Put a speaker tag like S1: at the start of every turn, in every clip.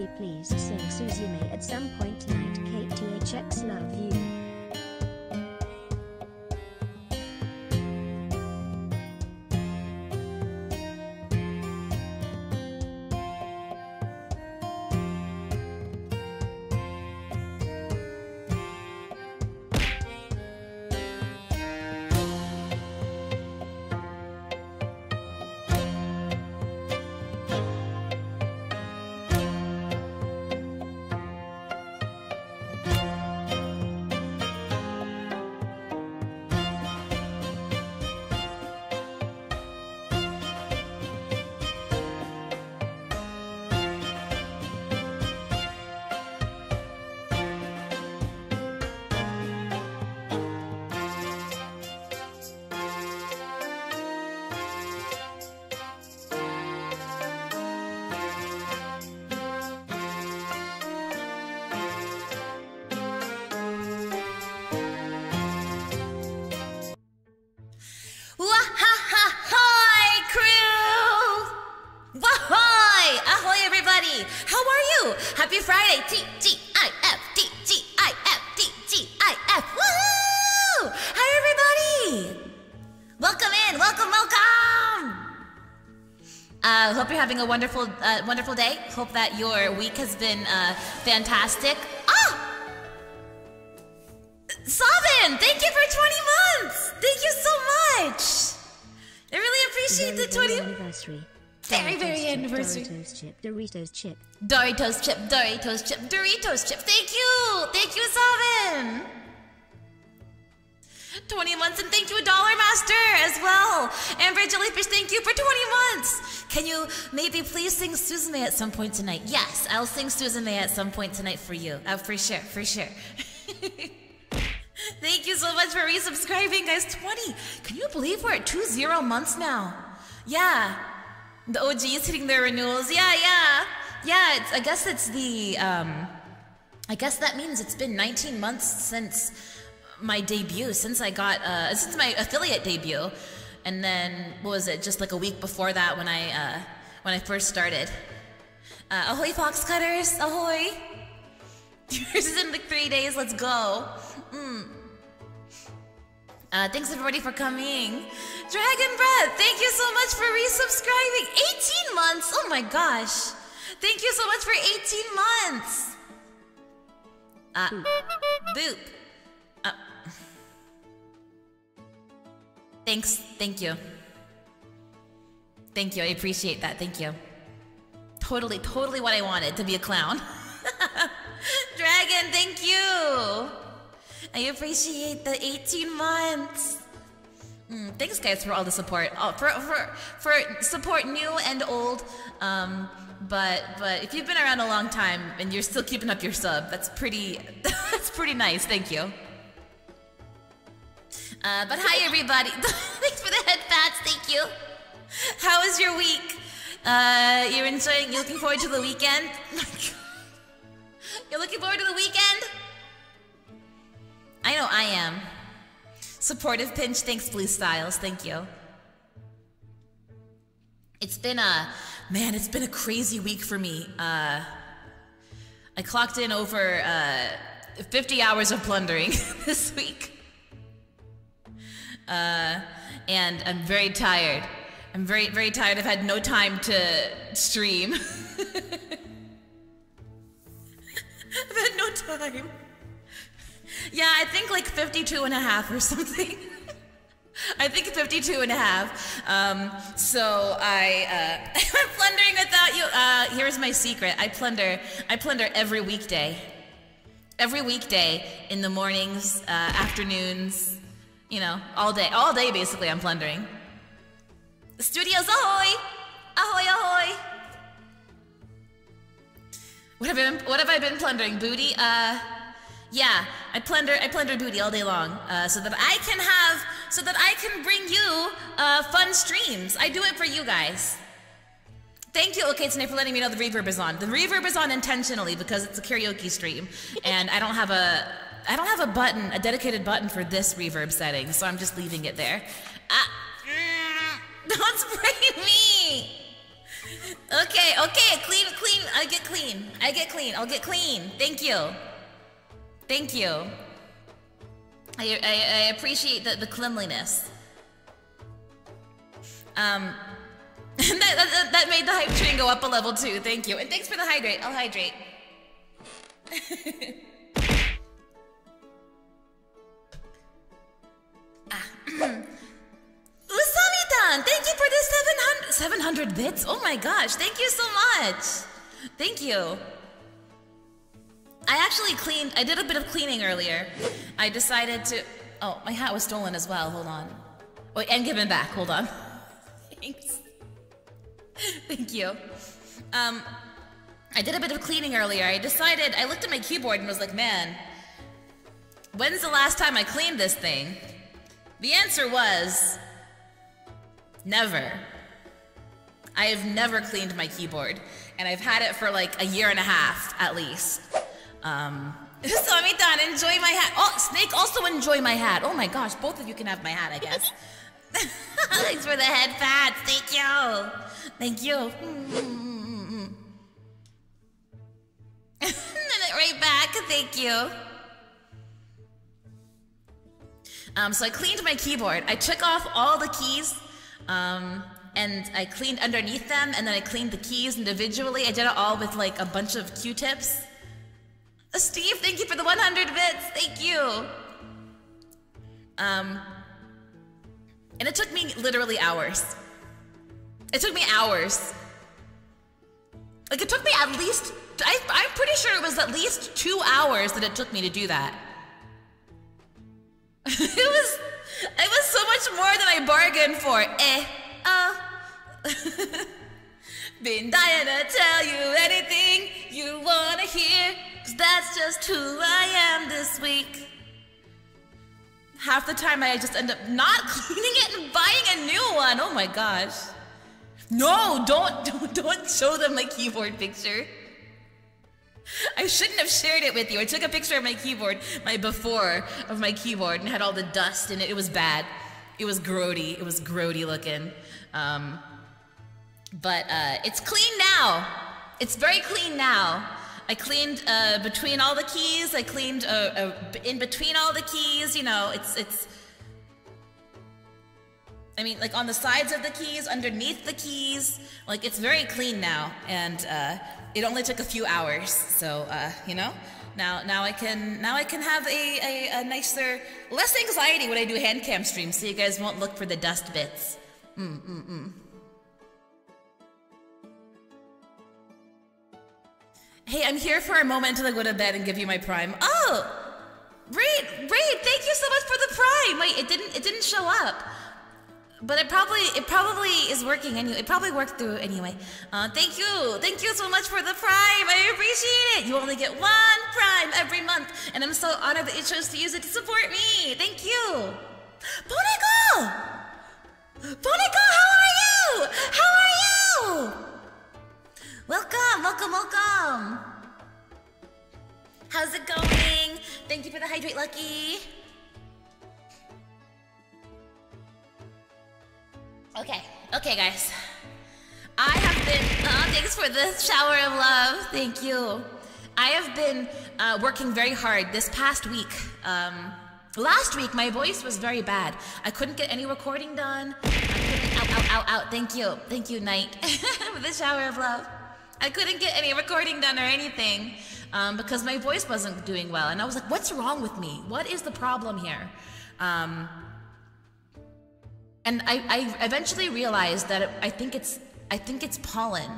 S1: maybe please sing Suzume at some point tonight? KTHX love you.
S2: Having a wonderful, uh, wonderful day. Hope that your week has been uh, fantastic. Ah! Savin, thank you for 20 months. Thank you so much. I really appreciate
S1: Very,
S2: the 20.
S1: very anniversary.
S2: Very, very
S1: Doritos chip,
S2: anniversary.
S1: Doritos chip, Doritos chip.
S2: Doritos chip, Doritos chip, Doritos chip. Thank you. Thank you, Savin. 20 months and thank you, Dollar Master, as well. Amber Jellyfish, thank you for 20 months. Can you maybe please sing Suzume at some point tonight? Yes, I'll sing Suzume at some point tonight for you. Uh, for sure, for sure. Thank you so much for resubscribing, guys. 20. Can you believe we're at two zero months now? Yeah. The OG is hitting their renewals. Yeah, yeah. Yeah, it's, I guess it's the, um, I guess that means it's been 19 months since my debut, since I got, uh, since my affiliate debut. And then, what was it, just like a week before that when I, uh, when I first started. Uh, ahoy, Fox Cutters! Ahoy! Yours is in like three days, let's go. Mm. Uh, thanks everybody for coming. Dragon Breath, thank you so much for resubscribing. 18 months, oh my gosh. Thank you so much for 18 months. Uh, boop. Thanks, thank you. Thank you, I appreciate that, thank you. Totally, totally what I wanted to be a clown. Dragon, thank you. I appreciate the 18 months. Mm, thanks, guys, for all the support. Oh, for, for for support, new and old. Um, but but if you've been around a long time and you're still keeping up your sub, that's pretty that's pretty nice. Thank you. Uh, but hi, everybody. thanks for the head pats. Thank you. How was your week? Uh, you're enjoying. You're looking forward to the weekend. You're looking forward to the weekend? I know I am. Supportive pinch, thanks Blue Styles, thank you. It's been a man, it's been a crazy week for me. Uh I clocked in over uh 50 hours of plundering this week. Uh and I'm very tired. I'm very very tired. I've had no time to stream. I've had no time. Yeah, I think like 52 and a half or something. I think 52 and a half. Um, so I, uh, I'm plundering without you. Uh, here's my secret. I plunder, I plunder every weekday. Every weekday in the mornings, uh, afternoons, you know, all day. All day basically I'm plundering. Studios ahoy! Ahoy ahoy! What have I been, what have I been plundering? Booty? Uh, yeah, I plunder I plunder booty all day long, uh, so that I can have so that I can bring you uh, fun streams. I do it for you guys. Thank you, okay, tonight for letting me know the reverb is on. The reverb is on intentionally because it's a karaoke stream, and I don't have a I don't have a button, a dedicated button for this reverb setting, so I'm just leaving it there. Ah, don't spray me. Okay, okay, clean, clean. I get clean. I get clean. I'll get clean. Thank you. Thank you. I, I, I appreciate the, the cleanliness. Um, that, that, that made the hype train go up a level too. Thank you. And thanks for the hydrate. I'll hydrate. Usami-tan, thank you for the 700, 700 bits. Oh my gosh, thank you so much. Thank you. I actually cleaned, I did a bit of cleaning earlier. I decided to, oh, my hat was stolen as well, hold on. Oh, and given back, hold on. Thanks. Thank you. Um, I did a bit of cleaning earlier. I decided, I looked at my keyboard and was like, man, when's the last time I cleaned this thing? The answer was never. I have never cleaned my keyboard, and I've had it for like a year and a half at least. Um, Sami-tan, enjoy my hat. Oh, Snake, also enjoy my hat. Oh my gosh, both of you can have my hat, I guess. Thanks for the head pats. Thank you. Thank you. right back. Thank you. Um, so I cleaned my keyboard. I took off all the keys, um, and I cleaned underneath them, and then I cleaned the keys individually. I did it all with like a bunch of Q-tips. Uh, Steve, thank you for the 100 bits. Thank you. Um, and it took me literally hours. It took me hours. Like, it took me at least, I, I'm pretty sure it was at least two hours that it took me to do that. it was, it was so much more than I bargained for. Eh, uh. Been dying to tell you anything you wanna hear, cause that's just who I am this week half the time I just end up not cleaning it and buying a new one. Oh my gosh. No, don't, don't, don't show them my keyboard picture. I shouldn't have shared it with you. I took a picture of my keyboard, my before of my keyboard, and had all the dust in it. It was bad. It was grody. It was grody looking. Um, but uh, it's clean now. It's very clean now. I cleaned uh, between all the keys. I cleaned uh, uh, in between all the keys. You know, it's it's. I mean, like on the sides of the keys, underneath the keys. Like it's very clean now, and uh, it only took a few hours. So uh, you know, now now I can now I can have a, a, a nicer, less anxiety when I do hand cam streams, so you guys won't look for the dust bits. Mm mm mm. Hey, I'm here for a moment until I go to bed and give you my prime. Oh, Raid, Raid, thank you so much for the prime. Wait, it didn't, it didn't show up, but it probably, it probably is working anyway. It probably worked through anyway. Uh, thank you, thank you so much for the prime. I appreciate it. You only get one prime every month, and I'm so honored that you chose to use it to support me. Thank you, Bonico. Bonico, how are you? How are you? Welcome, welcome, welcome. How's it going? Thank you for the hydrate, Lucky. Okay, okay, guys. I have been, oh, thanks for the shower of love. Thank you. I have been uh, working very hard this past week. Um, last week, my voice was very bad. I couldn't get any recording done. I couldn't, ow, ow, ow, ow. Thank you. Thank you, Knight, for the shower of love. I couldn't get any recording done or anything um, because my voice wasn't doing well. And I was like, what's wrong with me? What is the problem here? Um, and I, I eventually realized that it, I think it's I think it's pollen.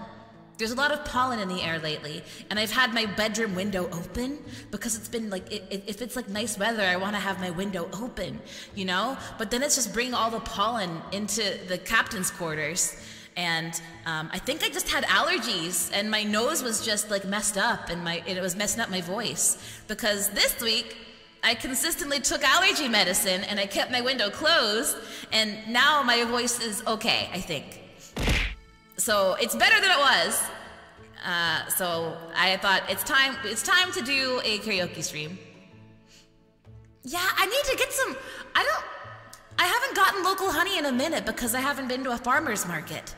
S2: There's a lot of pollen in the air lately, and I've had my bedroom window open because it's been like it, it, if it's like nice weather, I want to have my window open, you know. But then it's just bringing all the pollen into the captain's quarters, and um, I think I just had allergies, and my nose was just like messed up, and my it was messing up my voice because this week I consistently took allergy medicine and I kept my window closed, and now my voice is okay, I think. So it's better than it was. Uh, so I thought it's time. It's time to do a karaoke stream. Yeah, I need to get some. I don't. I haven't gotten local honey in a minute because I haven't been to a farmer's market.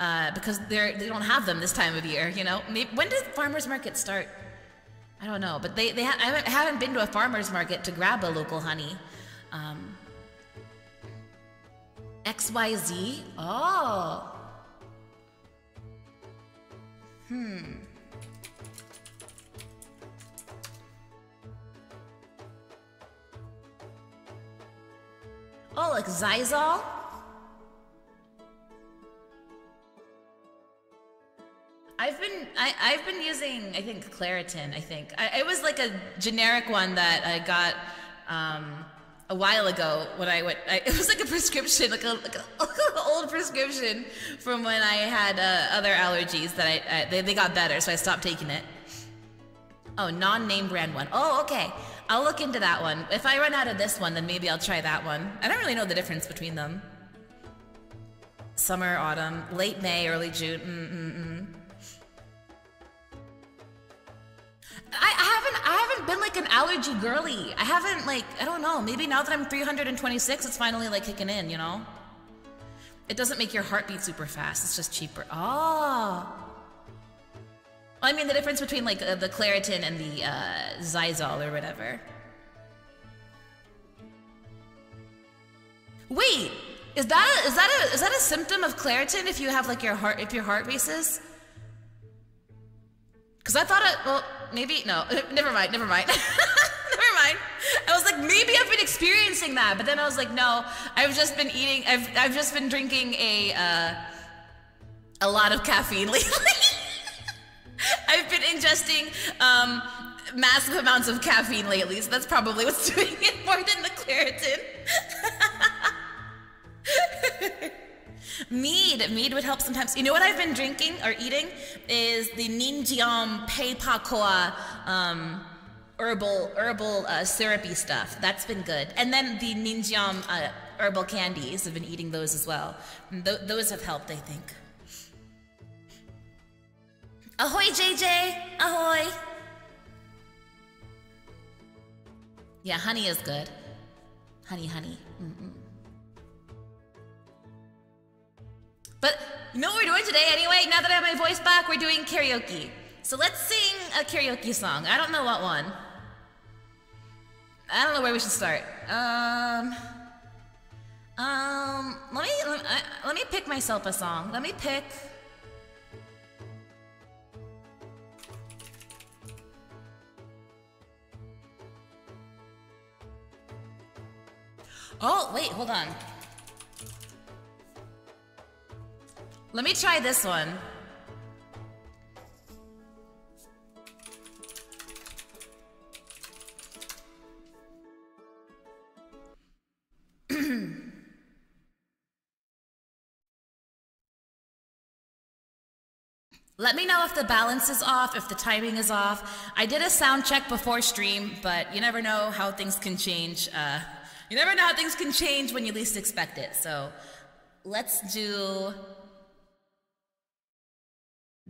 S2: uh, because they're they don't have them this time of year. You know, Maybe, when did farmers market start? I don't know, but they they ha- I haven't, been to a farmers market to grab a local honey. Um, XYZ? Oh. Hmm. Oh, like Xyzal? I've been I, I've been using I think Claritin. I think I, it was like a generic one that I got um, a while ago when I went. I, it was like a prescription, like a like an old prescription from when I had uh, other allergies that I, I they, they got better, so I stopped taking it. Oh, non-name brand one. Oh, okay. I'll look into that one. If I run out of this one, then maybe I'll try that one. I don't really know the difference between them. Summer, autumn, late May, early June. Mm-mm-mm. I, I haven't I haven't been like an allergy girly. I haven't like I don't know. Maybe now that I'm 326, it's finally like kicking in. You know. It doesn't make your heart beat super fast. It's just cheaper. Oh. I mean the difference between like uh, the Claritin and the uh, Xyzal or whatever. Wait, is that a, is that a is that a symptom of Claritin if you have like your heart if your heart races? Because I thought it well maybe no never mind never mind never mind. I was like maybe I've been experiencing that, but then I was like no I've just been eating I've I've just been drinking a uh, a lot of caffeine lately. I've been ingesting um, massive amounts of caffeine lately, so that's probably what's doing it more than the Claritin. Mead. Mead would help sometimes. You know what I've been drinking or eating is the Ninjiam Peipakoa um, herbal herbal uh, syrupy stuff. That's been good. And then the Ninjiam uh, herbal candies. I've been eating those as well. Th- those have helped, I think. Ahoy, JJ! Ahoy! Yeah, honey is good. Honey, honey. But you know what we're doing today anyway? Now that I have my voice back, we're doing karaoke. So let's sing a karaoke song. I don't know what one. I don't know where we should start. Um, um, let me let, let me pick myself a song. Let me pick. Oh, wait, hold on. Let me try this one. Let me know if the balance is off, if the timing is off. I did a sound check before stream, but you never know how things can change. Uh, you never know how things can change when you least expect it. So let's do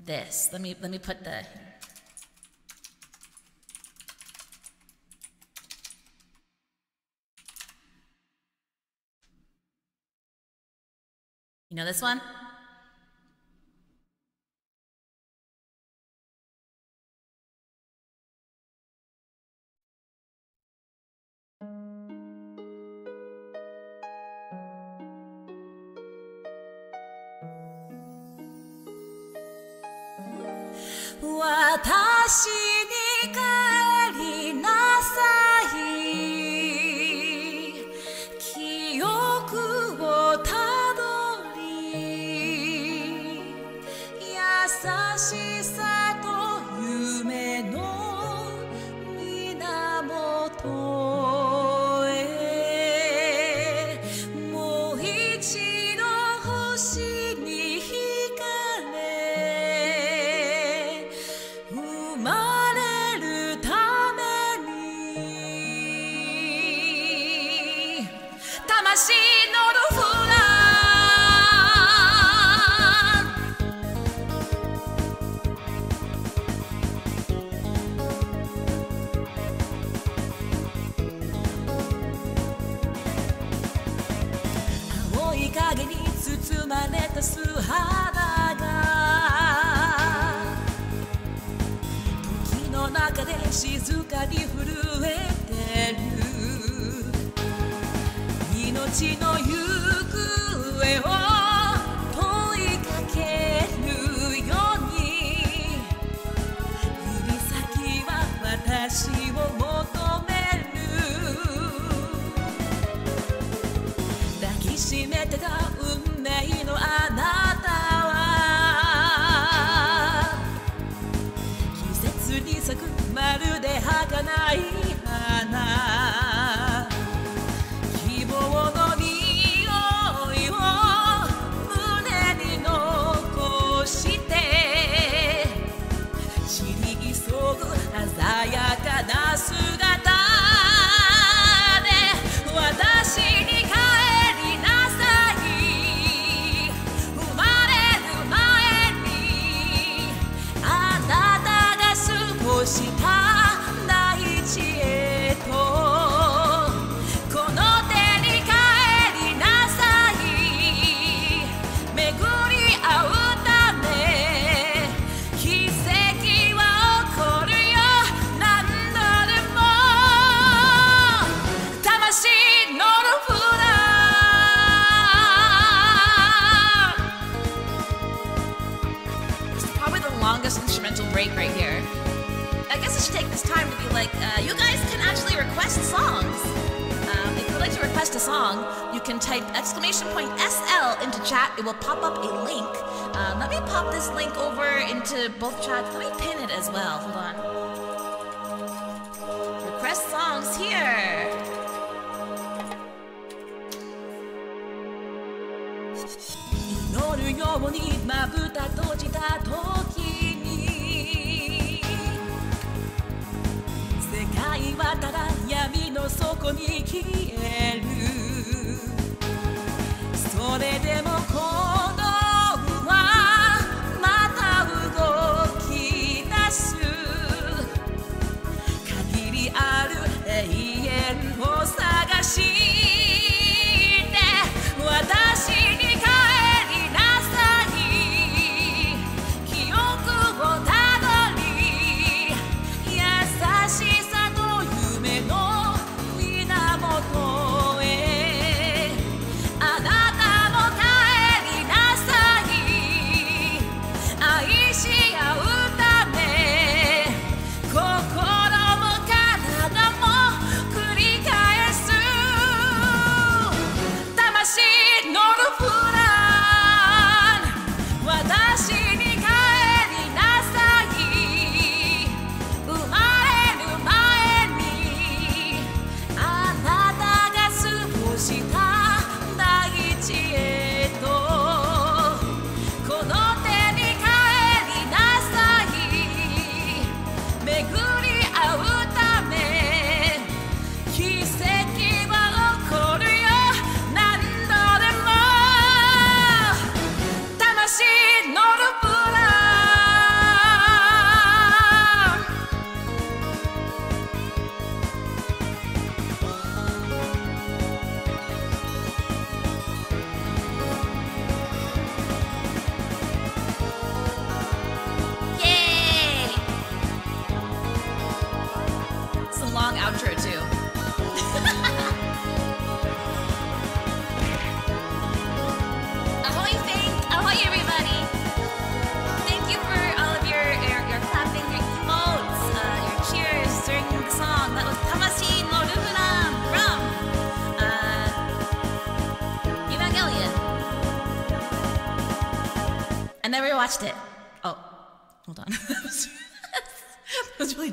S2: this. Let me let me put the You know this one?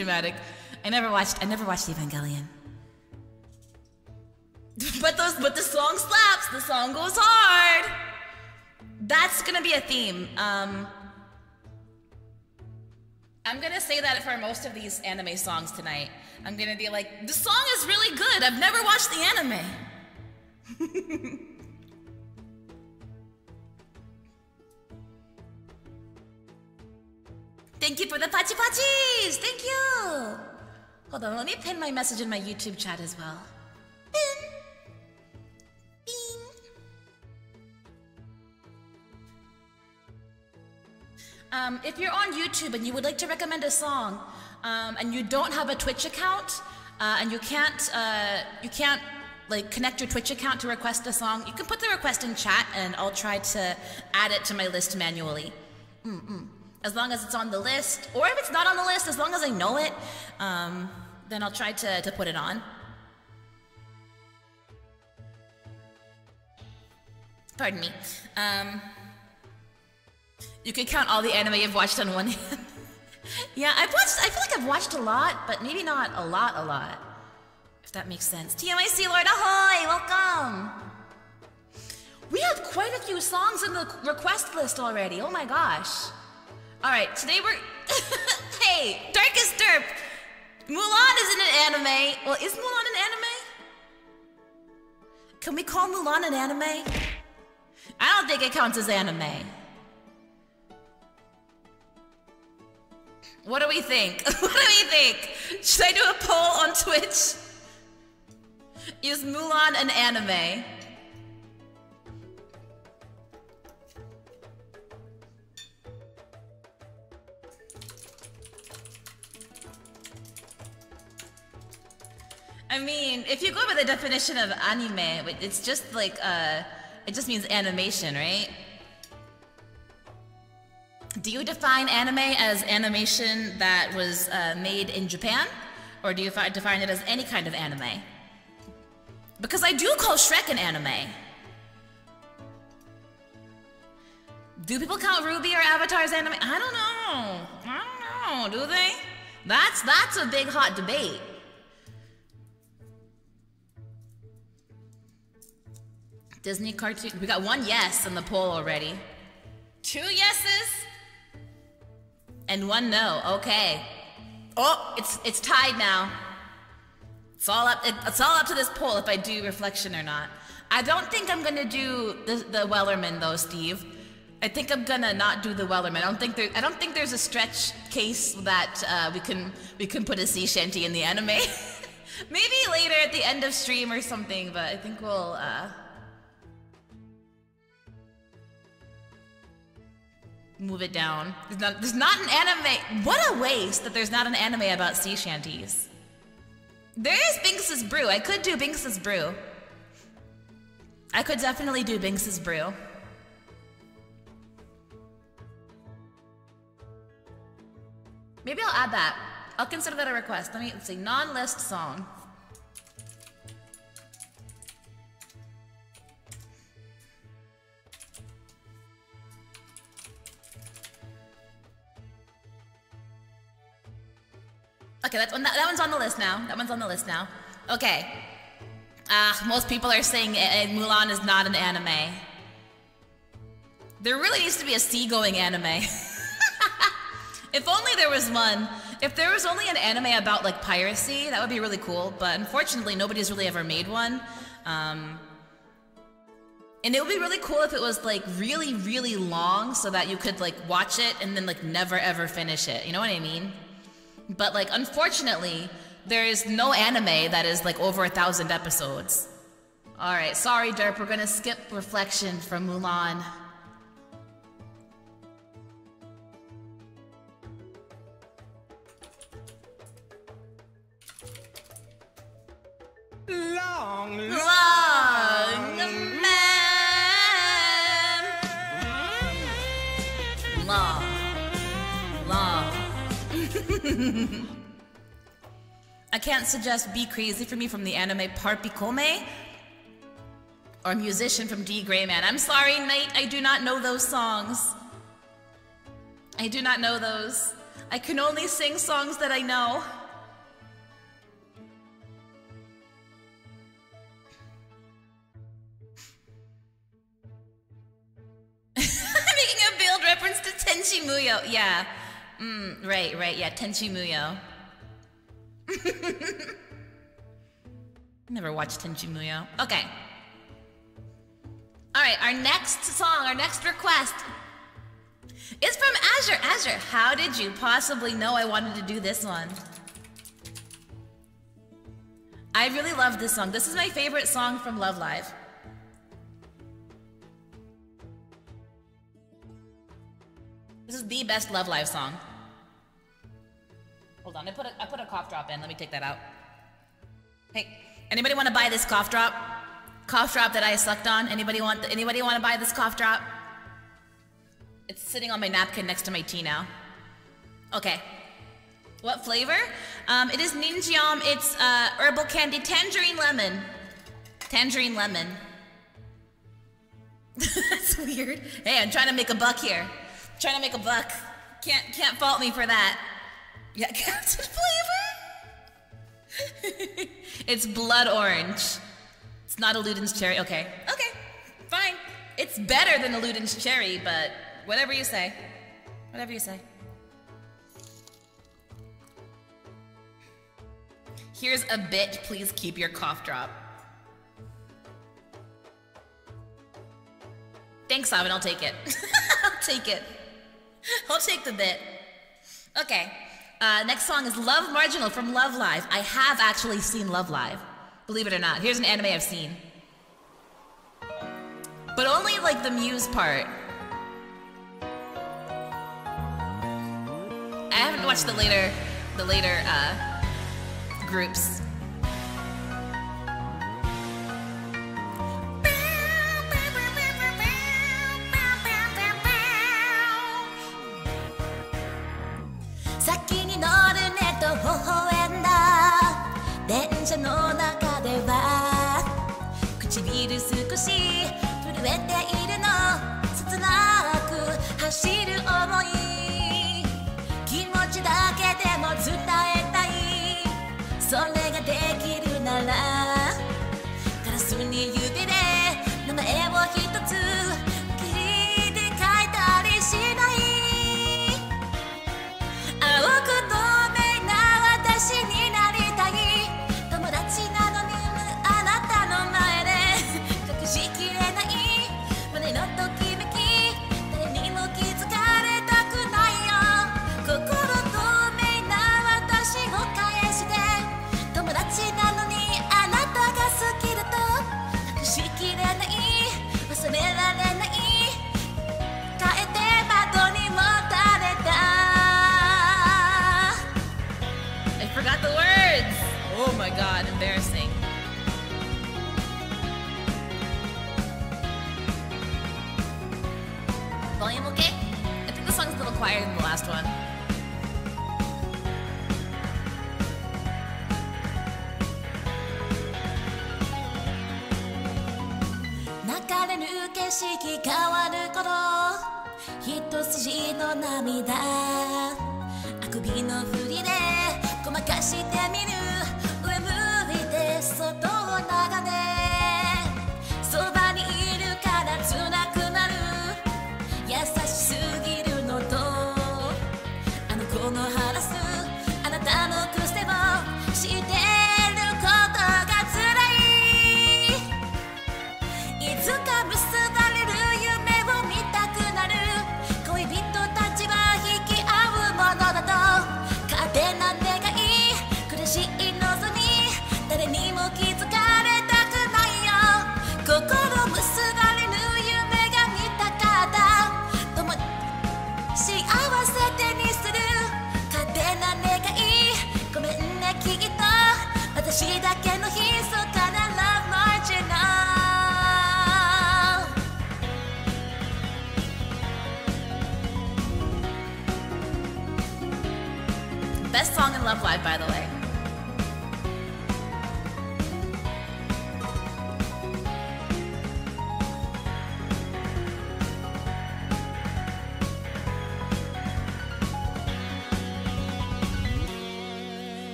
S2: dramatic. I never watched. I never watched Evangelion. but those. But the song slaps. The song goes hard. That's gonna be a theme. Um, I'm gonna say that for most of these anime songs tonight. I'm gonna be like, the song is really good. I've never watched the anime. Thank you for the pachi pachis! Thank you! Hold on, let me pin my message in my YouTube chat as well. Pin! Bing! Um, if you're on YouTube and you would like to recommend a song, um, and you don't have a Twitch account, uh, and you can't, uh, you can't like connect your Twitch account to request a song, you can put the request in chat, and I'll try to add it to my list manually. Mm -mm. As long as it's on the list, or if it's not on the list, as long as I know it, um, then I'll try to, to put it on. Pardon me. Um, you can count all the anime you've watched on one hand. yeah, I've watched, I feel like I've watched a lot, but maybe not a lot, a lot. If that makes sense. TMIC Lord, ahoy! Welcome! We have quite a few songs in the request list already. Oh my gosh. Alright, today we're. hey, Darkest Derp! Mulan isn't an anime. Well, is Mulan an anime? Can we call Mulan an anime? I don't think it counts as anime. What do we think? what do we think? Should I do a poll on Twitch? Is Mulan an anime? I mean, if you go by the definition of anime, it's just like, uh, it just means animation, right? Do you define anime as animation that was uh, made in Japan? Or do you define it as any kind of anime? Because I do call Shrek an anime. Do people count RWBY or Avatar's anime? I don't know. I don't know. Do they? That's that's a big hot debate. Disney cartoon. We got one yes in the poll already. Two yeses and one no. Okay. Oh, it's it's tied now. It's all up. It's all up to this poll if I do reflection or not. I don't think I'm gonna do the, the Wellerman though, Steve. I think I'm gonna not do the Wellerman. I don't think there. I don't think there's a stretch case that uh, we can we can put a sea shanty in the anime. Maybe later at the end of stream or something, but I think we'll. Uh, move it down. There's not, there's not an anime. What a waste that there's not an anime about sea shanties. There is Binks's Brew. I could do Binks's Brew. I could definitely do Binks's Brew. Maybe I'll add that. I'll consider that a request. Let me see. Non-list song. Okay, that's one, that, that one's on the list now. That one's on the list now. Okay. Ah, uh, most people are saying uh, Mulan is not an anime. There really needs to be a seagoing anime. if only there was one. If there was only an anime about like piracy, that would be really cool. But unfortunately, nobody's really ever made one. Um, and it would be really cool if it was like really, really long so that you could like watch it and then like never ever finish it. You know what I mean? But like, unfortunately, there is no anime that is like over a thousand episodes. All right, sorry, Derp. We're gonna skip reflection from Mulan.
S3: Long,
S2: long, man. Mm-hmm. Long, long. I can't suggest Be Crazy for Me from the anime Parpicome or Musician from D. Gray Man. I'm sorry, Knight, I do not know those songs. I do not know those. I can only sing songs that I know. Making a build reference to Tenchi Muyo. Yeah. Mm, right, right. Yeah, Tenchi Muyo. Never watched Tenchi Muyo. Okay. All right, our next song, our next request is from Azure. Azure, how did you possibly know I wanted to do this one? I really love this song. This is my favorite song from Love Live. This is the best Love Live song. Hold on, I put a I put a cough drop in. Let me take that out. Hey, anybody want to buy this cough drop? Cough drop that I sucked on. Anybody want anybody want to buy this cough drop? It's sitting on my napkin next to my tea now. Okay. What flavor? Um, it is Nin Jiom. It's uh, herbal candy tangerine lemon. Tangerine lemon. That's weird. Hey, I'm trying to make a buck here. trying to make a buck. Can't can't fault me for that. Yeah, Captain flavor. it's blood orange. It's not a Luden's cherry. Okay. Okay. Fine. It's better than a Luden's cherry, but whatever you say. Whatever you say. Here's a bit. Please keep your cough drop. Thanks, Simon. I'll take it. I'll take it. I'll take the bit. Okay. Uh, next song is Love Marginal from Love Live. I have actually seen Love Live. Believe it or not. Here's an anime I've seen. But only like the Muse part. I haven't watched the later, the later uh, groups. れているの。切なく走る想い。気持ちだけでも伝えき変わる頃一筋の涙。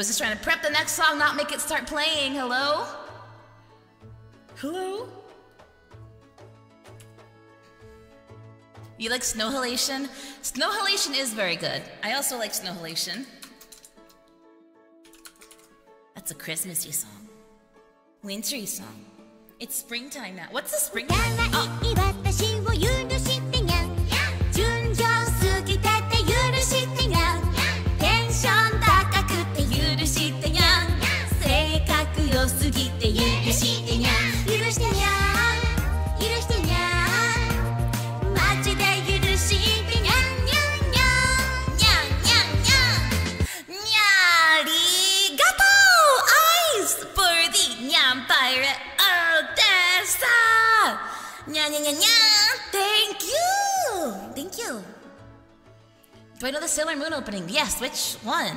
S2: Was just trying to prep the next song, not make it start playing. Hello? Hello? You like Snow Halation? Snow Halation is very good. I also like Snow Halation. That's a Christmassy song. Wintry song. It's springtime now. What's the springtime?
S3: い
S2: Do I know the Sailor Moon opening? Yes, which one?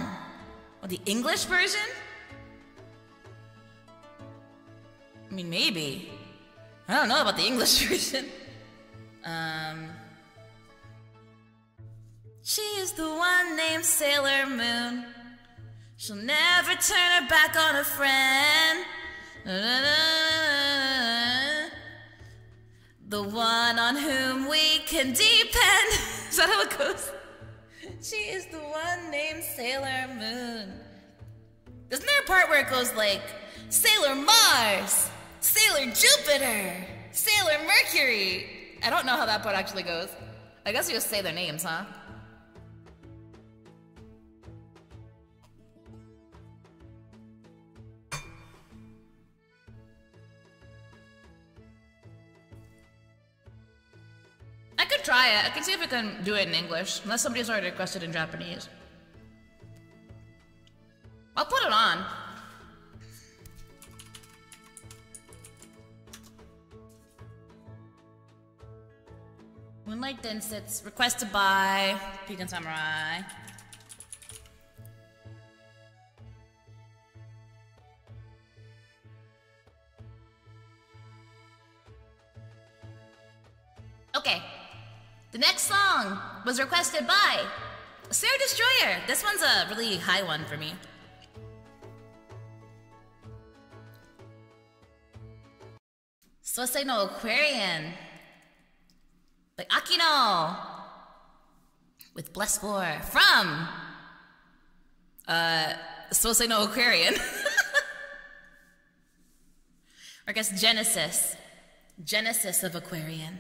S2: Oh, the English version? I mean, maybe. I don't know about the English version. Um. She is the one named Sailor Moon. She'll never turn her back on a friend. The one on whom we can depend. Is that how it goes? She is the one named Sailor Moon. Isn't there a part where it goes like Sailor Mars, Sailor Jupiter, Sailor Mercury? I don't know how that part actually goes. I guess you just say their names, huh? Try it. I can see if I can do it in English, unless somebody's already requested in Japanese. I'll put it on. Moonlight Densetsu, requested by Pecan Samurai. Okay. The next song was requested by Sarah Destroyer. This one's a really high one for me. Sousei no Aquarion by Akino with Bless Four from uh Sousei no Aquarion. or I guess Genesis. Genesis of Aquarion.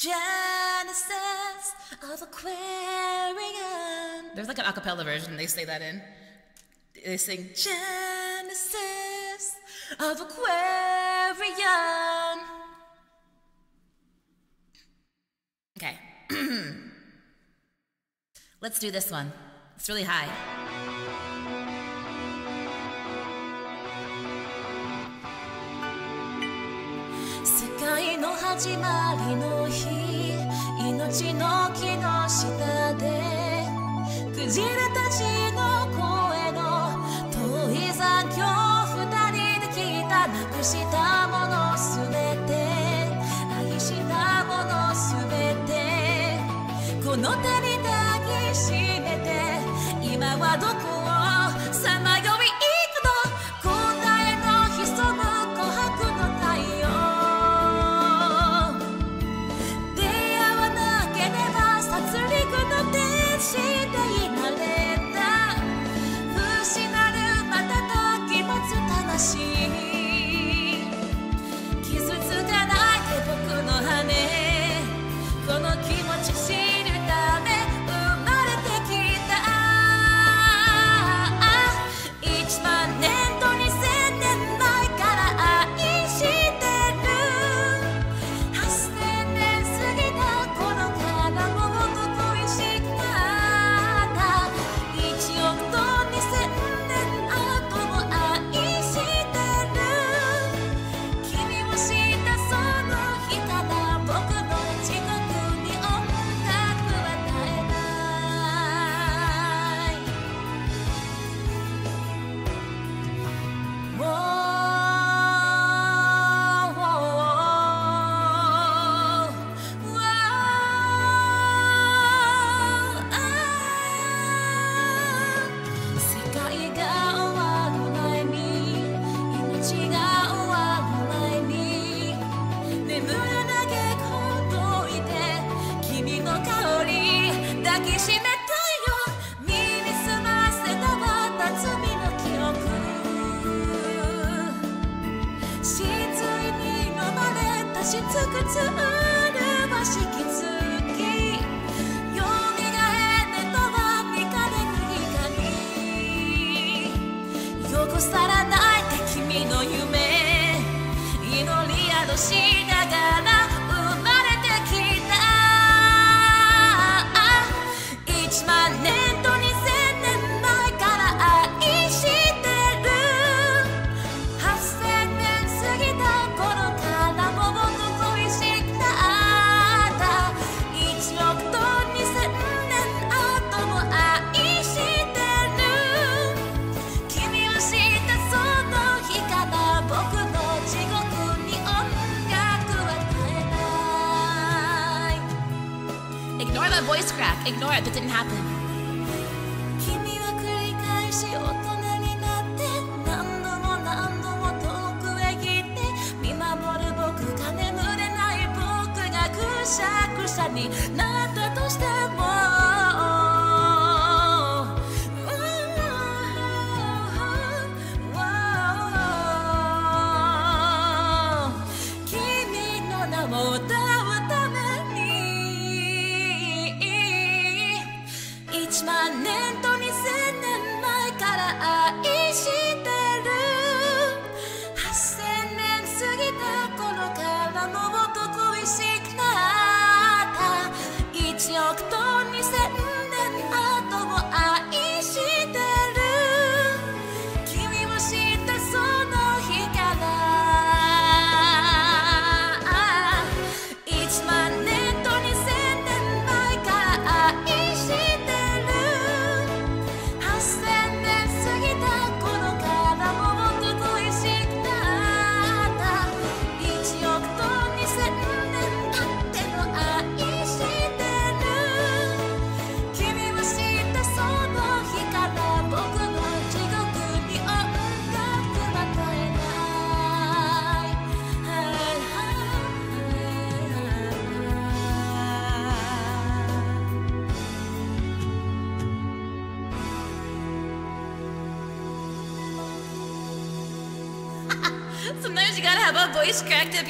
S2: Genesis of Aquarion. There's like an acapella version they say that in. They sing Genesis of Aquarion. Okay. Let's do this one. It's really high. "世界の始まりの日命の木の下でクジラたちの声の遠い残響二人で聞いたなくしたものすべて愛したものすべてこの手に抱きしめて今はどこ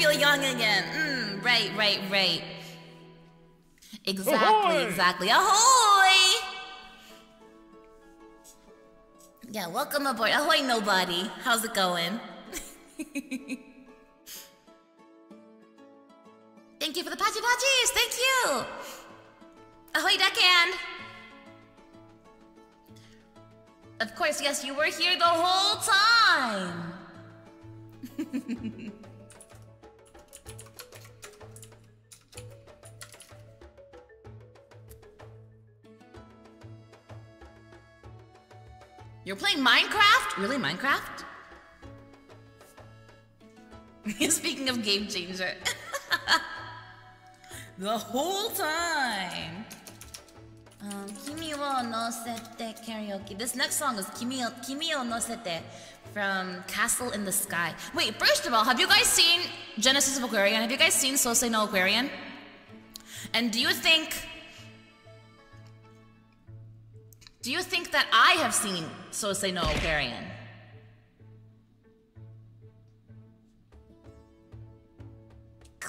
S2: feel young again. Mm, right, right, right. Exactly,
S4: Ahoy!
S2: exactly. Ahoy! Yeah, welcome aboard. Ahoy, nobody. How's it going? Really, Minecraft? Speaking of game changer. the whole time. Um, Kimi wo no sete karaoke. This next song is Kimi, Kimi wo no sete from Castle in the Sky. Wait, first of all, have you guys seen Genesis of Aquarion? Have you guys seen Sosei no Aquarion? And do you think do you think that I have seen Sosei no Aquarion?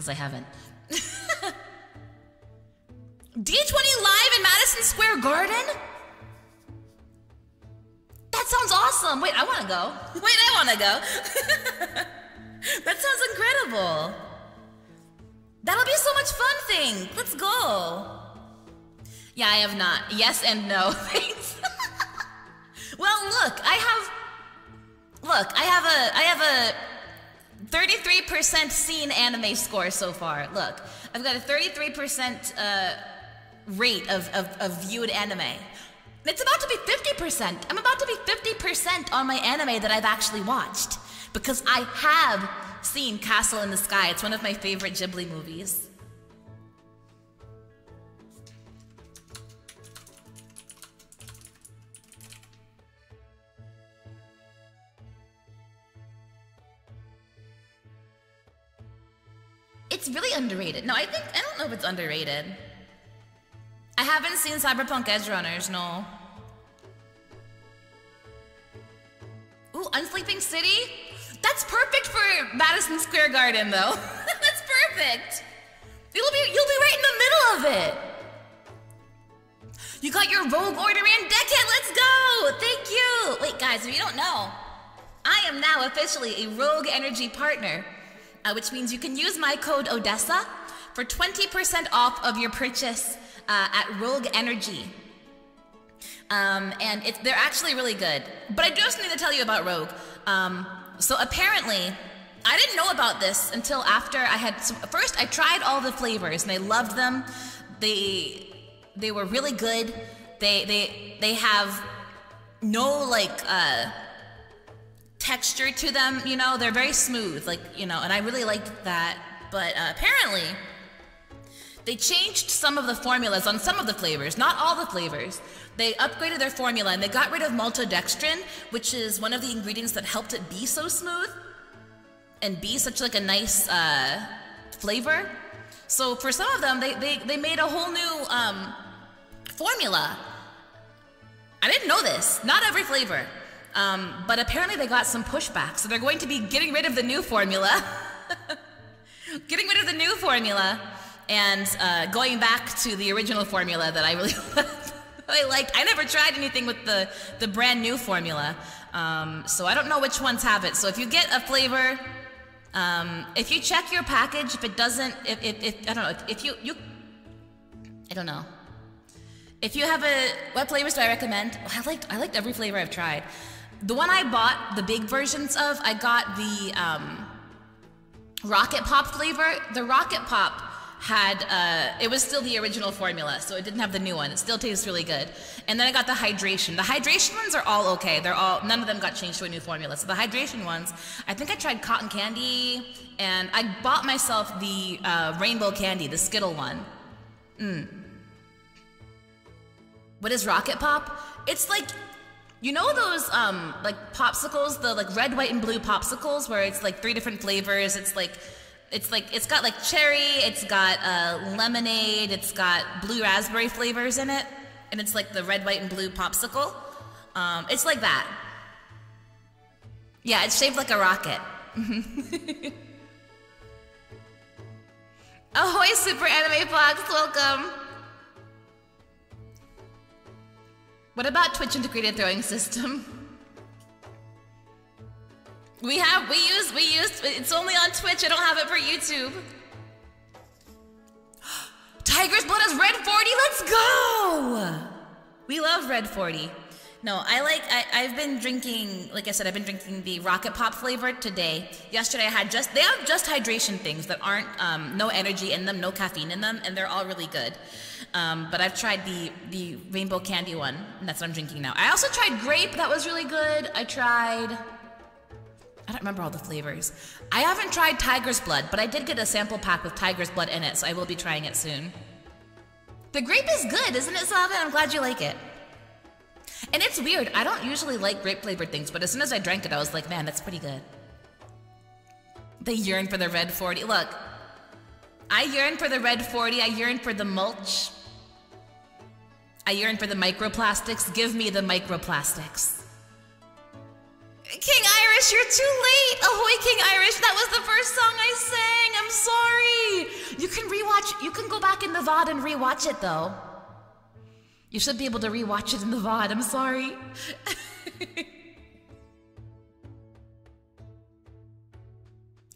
S2: Because I haven't. D20 live in Madison Square Garden? That sounds awesome. Wait, I want to go. Wait, I want to go. that sounds incredible. That'll be so much fun thing. Let's go. Yeah, I have not. Yes and no. Thanks. well, look, I have Look, I have a I have a 33% seen anime score so far. Look, I've got a 33% uh, rate of, of, of viewed anime. It's about to be 50%. I'm about to be 50% on my anime that I've actually watched. Because I have seen Castle in the Sky. It's one of my favorite Ghibli movies. Really underrated. No, I think I don't know if it's underrated. I haven't seen Cyberpunk Edgerunners, no. Ooh, Unsleeping City? That's perfect for Madison Square Garden, though. That's perfect. You'll be you'll be right in the middle of it. You got your Rogue order in, Deckhead. Let's go. Thank you. Wait, guys, if you don't know, I am now officially a Rogue Energy partner, uh, which means you can use my code Odessa for 20% off of your purchase uh, at Rogue Energy. Um, and it, they're actually really good. But I just need to tell you about Rogue. Um, so apparently, I didn't know about this until after I had. First, I tried all the flavors and I loved them. They they were really good. They they they have no like uh, texture to them. You know, they're very smooth. Like you know, and I really liked that. But uh, apparently, they changed some of the formulas on some of the flavors, not all the flavors. They upgraded their formula and they got rid of maltodextrin, which is one of the ingredients that helped it be so smooth and be such like a nice uh, flavor. So for some of them, they, they, they made a whole new um, formula. I didn't know this. Not every flavor. Um, but apparently they got some pushback. So they're going to be getting rid of the new formula. getting rid of the new formula and uh, going back to the original formula that I really I liked. I never tried anything with the, the brand new formula. Um, so I don't know which ones have it. So if you get a flavor, um, if you check your package, if it doesn't, if, if, if I don't know, if, if you, you, I don't know. If you have a, what flavors do I recommend? I liked, I liked every flavor I've tried. The one I bought, the big versions of, I got the um, Rocket Pop flavor. The Rocket Pop had uh, it was still the original formula, so it didn't have the new one. It still tastes really good. And then I got the hydration. The hydration ones are all okay. They're all none of them got changed to a new formula. So the hydration ones, I think I tried cotton candy, and I bought myself the uh, rainbow candy, the Skittle one. Mm. What is Rocket Pop? It's like you know those um like popsicles, the like red, white, and blue popsicles where it's like three different flavors. It's like it's like it's got like cherry, it's got uh, lemonade, it's got blue raspberry flavors in it, and it's like the red, white, and blue popsicle. Um, it's like that. Yeah, it's shaped like a rocket. Ahoy, Super Anime Fox, welcome. What about Twitch integrated throwing system? We have, we use, we use, it's only on Twitch. I don't have it for YouTube. Tiger's Blood has Red 40. Let's go. We love Red 40. No, I like, I, I've been drinking, like I said, I've been drinking the Rocket Pop flavor today. Yesterday I had just, they have just hydration things that aren't, um, no energy in them, no caffeine in them, and they're all really good. Um, but I've tried the, the rainbow candy one, and that's what I'm drinking now. I also tried grape, that was really good. I tried, I don't remember all the flavors. I haven't tried Tiger's Blood, but I did get a sample pack with Tiger's Blood in it, so I will be trying it soon. The grape is good, isn't it, Salvin? I'm glad you like it. And it's weird. I don't usually like grape flavored things, but as soon as I drank it, I was like, man, that's pretty good. They yearn for the red 40. Look, I yearn for the red 40. I yearn for the mulch. I yearn for the microplastics. Give me the microplastics. King Irish, you're too late. Ahoy, King Irish. That was the first song I sang. I'm sorry. You can rewatch. You can go back in the VOD and rewatch it, though. You should be able to rewatch it in the VOD. I'm sorry.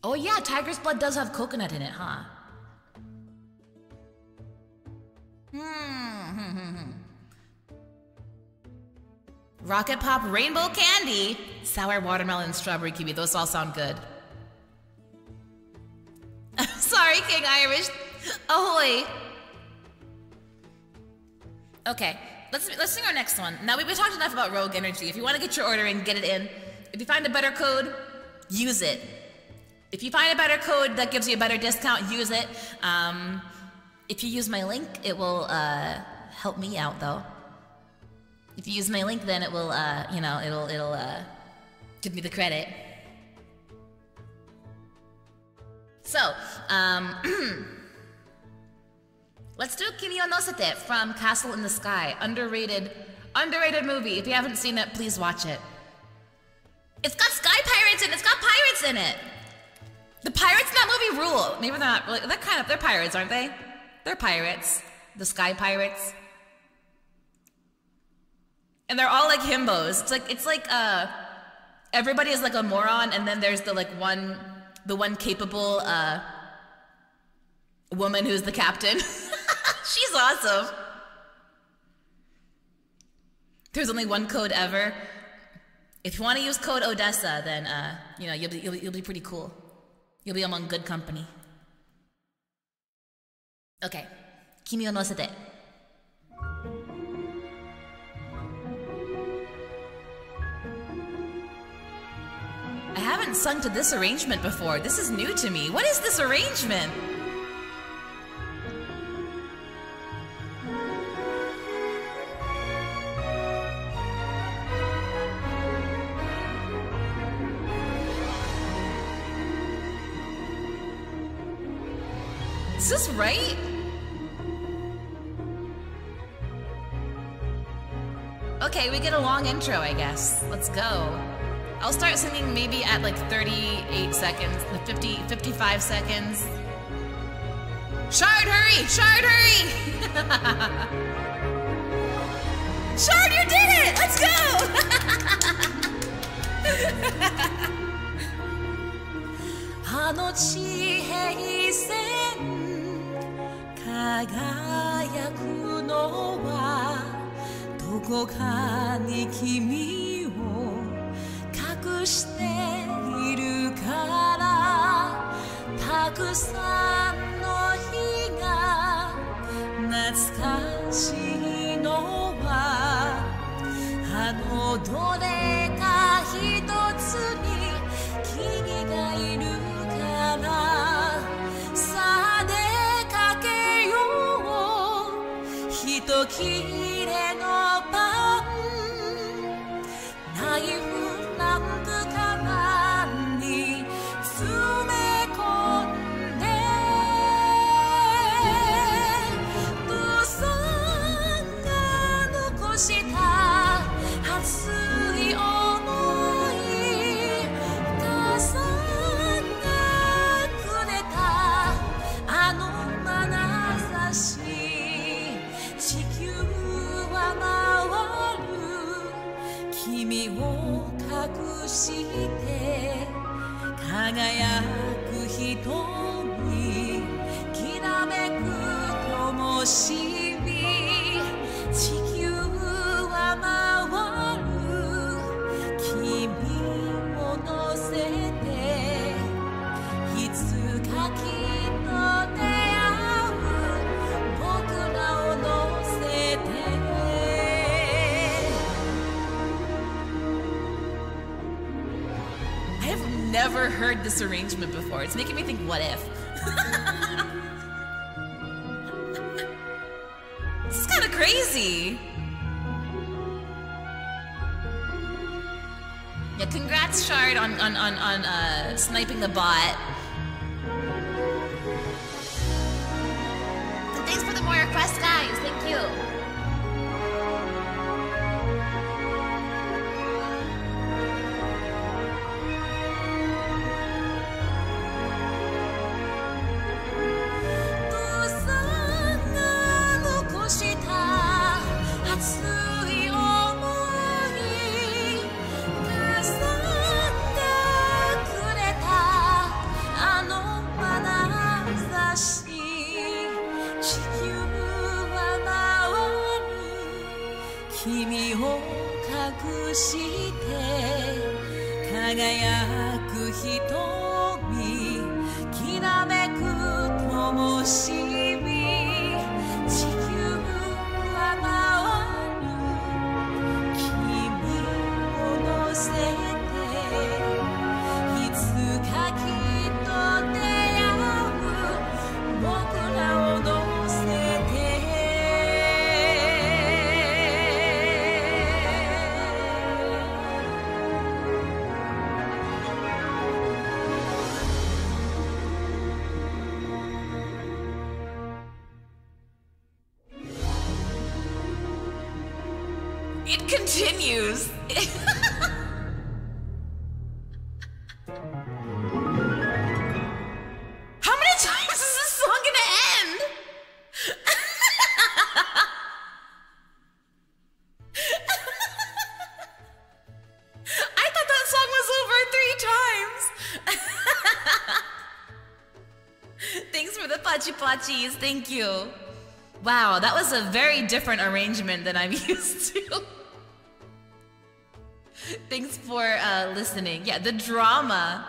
S2: oh, yeah. Tiger's Blood does have coconut in it, huh? Hmm. Rocket Pop Rainbow Candy, Sour Watermelon Strawberry Kiwi. Those all sound good. Sorry, King Irish. Ahoy. Okay, let's let's sing our next one. Now we've talked enough about Rogue Energy. If you want to get your order in, get it in. If you find a better code, use it. If you find a better code that gives you a better discount, use it. Um, if you use my link, it will uh, help me out though. If you use my link, then it will, uh, you know, it'll, it'll, uh, give me the credit. So, um, Let's do Kimi no Nosete from Castle in the Sky. Underrated, underrated movie. If you haven't seen it, please watch it. It's got sky pirates and it's got pirates in it. The pirates in that movie rule. Maybe they're not really. They're kind of. They're pirates, aren't they? They're pirates. The sky pirates. And they're all like himbos. It's like it's like uh, everybody is like a moron, and then there's the like one, the one capable uh, woman who's the captain. She's awesome. There's only one code ever. If you want to use code Odessa, then uh, you know you'll be, you'll be you'll be pretty cool. You'll be among good company. Okay. Kimi o nosete. I haven't sung to this arrangement before. This is new to me. What is this arrangement? Is this right? Okay, we get a long intro, I guess. Let's go. I'll start singing maybe at like 38 seconds, 50, 55 seconds. Shard, hurry! Shard, hurry! Shard, you did it! Let's go! あの地平線 輝くのはどこかに君を隠しているからたくさんの日が懐かしいのはあのどれか一つに君がいるから。your key して輝く瞳きらめく灯火地球は回 I have never heard this arrangement before. It's making me think, what if? this is kind of crazy. Yeah, congrats, Shard, on on on, on uh, sniping the bot. Thanks for the more requests, guys. Thank you.「was a very different arrangement than I'm used to. Thanks for uh, listening. Yeah, the drama.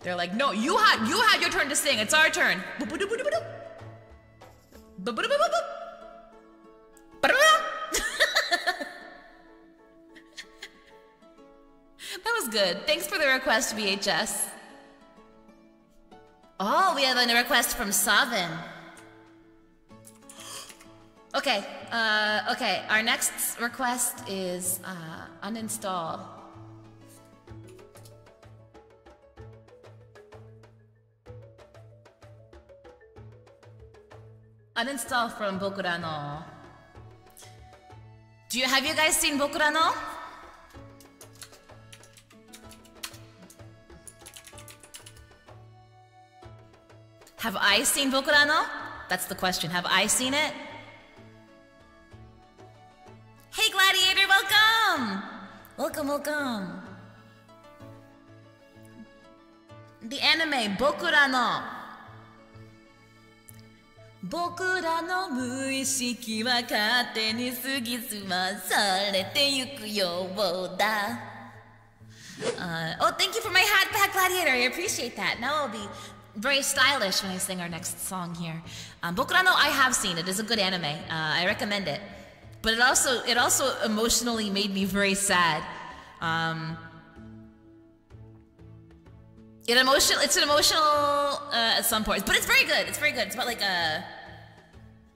S2: They're like, no, you had you had your turn to sing. It's our turn. That was good. Thanks for the request, VHS. Oh, we have a request from Savin. Okay, uh, okay. Our next request is uh, uninstall. Uninstall from Bokurano. Do you have you guys seen Bokurano? Have I seen Bokurano? That's the question. Have I seen it? Hey, Gladiator, welcome! Welcome, welcome. The anime, Bokurano. 僕らの無意識は勝手に過ぎすまされてゆくようだ。Uh, oh, thank you for my hat back, Gladiator. I appreciate that. Now I'll be very stylish when I sing our next song here. Um, Bokurano, I have seen it. It's a good anime. Uh, I recommend it. But it also it also emotionally made me very sad. Um, it emotional. It's an emotional uh, at some points, but it's very good. It's very good. It's about like uh,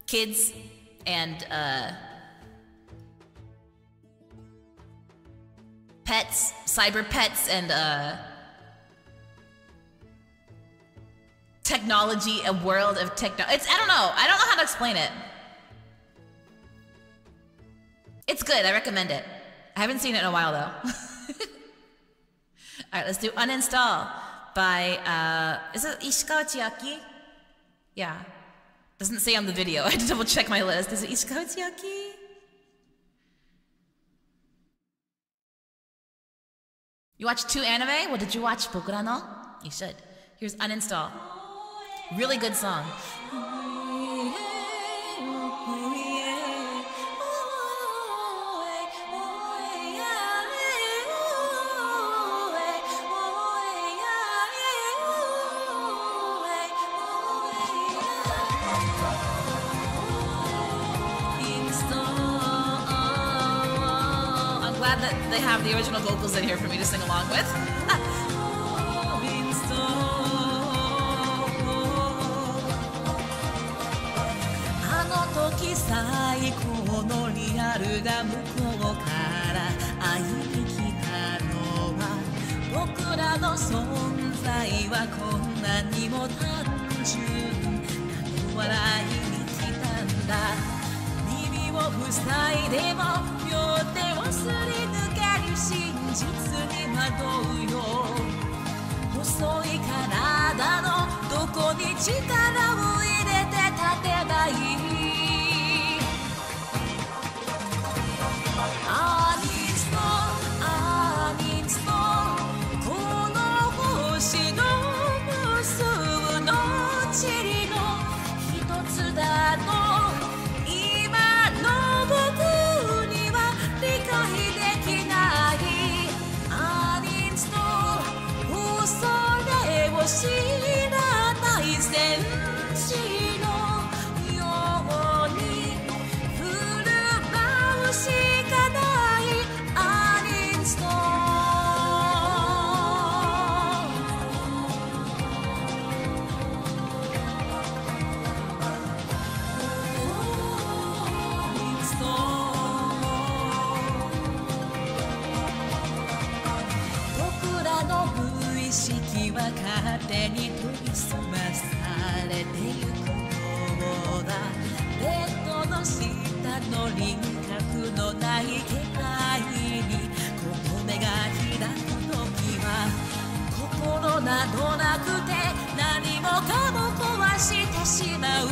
S2: kids and uh, pets, cyber pets, and uh, technology. A world of techno. It's I don't know. I don't know how to explain it. It's good. I recommend it. I haven't seen it in a while though. All right, let's do uninstall by uh is it Ishikawa Chiaki? Yeah. Doesn't say on the video. I had to double check my list. Is it Ishikawa Chiaki? You watched two anime? Well, did you watch Bokurano? You should. Here's uninstall. Really good song. original vocals in here for me to sing along with.「耳を塞いでも両手をすり抜け真実に惑うよ。細い体のどこに力を入れて立てばいい。の輪郭のない機会にこの目が開く時は心などなくて何もかも壊してしまう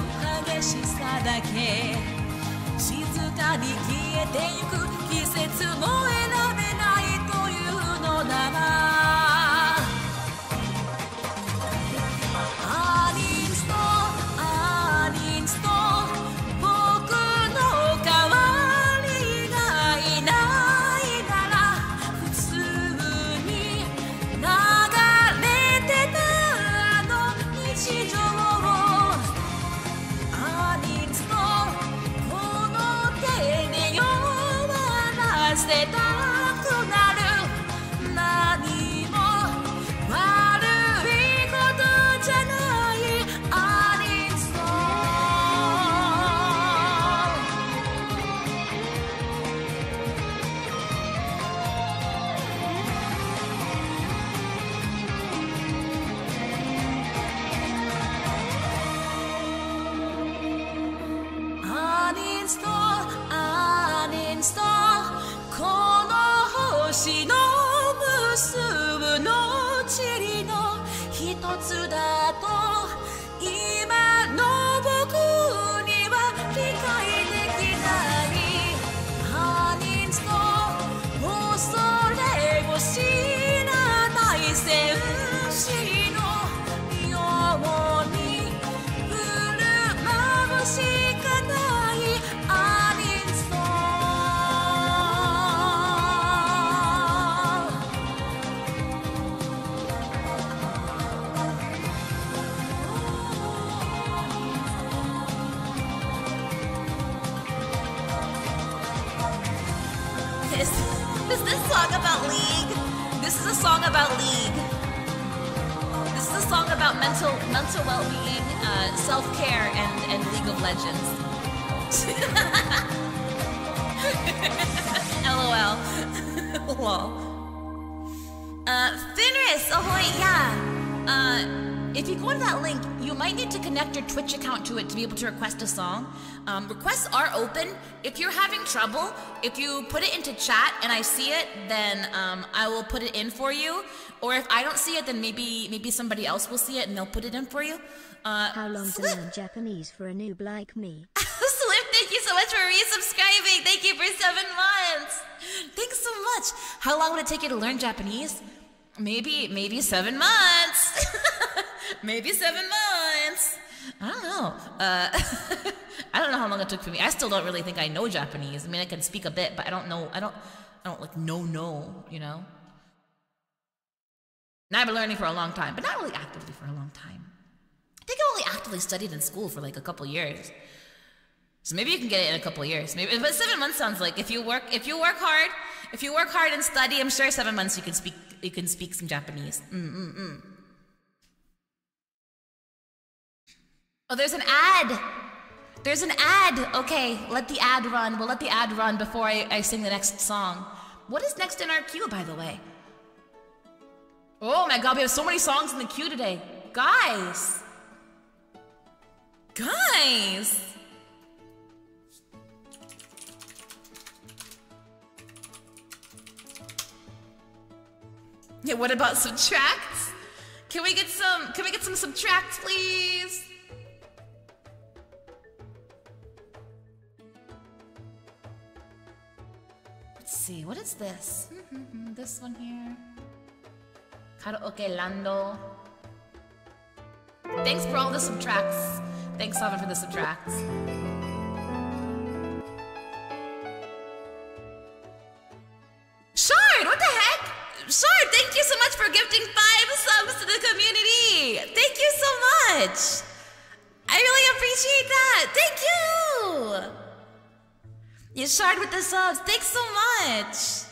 S2: 激しさだけ。静かに消えてゆく季節も選べないというのなら mental mental well-being, uh, self-care, and, and League of Legends. LOL. Lol. Uh, Finris, ahoy, yeah. Uh, if you go to that link, you might need to connect your Twitch account to it to be able to request a song. Um, requests are open. If you're having trouble, if you put it into chat and I see it, then um, I will put it in for you. Or if I don't see it, then maybe maybe somebody else will see it and they'll put it in for you. Uh,
S1: How long to learn Japanese for a noob like me?
S2: Slim, thank you so much for resubscribing. Thank you for seven months. Thanks so much. How long would it take you to learn Japanese? Maybe, maybe seven months. maybe seven months. I don't know. Uh, I don't know how long it took for me. I still don't really think I know Japanese. I mean, I can speak a bit, but I don't know. I don't. I don't like know know. You know. And I've been learning for a long time, but not really actively for a long time. I think I only actively studied in school for like a couple years. So maybe you can get it in a couple years. Maybe, but seven months sounds like if you work if you work hard, if you work hard and study, I'm sure seven months you can speak you can speak some Japanese. Mm mm mm. Oh, there's an ad. There's an ad. Okay, let the ad run. We'll let the ad run before I, I sing the next song. What is next in our queue, by the way? Oh my god, we have so many songs in the queue today. Guys! Guys! Yeah, what about subtracts? Can we get some can we get some subtracts, please? See, what is this? this one here. Karaoke Lando. Thanks for all the subtracts. Thanks, Sava, for the subtracts. Shard, what the heck? Shard, thank you so much for gifting five subs to the community. Thank you so much. I really appreciate that. Thank you. You Shard with the subs. Thanks so much.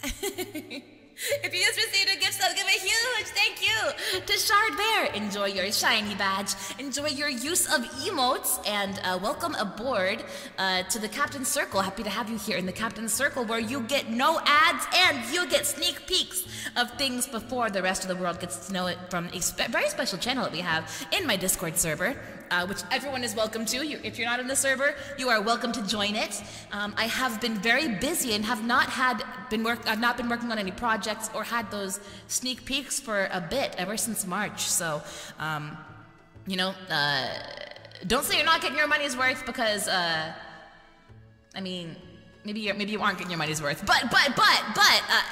S2: if you just received a gift sub, give a huge thank you to Shard Bear. Enjoy your shiny badge. Enjoy your use of emotes, and uh, welcome aboard uh, to the Captain's Circle. Happy to have you here in the Captain's Circle, where you get no ads and you get sneak peeks of things before the rest of the world gets to know it from a spe- very special channel that we have in my Discord server. Uh, which everyone is welcome to. You, if you're not in the server, you are welcome to join it. Um, I have been very busy and have not had been work. I've not been working on any projects or had those sneak peeks for a bit ever since March. So, um, you know, uh, don't say you're not getting your money's worth because, uh, I mean, maybe you maybe you aren't getting your money's worth. But but but but. Uh,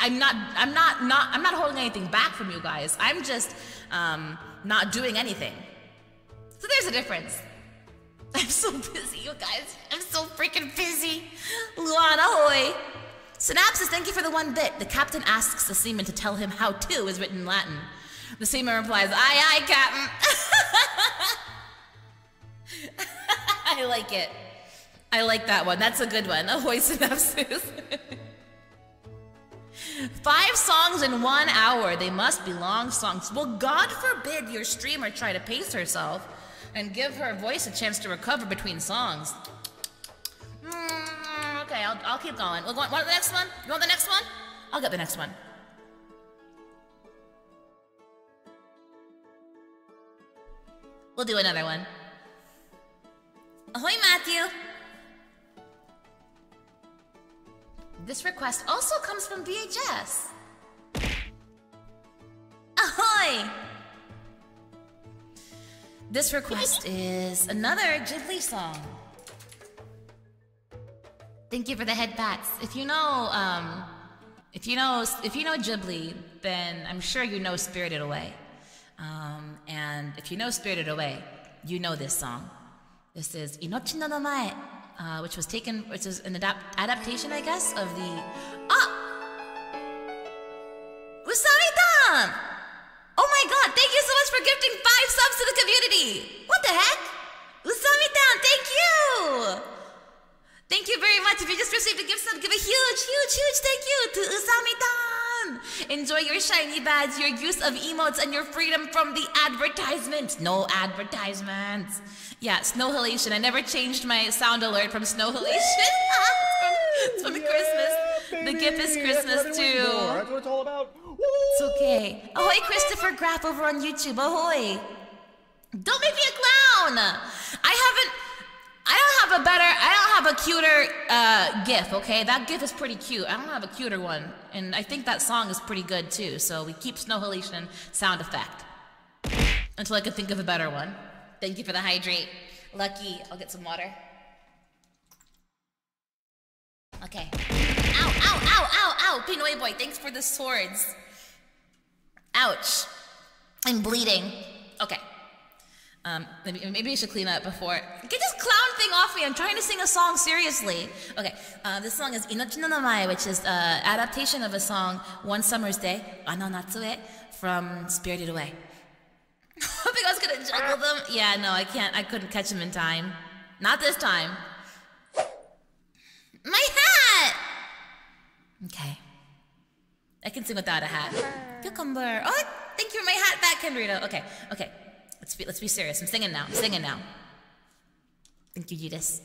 S2: I'm not, I'm not, not, I'm not holding anything back from you guys. I'm just um, not doing anything. So there's a difference. I'm so busy, you guys. I'm so freaking busy. Luan, ahoy. Synapsis, thank you for the one bit. The captain asks the seaman to tell him how to is written in Latin. The seaman replies, aye, aye, captain. I like it. I like that one. That's a good one. Ahoy, Synapsis. Five songs in one hour. They must be long songs. Well, God forbid your streamer try to pace herself and give her voice a chance to recover between songs. Mm, okay, I'll, I'll keep going. Want, want the next one? You want the next one? I'll get the next one. We'll do another one. Ahoy, Matthew! This request also comes from VHS. Ahoy! This request is another Ghibli song. Thank you for the head pats. If you know, um, if you know, if you know Ghibli, then I'm sure you know Spirited Away. Um, and if you know Spirited Away, you know this song. This is Inochi no Namae, uh, which was taken, which is an adapt- adaptation, I guess, of the. Ah! Usami-tan! Thank you so much for gifting five subs to the community! What the heck? Usami-tan, thank you! Thank you very much. If you just received a gift sub, give a huge, huge, huge thank you to Usami-tan! Enjoy your shiny badge, your use of emotes, and your freedom from the advertisements. No advertisements. Yeah, snow halation. I never changed my sound alert from snow halation. it's from, it's from Christmas. The gift is Christmas too.
S4: That's what it's all about.
S2: It's okay. Ahoy, Christopher Grapp over on YouTube. Ahoy. Don't make me a clown. I haven't. I don't have a better. I don't have a cuter uh, GIF. Okay, that GIF is pretty cute. I don't have a cuter one, and I think that song is pretty good too. So we keep snow halation sound effect until I can think of a better one. Thank you for the hydrate. Lucky, I'll get some water. Okay. Ow, ow, ow, ow, ow. Pinoy boy, thanks for the swords. Ouch. I'm bleeding. Okay. Um, maybe, I should clean that before. Get this clown thing off me. I'm trying to sing a song seriously. Okay, uh, this song is Inochi no Namae, which is uh, adaptation of a song One Summer's Day, Ano Natsue, from Spirited Away. I think I was gonna juggle them. Yeah, no, I can't. I couldn't catch them in time. Not this time. My hat! Okay. I can sing without a hat. Cucumber. Oh, thank you for my hat back, Kenrito. Okay, okay. Let's be let's be serious. I'm singing now. I'm singing now. Thank you, Judas.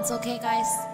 S2: Balance okay, guys?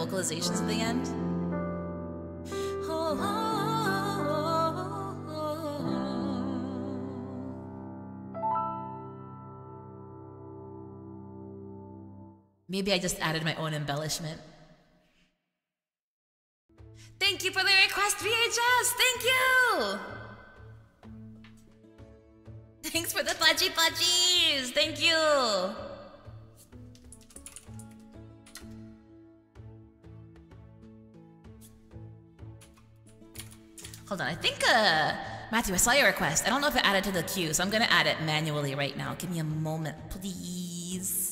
S2: Vocalizations at the end? Maybe I just added my own embellishment. Matthew, I saw your request. I don't know if it added to the queue, so I'm gonna add it manually right now. Give me a moment, please.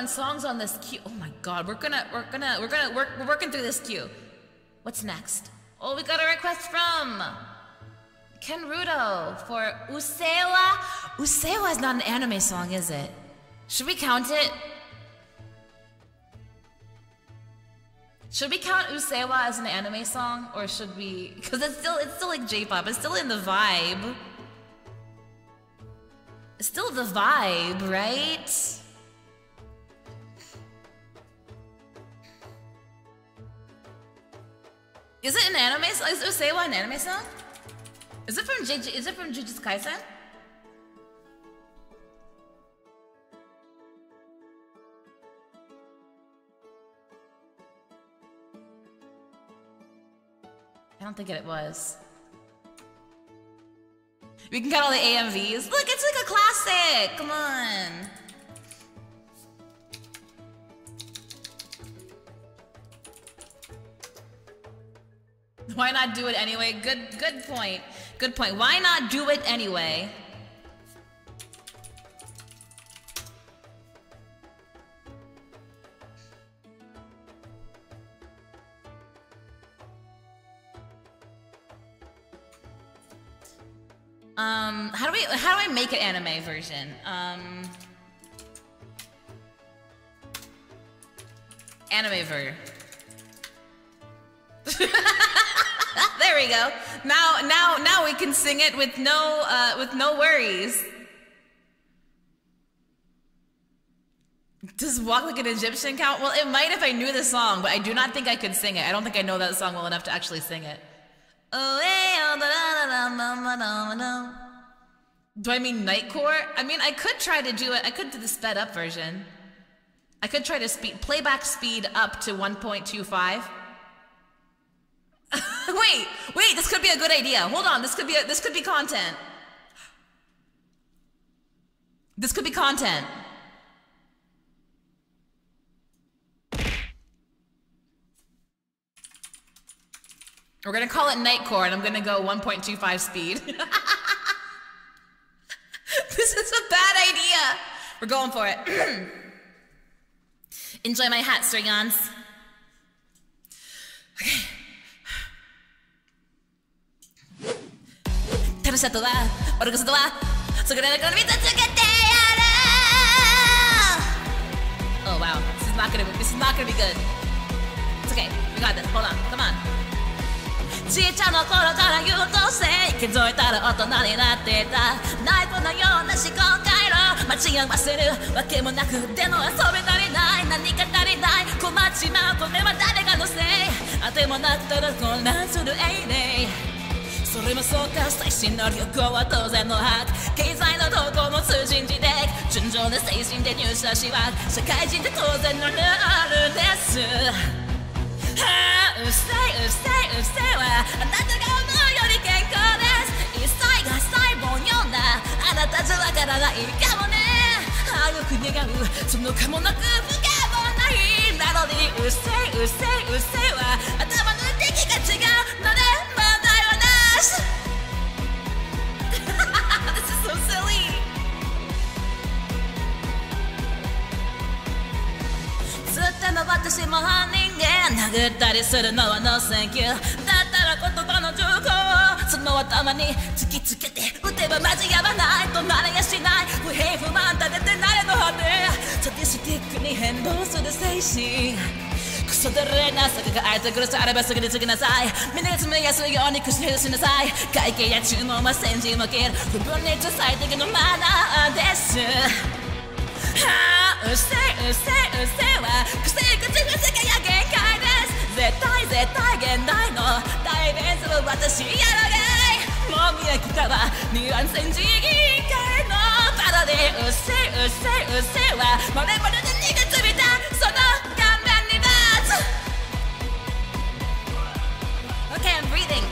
S2: 21 songs on this queue. Oh my god, we're gonna, we're gonna, we're gonna, work, we're working through this queue. What's next? Oh, we got a request from Ken Rudo for Usseewa. Usseewa is not an anime song, is it? Should we count it? Should we count Usseewa as an anime song, or should we? Because it's still, it's still like J-pop. It's still in the vibe. It's still the vibe, right? Is it an anime? Is Usseewa an anime song? Is it from JJ? Is it from Jujutsu Kaisen? I don't think it was. We can count all the AMVs. Look, it's like a classic. Come on. Why not do it anyway? Good good point. Good point. Why not do it anyway? Um, how do we how do I make an anime version? Um Anime ver. there we go. Now, now, now we can sing it with no, uh, with no worries. Does Walk Like an Egyptian count? Well, it might if I knew the song, but I do not think I could sing it. I don't think I know that song well enough to actually sing it. Do I mean Nightcore? I mean, I could try to do it. I could do the sped up version. I could try to speed playback speed up to 1.25. wait, wait, this could be a good idea. Hold on, this could be a, this could be content. This could be content. We're gonna call it Nightcore, and I'm gonna go 1.25 speed. this is a bad idea. We're going for it. Enjoy my hat, Stringons. Okay. 楽しさとは愚かさとはそこら中の見つけてやる。Oh wow, this is not gonna be, this is not gonna be good. It's okay, we got this. Hold on, come on. ちっちゃな頃から優等生気づいたら大人になってた。ナイフのような思考回路。間違わせるわけもなくでも遊び足りない。何か足りない。困っちまう。これは誰かのせ。いあてもなったら混乱する。エイレイそれもそうか。最新の旅行は当然の把握経済の動向も通信時で純情な精神で入社しは社会人って当然のルールです。はあうっせいうっせいうっせいはあなたが思うより健康です一切が細胞ようなあなたじゃわからないかもね早く願うそのかもなく不可もないなのにうっせいうっせいうっせいは頭のも私も犯人間殴ったりするのはノーセンキューだったら言葉の情報をその頭に突きつけて打てば間違わないとなれやしない不平不満立ててなれの果てサティスティックに変動する精神クソだれな坂が空いてくるさあれ。ばすぐに次ぎなさい身に詰めやすいように口にしなさい会計や注文は先陣を切る不分率最適のマナーですはうっせうっせうっせいは癖口の世界や限界です絶対絶対現代の代弁する私やらげもう見えきたわニュアンス演じ委員会のパロディうっせうっせうっせはまるまるで荷がついたその顔面に立つ Okay, I'm breathing,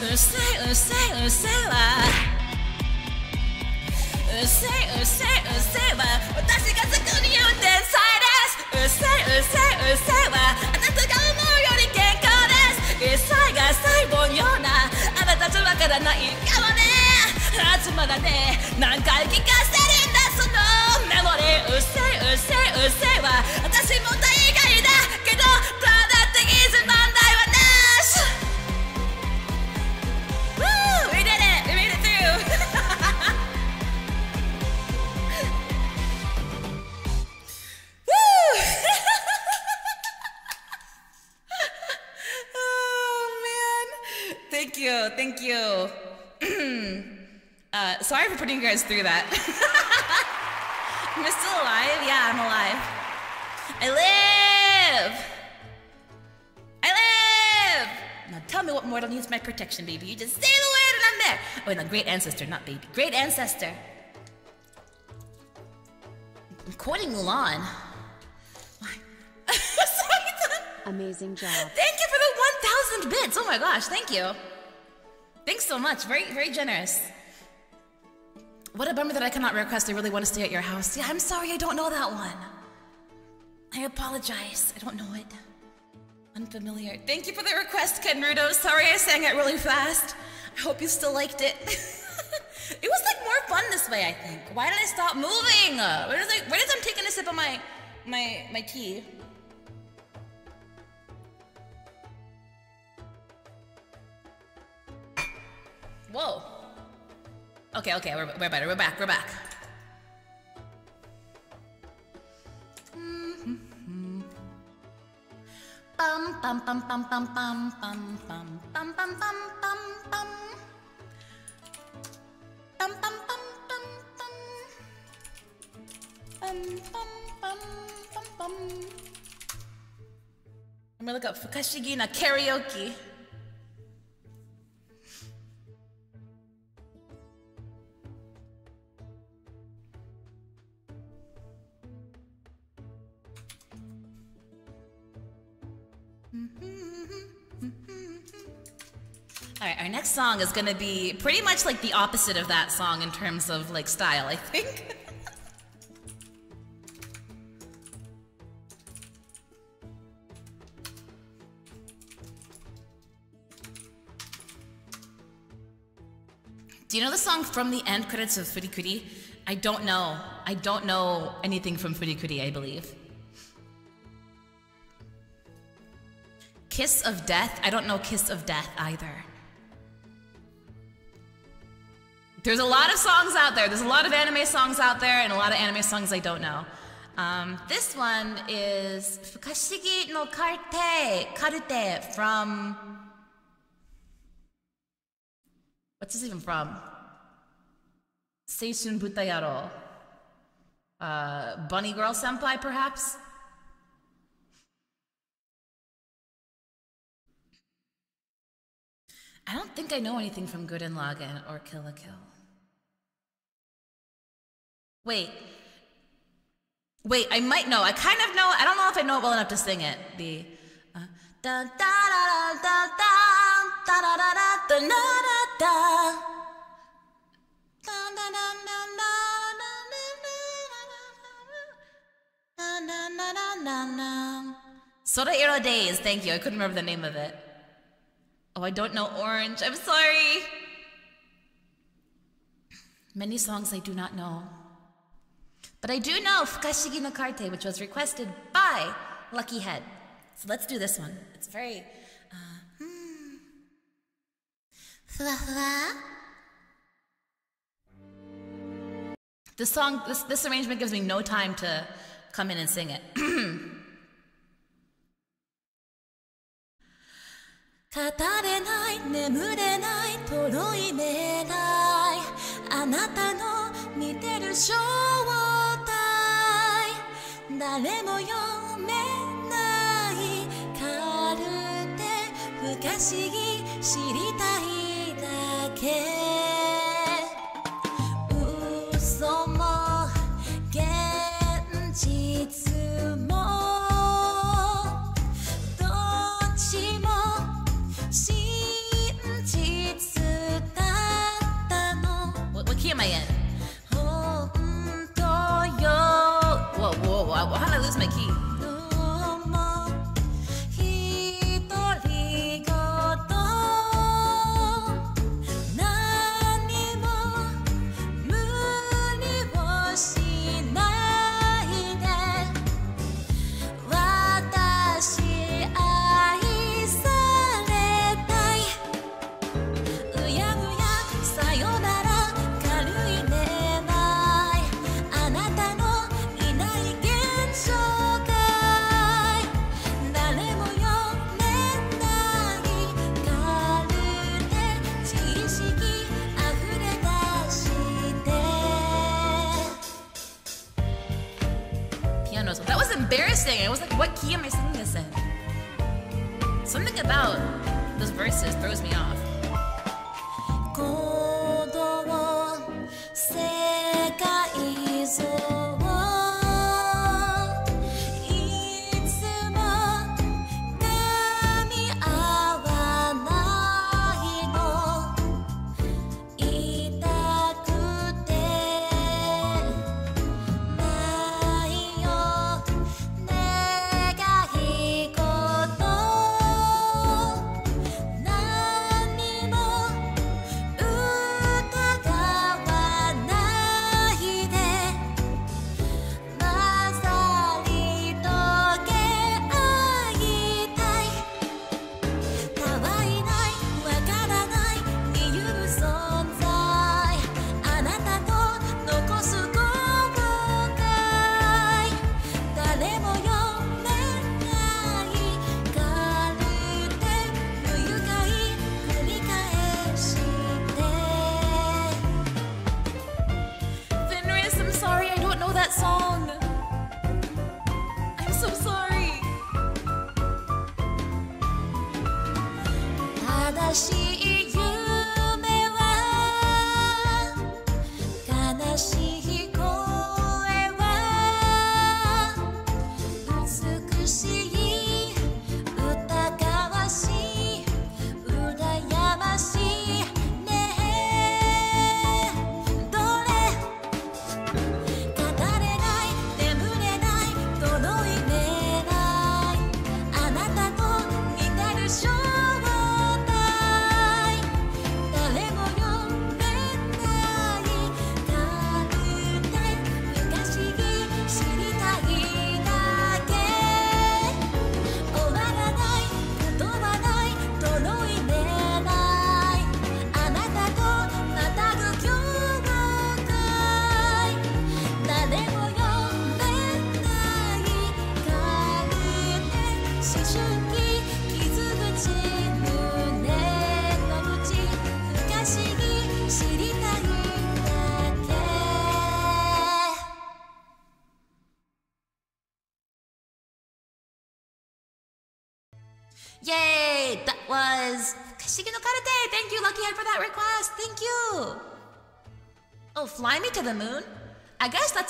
S2: うっせいうっせいうっせいはうっせいうっせいうっせいは私が作る言う天才ですうっせいうっせいうっせいはあなたが思うより健康です一切が細胞ようなあなたじゃわからないかもね集まらね何回聞かせるんだそのメモリーうっせいうっせいうっせいは私も大 you, thank you. uh, sorry for putting you guys through that. Am I still alive? Yeah, I'm alive. I live! I live! Now tell me what mortal needs my protection, baby. You just say the word and I'm there. Oh, no, great ancestor, not baby. Great ancestor. I'm quoting Mulan.
S1: Amazing job.
S2: Thank you for the 1,000 bits. Oh my gosh, thank you. Thanks so much. Very, very generous. What a bummer that I cannot request. I really want to stay at your house. Yeah, I'm sorry I don't know that one. I apologize. I don't know it. Unfamiliar. Thank you for the request, Ken Rudo. Sorry I sang it really fast. I hope you still liked it. it was like more fun this way, I think. Why did I stop moving? Where is I, where is I'm taking a sip of my my my tea? Whoa. Okay, okay, we're, we're better. We're back. We're back. Bum bum bum bum bum bum bum bum bum bum bum bum bum. Bum bum bum bum bum. Bum bum
S5: bum bum bum. I'm gonna look up Fukashigi na karaoke. All right, our next song is gonna be pretty much like the opposite of that song in terms of like style, I think. Do you know the song from the end credits of Furikuri? I don't know. I don't know anything from Furikuri, I believe. Kiss of Death? I don't know Kiss of Death either. There's a lot of songs out there. There's a lot of anime songs out there, and a lot of anime songs I don't know. Um, this one is Fukashigi no Karte, Karte from. What's this even from? Seishun Butayaro. Uh, Bunny Girl Senpai, perhaps? I don't think I know anything from Gurren Lagann or Kill la Kill. Wait. Wait, I might know. I kind of know. I don't know if I know it well enough to sing it. The uh, da da da da da da da da da da da da da da. Da, da, da, da, da, da, da, da, da, da, da, da. Sorairo Days. Thank you. I couldn't remember the name of it. Oh, I don't know Orange. I'm sorry. Many songs I do not know. But I do know Fukashigi no Karte, which was requested by Lucky Head. So let's do this one. It's very. Uh, hmm. This song, this, this arrangement gives me no time to come in and sing it.
S2: 語れない眠れないとろい目がいあなたの見てる正体誰も読めないカルテ。不可思議知りたいだけ。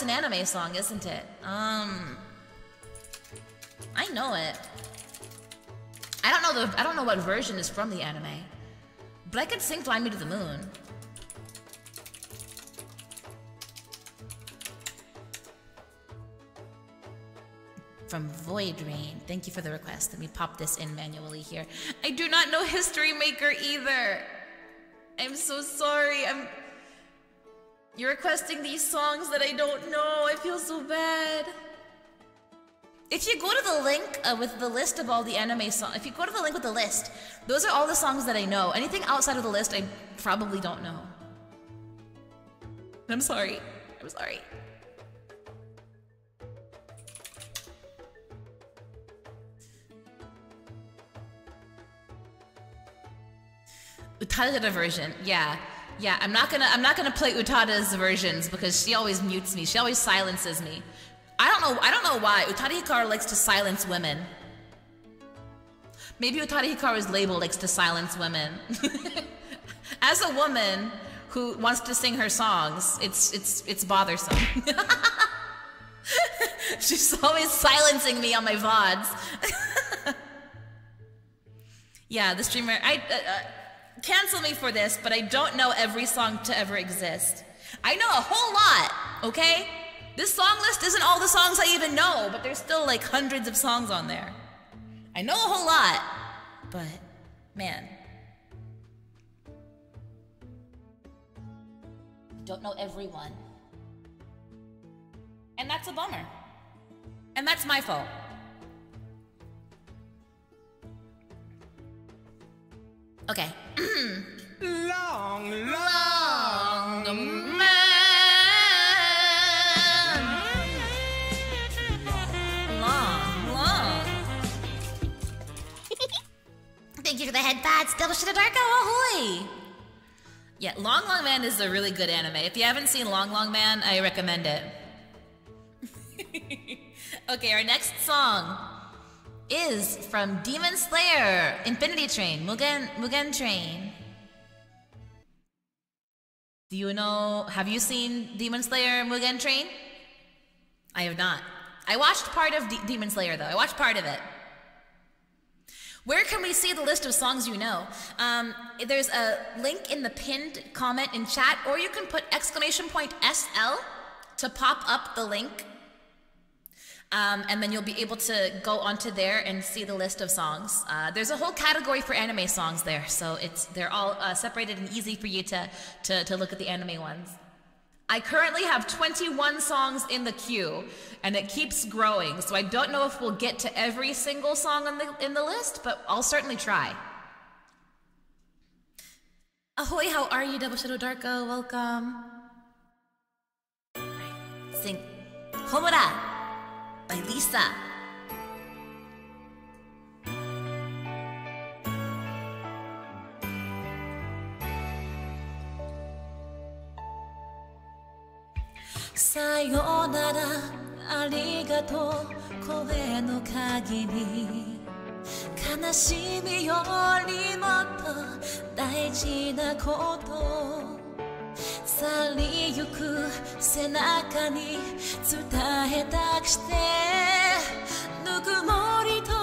S2: An anime song, isn't it? Um I know it. I don't know the I don't know what version is from the anime. But I could sing Fly Me to the Moon. from Void Rain. Thank you for the request. Let me pop this in manually here. I do not know History Maker either. I'm so sorry. I'm. You're requesting these songs that I don't know. I feel so bad. If you go to the link uh, with the list of all the anime songs, if you go to the link with the list, those are all the songs that I know. Anything outside of the list, I probably don't know. I'm sorry. I'm sorry. Utada version. Yeah. Yeah, I'm not gonna I'm not gonna play Utada's versions because she always mutes me. She always silences me. I don't know I don't know why. Utada Hikaru likes to silence women. Maybe Utada Hikaru's label likes to silence women. As a woman who wants to sing her songs, it's it's it's bothersome. She's always silencing me on my VODs. yeah, the streamer I uh, uh, cancel me for this, but I don't know every song to ever exist. I know a whole lot, okay? This song list isn't all the songs I even know, but there's still like hundreds of songs on there. I know a whole lot, but man. Don't know everyone. And that's a bummer. And that's my fault. Okay.
S4: Long, long,
S2: Long man. Long, long. Thank you for the head pads, Double Shit Darko, ahoy! Yeah, Long Long Man is a really good anime. If you haven't seen Long Long Man, I recommend it. okay, our next song is from Demon Slayer, Infinity Train, Mugen Mugen Train. Do you know? Have you seen Demon Slayer Mugen Train? I have not. I watched part of Demon Slayer though. I watched part of it. Where can we see the list of songs you know? Um, there's a link in the pinned comment in chat, or you can put exclamation point SL to pop up the link. Um, and then you'll be able to go onto there and see the list of songs. Uh, there's a whole category for anime songs there, so it's they're all uh, separated and easy for you to, to to look at the anime ones. I currently have 21 songs in the queue, and it keeps growing. So I don't know if we'll get to every single song on the in the list, but I'll certainly try. Ahoy, how are you, Double Shadow Darko? Welcome. Sing Homura by Lisa. "
S3: さようならありがとう声の限り」
S2: 悲しみよりもっと大事なこと去りゆく背中に伝えたくしてぬくもりと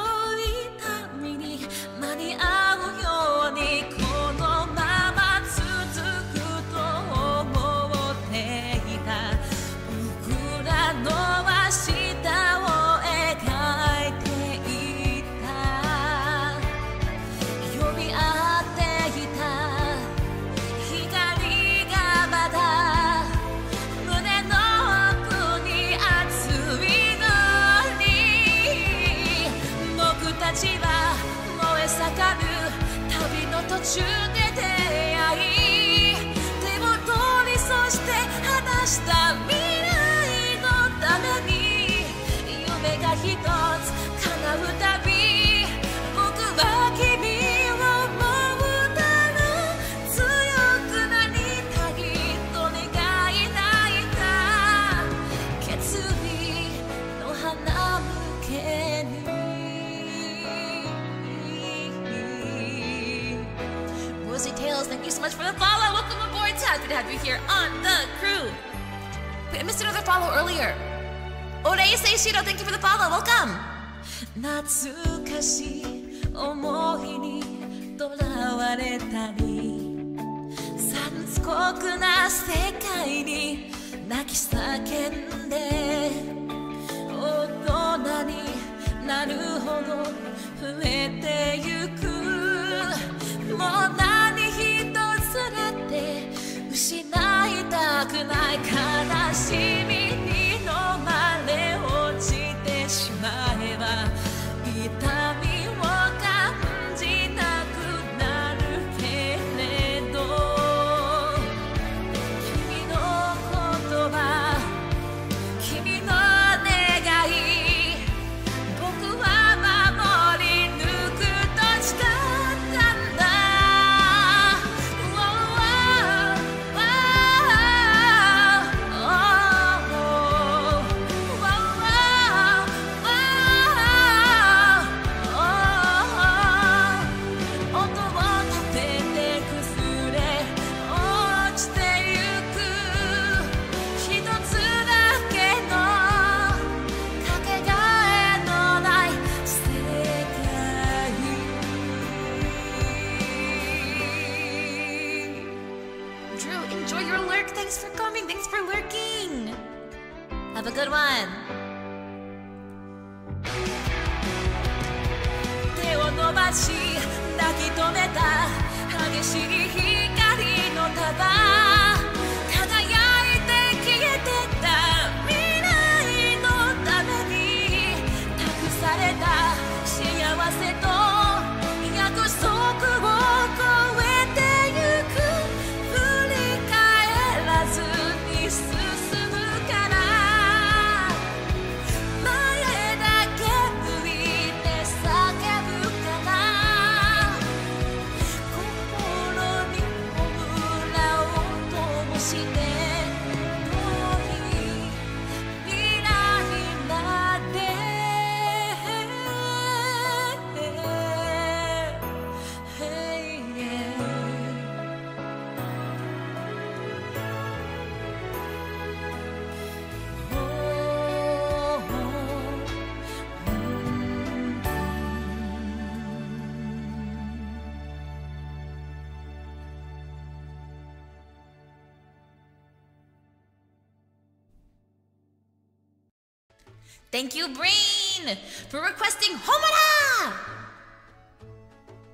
S2: missed another follow earlier. Orei Seishiro, thank you for the follow. Welcome. 懐かしい思いにとらわれたり残酷な世界に泣き叫んで大人になるほど増えてゆくもう何一つだって失いたくない悲し see Thank you, Brain, for requesting Homura!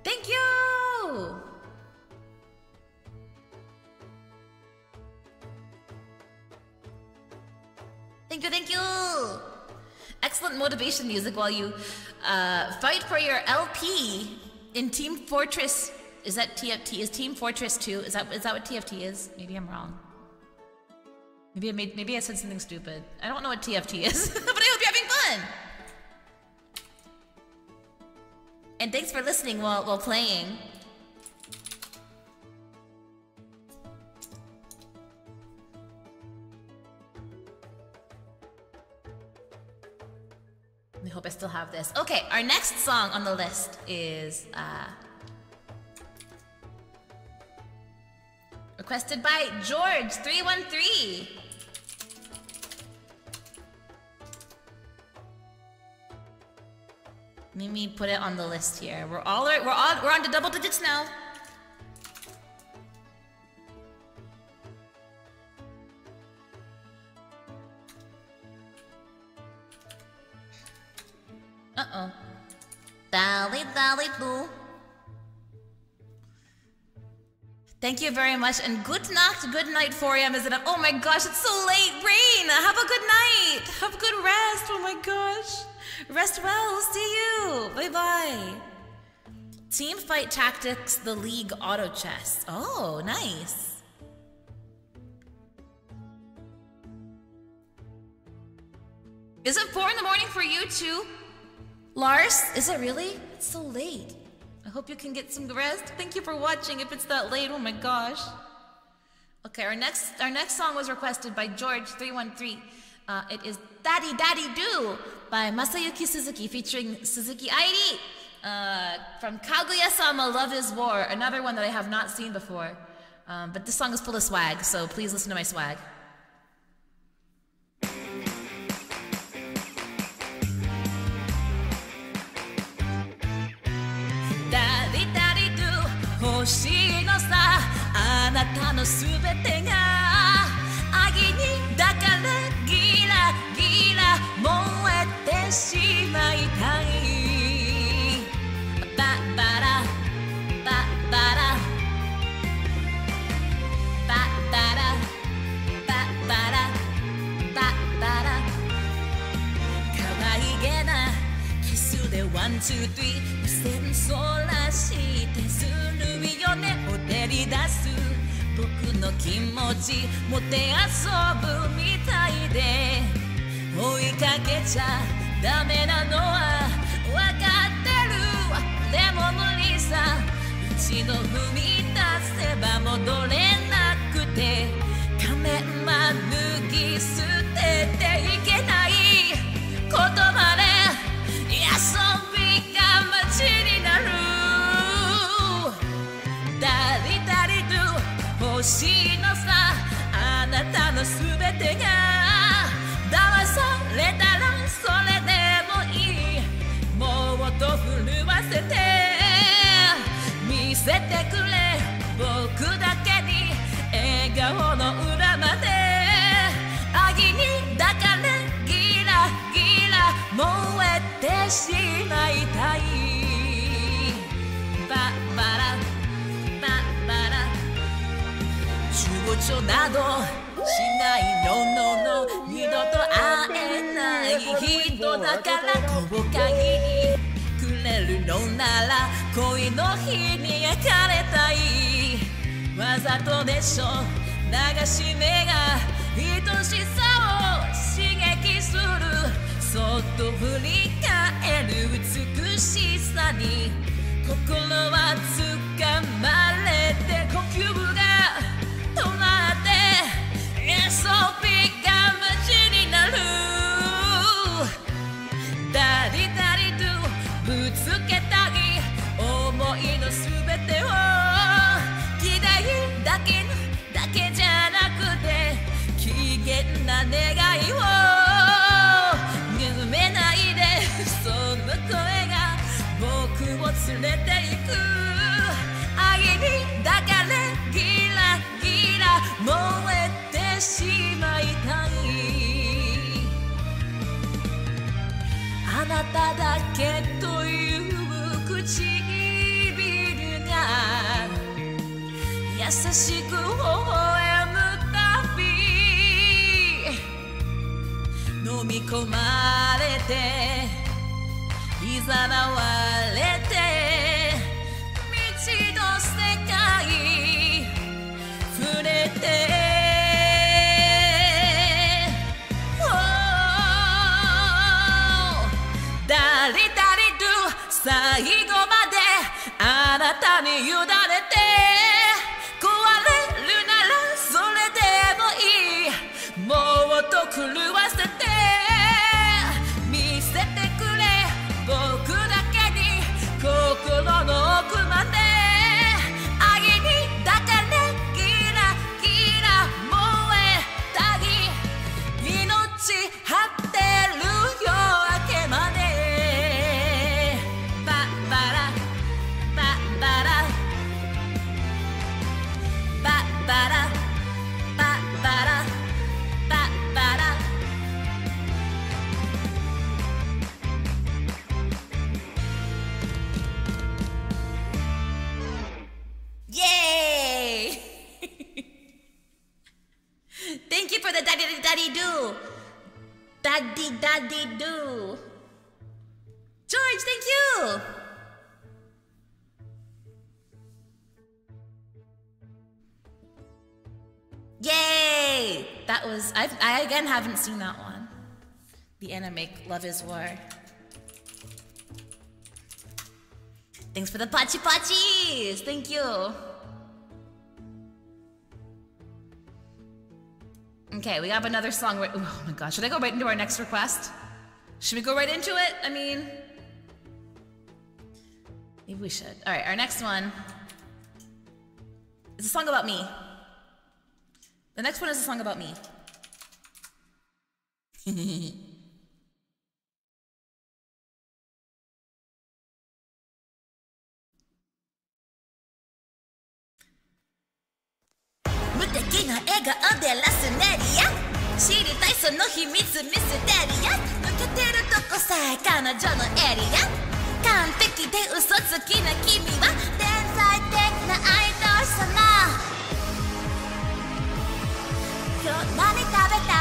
S2: Thank you! Thank you, thank you! Excellent motivation music while you uh, fight for your LP in Team Fortress. Is that TFT? Is Team Fortress 2? Is that is that what TFT is? Maybe I'm wrong. Maybe I made maybe I said something stupid. I don't know what TFT is, but I hope you're having fun. And thanks for listening while while playing. I hope I still have this. Okay, our next song on the list is uh, requested by George313. Let me put it on the list here. We're all we're on we're on to double digits now. Uh-oh. Dally dally do. Thank you very much and good night, good night 4 a.m. Is it? Oh my gosh, it's so late. Rain, have a good night. Have a good rest. Oh my gosh. Rest well. See you. Bye bye. Teamfight Tactics, the League Auto Chess. Oh, nice. Is it 4 in the morning for you too? Lars, is it really? It's so late. I hope you can get some rest. Thank you for watching if it's that late. Oh my gosh. Okay, our next our next song was requested by George313. Uh, it is Daddy Daddy Do by Masayuki Suzuki featuring Suzuki Airi uh, from Kaguya-sama Love is War, another one that I have not seen before. Um, but this song is full of swag, so please listen to my swag. あなたのすべてが愛にだからギラギラ燃えてしまいたい。バッバラバッバラ。バッバラバッバラ。バッバラ。可愛げなキスでワンツースリー。無戦争らしい手するよね。ほてり出す。僕の気持ちもて遊ぶみたいで追いかけちゃダメなのは分かってるわ。でも無理さ一度踏み出せば戻れなくて仮面は脱ぎ捨てていけない。言葉しいのさあなたのすべてが騙されたらそれでもいい。もっと震わせて見せてくれ僕だけに笑顔の裏まで。愛にだからギラギラ燃えてしまいた。などしないののの二度と会えない人だから後悔くれるのなら恋の日に焼かれたいわざとでしょ流し目が愛しさを刺激するそっと振り返る美しさに心は掴まれて呼吸が「だりだりとぶつけたい」「想いのすべてを」「きらいだけだけじゃなくて」「きげんな願いを。ぬるめないで」「そんな声が僕を連れていく。愛に抱かれギラギラもう」ただけという唇が優しく微笑むたび飲み込まれていざなわれて未知の世界触れて最後まであなたに委ねて Daddy daddy do. George, thank you. Yay! That was I. I again haven't seen that one. The anime Love Is War. Thanks for the pachi pachis. Thank you. Okay, we have another song. Right, oh my gosh, should I go right into our next request? Should we go right into it? I mean, maybe we should. All right, our next one is a song about me. The next one is a song about me.「敵な笑顔でラスネリア」「知りたいその秘密ミステリア」「抜けてるとこさえ彼女のエリア」「完璧で嘘つきな君は。天才的な愛とさな」今日何食べた？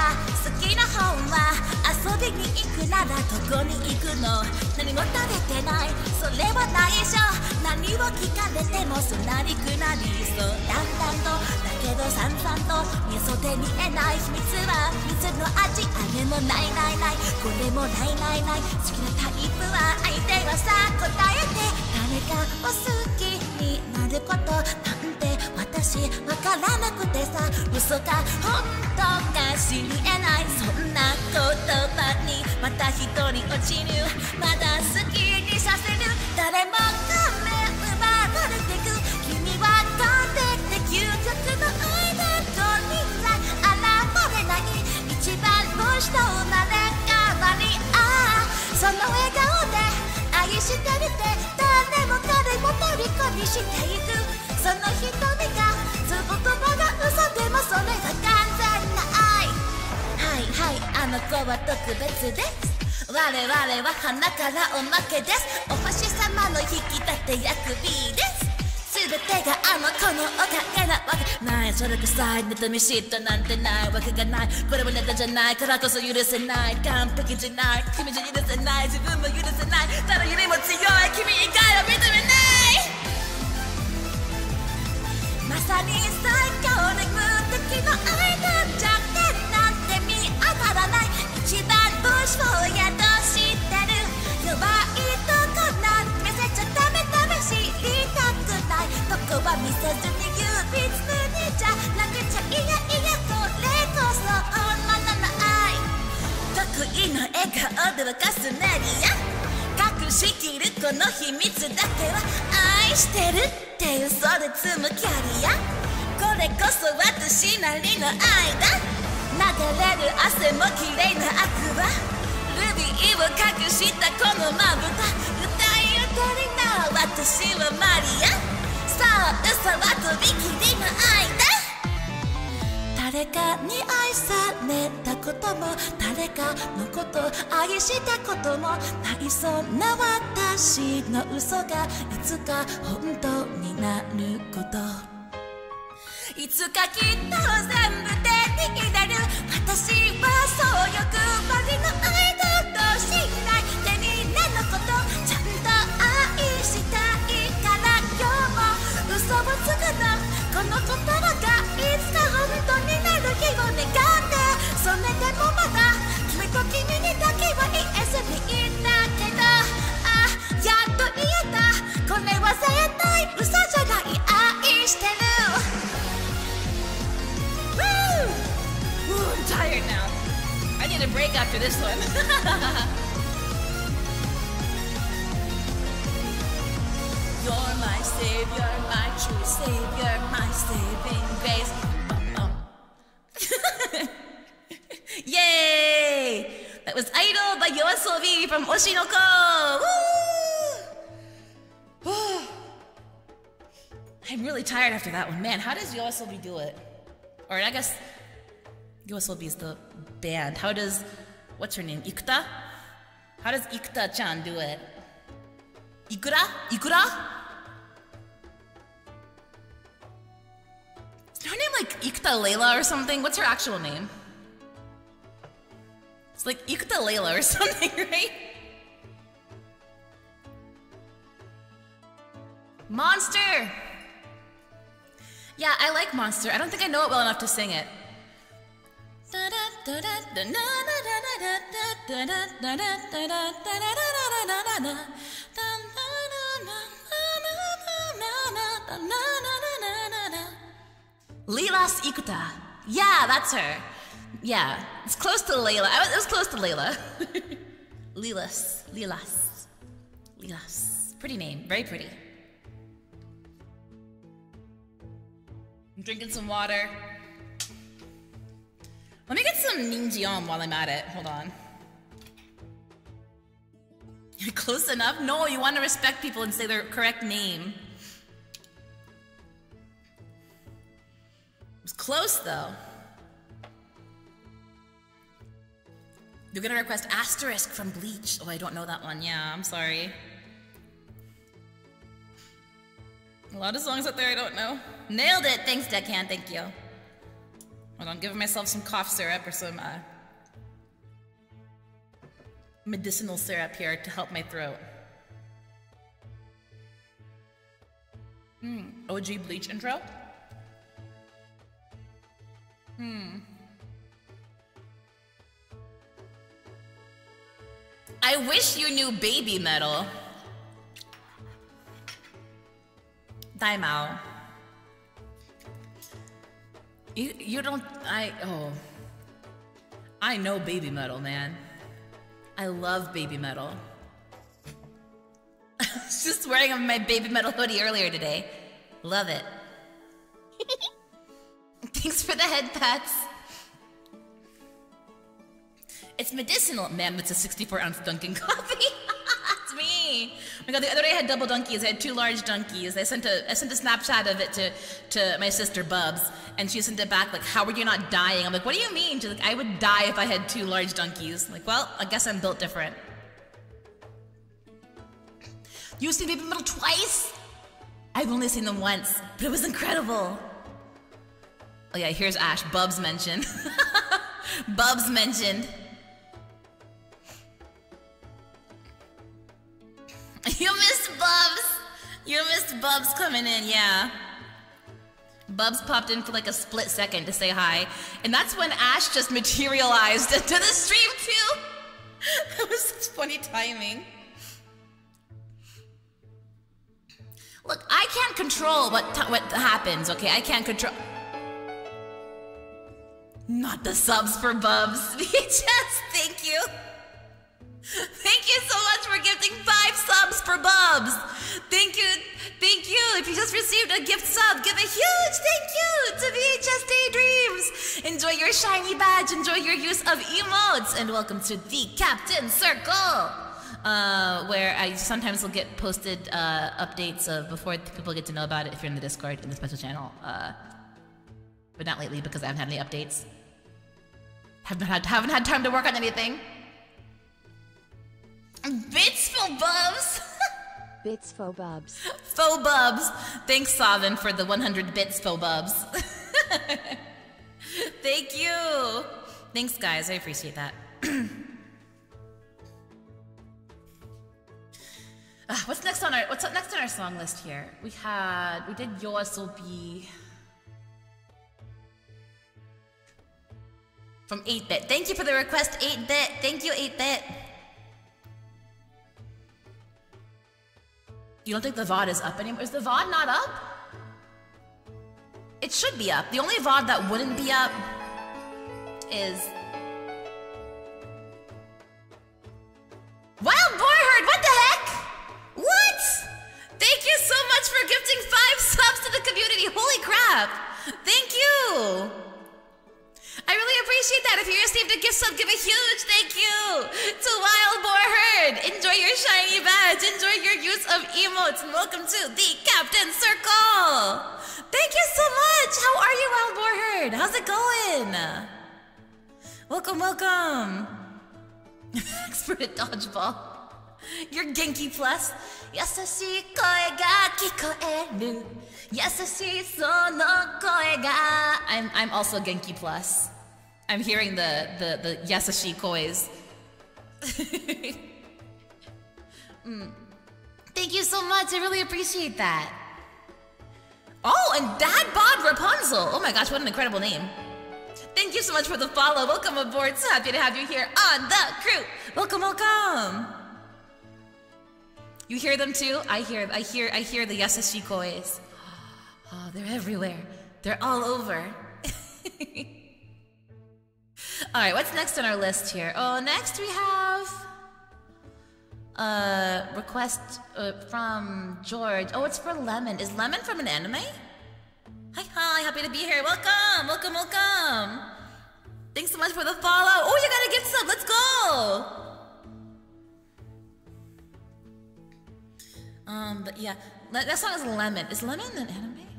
S2: 好きな本は。遊びに行くならどこに行くの？何も食べてない。それは内緒何を聞かれてもすなりくなりそう。だんだんとだけどさんさんと見袖見えない。秘密は水の味あれもないないない。これもないないない。好きなタイプは相手はさ答えて誰かを好きになること。なんて私わからなくてさ嘘か本当か知りえない。そんな言葉にまた一人落ちる。まだ好きにさせる。誰も仮面奪われてく。君は飛んでって究極の愛だと人来現れない一番星と生まれ変わりああその笑顔で愛してるって誰も彼も虜にしていく。その瞳がずっと言葉が嘘でもそれが完全な愛はい。はい。あの子は特別です我々は花からおまけですお星様の引き立て役 B です全てがあの子のおかげなわけないそれくさい妬み嫉妬なんてないわけがない。これはネタじゃないからこそ許せない。完璧じゃない。君じゃ許せない自分も許せない。ただよりも強い。君以外は認めない。まさに最強で無敵の愛なんじゃってなんて見当たらない。一番ブッシュを宿してる弱いとこなんて見せちゃダメダメ知りたくないとこは見せずに指つぶにじゃなくちゃいやいやこれこそ本物の愛。得意の笑顔で沸かすメリア。隠しきるこの秘密だけは愛してるって嘘で積むキャリアこれこそ私なりの愛だ流れる汗も綺麗なアクアルビーを隠したこのまぶた歌い踊りな私はマリアさあ嘘はとびきりの愛だ誰かに愛されたことも誰かのこと愛したこともないそんな私の嘘がいつか本当になること。いつかきっと全部手に入れる私はそう欲張りの愛だと信頼手に入れのこと。ちゃんと愛したいから今日も嘘をつくの。この言葉 I'm tired now. I need a break after this one. You're my savior, my true savior, my saving grace. Yay! That was Idol by Yoasobi from Oshi no Ko. Woo! I'm really tired after that one. Man, how does Yoasobi do it? Or I guess Yoasobi is the band. How does what's her name? Ikuta? How does Ikuta-chan do it? Ikura? Ikura? Her name like Ikta Layla or something? What's her actual name? It's like Ikta Layla or something, right? Monster! Yeah, I like Monster. I don't think I know it well enough to sing it. Lilas Ikuta. Yeah, that's her. Yeah, it's close to Layla. I was, it was close to Layla. Lilas. Lilas. Lilas. Pretty name. Very pretty. I'm drinking some water. Let me get some Nin Jiom while I'm at it. Hold on. You're close enough? No, you want to respect people and say their correct name. Close though. You're gonna request asterisk from Bleach. Oh, I don't know that one. Yeah, I'm sorry. A lot of songs out there I don't know. Nailed it! Thanks, Deckhand. Thank you. Hold on, giving myself some cough syrup or some uh, medicinal syrup here to help my throat. Hmm. OG Bleach intro? Hmm. I wish you knew baby metal. Daimao. You, you don't, I, oh. I know baby metal, man. I love baby metal. I was just wearing my baby metal hoodie earlier today. Love it. Thanks for the head pats. It's medicinal. Ma'am, it's a 64 ounce Dunkin' coffee. it's me. Oh my god, the other day I had double donkeys. I had two large donkeys. I sent a I sent a Snapchat of it to, to my sister Bubs, and she sent it back like, "How are you not dying?" I'm like, "What do you mean?" She's like, "I would die if I had two large donkeys." Like, well, I guess I'm built different. You've seen Baby Metal twice? I've only seen them once, but it was incredible. Oh yeah, here's Ash. Bubs mentioned. Bubs mentioned. You missed Bubs. You missed Bubs coming in, yeah. Bubs popped in for like a split second to say hi, and that's when Ash just materialized into the stream too. That was such funny timing. Look, I can't control what what happens. Okay, I can't control. Not the subs for Bubs. VHS, thank you. Thank you so much for gifting five subs for Bubs. Thank you, thank you. If you just received a gift sub, give a huge thank you to VHS Daydreams. Enjoy your shiny badge, enjoy your use of emotes, and welcome to the Captain Circle. Uh, where I sometimes will get posted uh, updates of before people get to know about it if you're in the Discord in the special channel. Uh, but not lately because I haven't had any updates. Haven't had haven't had time to work on anything. Bits for bubs.
S1: Bits for bubs.
S2: Faux bubs. Thanks, Savin, for the 100 bits faux bubs. Thank you. Thanks, guys. I appreciate that. Uh, what's next on our What's up next on our song list here? We had we did Yoasobi From 8-Bit. Thank you for the request, 8-Bit. Thank you, 8-Bit. You don't think the VOD is up anymore? Is the VOD not up? It should be up. The only VOD that wouldn't be up is... Wild boy, Herd, what the heck? What? Thank you so much for gifting five subs to the community. Holy crap. Thank you. I really appreciate that. If you received a gift sub, give a huge thank you to Wild Boar Herd. Enjoy your shiny badge. Enjoy your use of emotes. And welcome to the Captain Circle. Thank you so much. How are you, Wild Boar Herd? How's it going? Welcome, welcome. Expert at dodgeball. You're Genki Plus. 優しい声が聞こえる I'm, I'm also Genki Plus. I'm hearing the, the, the yasashi kois. mm. Thank you so much, I really appreciate that. Oh, and Dad Bob Rapunzel! Oh my gosh, what an incredible name. Thank you so much for the follow. Welcome aboard. So happy to have you here on the crew. Welcome, welcome. You hear them too? I hear I hear I hear the yasashi kois. Oh, they're everywhere. They're all over. all right, what's next on our list here? Oh, next we have a request uh, from George. Oh, it's for Lemon. Is Lemon from an anime? Hi, hi, happy to be here. Welcome, welcome, welcome. Thanks so much for the follow. Oh, you got a gift sub. Let's go. Um, but yeah, that song is Lemon. Is Lemon an anime?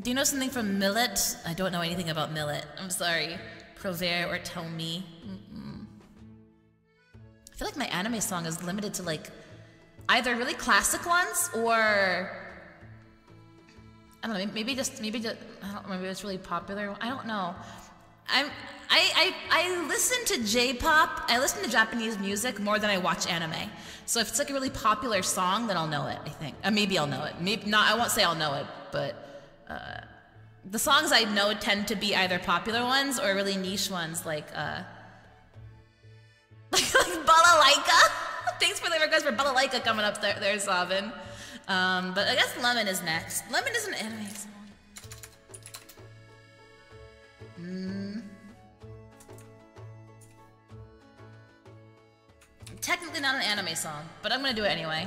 S2: Do you know something from Millet? I don't know anything about Millet. I'm sorry. Provere or tell me. Mm-mm. I feel like my anime song is limited to like either really classic ones or I don't know. Maybe just maybe just I don't maybe it's really popular. I don't know. I'm I I I listen to J-pop. I listen to Japanese music more than I watch anime. So if it's like a really popular song, then I'll know it. I think. Uh, maybe I'll know it. Maybe not. I won't say I'll know it, but the songs I know tend to be either popular ones or really niche ones, like uh, like, like Balalaika. Thanks for the request for Balalaika coming up there, there Savin. Um, but I guess Lemon is next. Lemon is an anime song. Mm. Technically not an anime song, but I'm gonna do it anyway.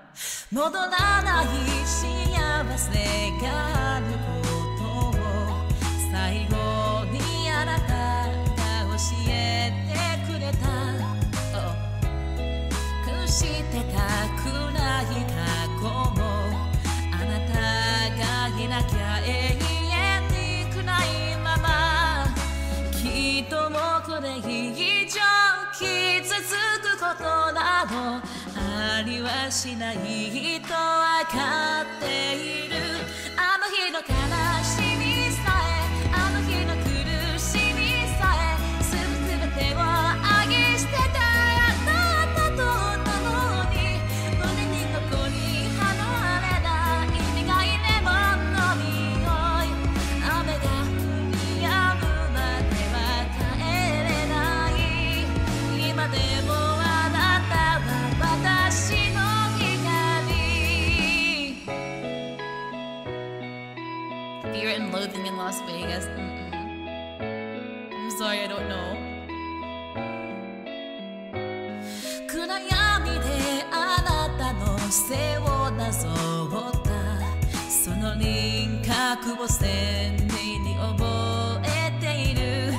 S2: 戻らない幸せがあることを最後にあなたが教えてくれた Uh-oh 屈してた暗い過去もあなたがいなきゃ永遠に暗いままきっともう。これ以上傷つくことなどありはしないとわかっている。あの日の悲し and loathing in Las Vegas. Mm-mm. I'm sorry, I don't know. 暗闇であなたの背をなぞったその輪郭を鮮明に覚えている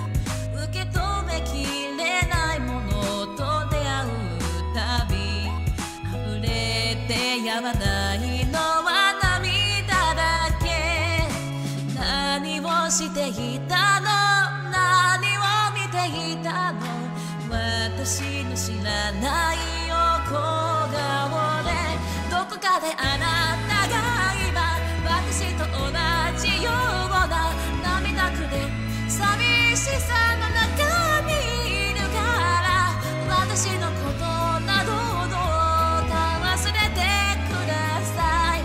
S2: 受け止めきれないものと出会うたび溢れてやまないであなたが今私と同じような涙くれ寂しさの中にいるから私のことなどどうか忘れてください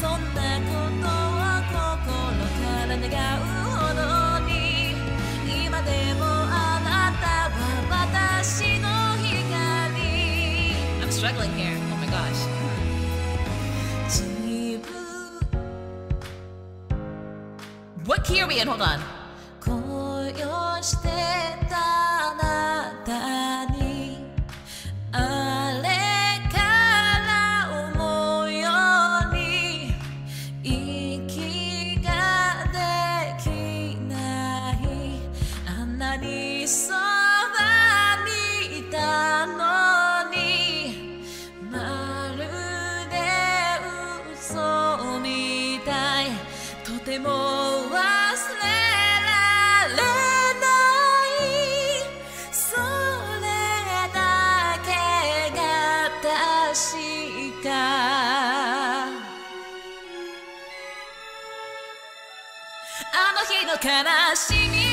S2: そんなことを心から願うほどに今でもあなたは私の struggling here. Oh my gosh. What key are we in? Hold on. の悲しみ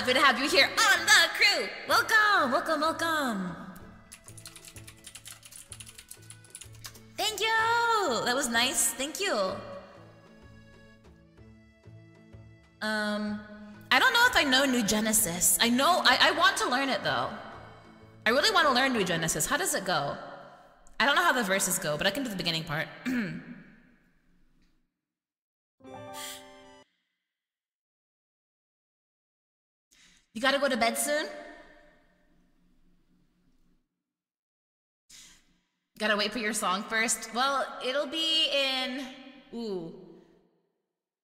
S2: happy to have you here on the crew. Welcome, welcome, welcome. Thank you. That was nice. Thank you. Um, I don't know if I know New Genesis. I know I, I want to learn it though. I really want to learn New Genesis. How does it go? I don't know how the verses go, but I can do the beginning part. you gotta go to bed soon? Gotta wait for your song first? Well, it'll be in. Ooh.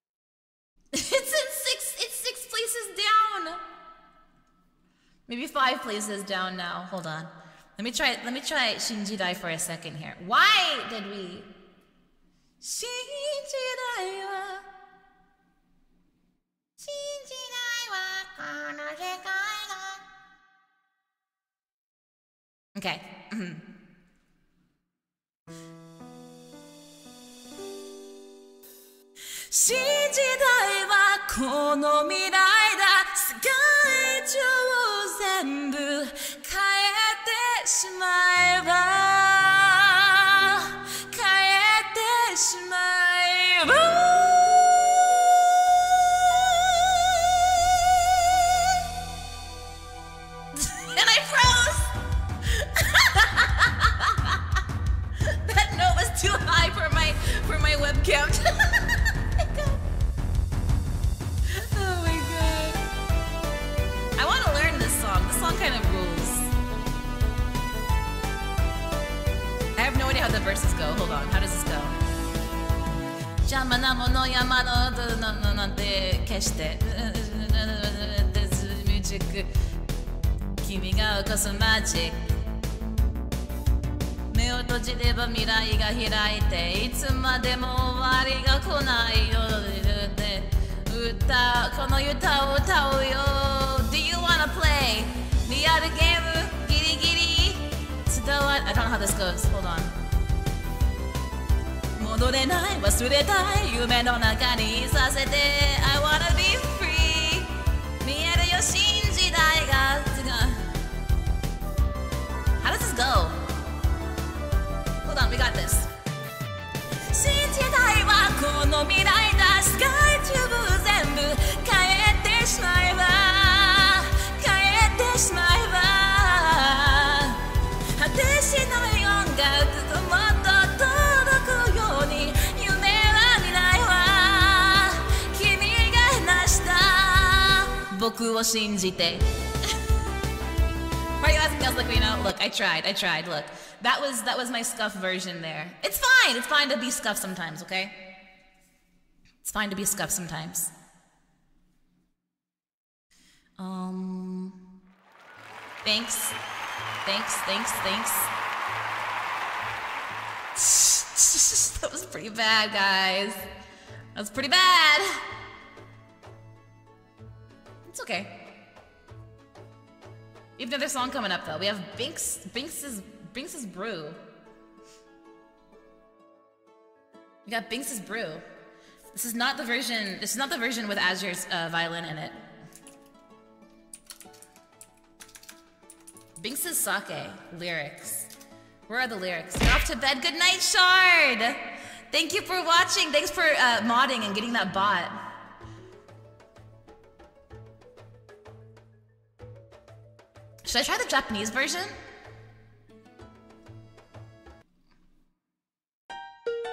S2: it's in six. It's six places down. Maybe five places down now. Hold on. Let me try. Let me try Shinjidai for a second here. Why did we? Wa. Shinjidai wa ga. Okay. 新時代はこの未来だ。世界中を全部変えてしまえば。変えてしまえば。for my webcam. oh my god. I want to learn this song. This song kind of rules. I have no idea how the verses go. Hold on. How does this go? 邪魔なもの山のののなんて消してミュージック君が起こすマジック目を 閉じれば未来が開いていつまでも終わりが来ないよで歌この歌を歌うよ。Do you wanna play? リアルゲームギリギリ。伝わ I don't know how this goes. Hold on. 戻れない忘れたい夢の中にいさせて。I wanna be free. 見えるよ新時代が。How does this go? We got this. 新時代はこの未来だ世界中全部変えてしまえば変えてしまえば果てしない音楽ともっと届くように夢は未来は君が成した僕を信じて Are you asking else like you know? Look, I tried, I tried. Look, that was that was my scuff version there. It's fine. It's fine to be scuffed sometimes, okay? It's fine to be scuffed sometimes. Um Thanks. Thanks, thanks, thanks. that
S6: was pretty bad, guys. That was pretty bad. It's okay. We have another song coming up though. We have Binks Binks's Binks's Brew. We got Binks's Brew. This is not the version. This is not the version with Azure's uh, violin in it. Binks's sake lyrics. Where are the lyrics? You're off to bed. Good night, Shard. Thank you for watching. Thanks for uh, modding and getting that bot. Should I try the Japanese version?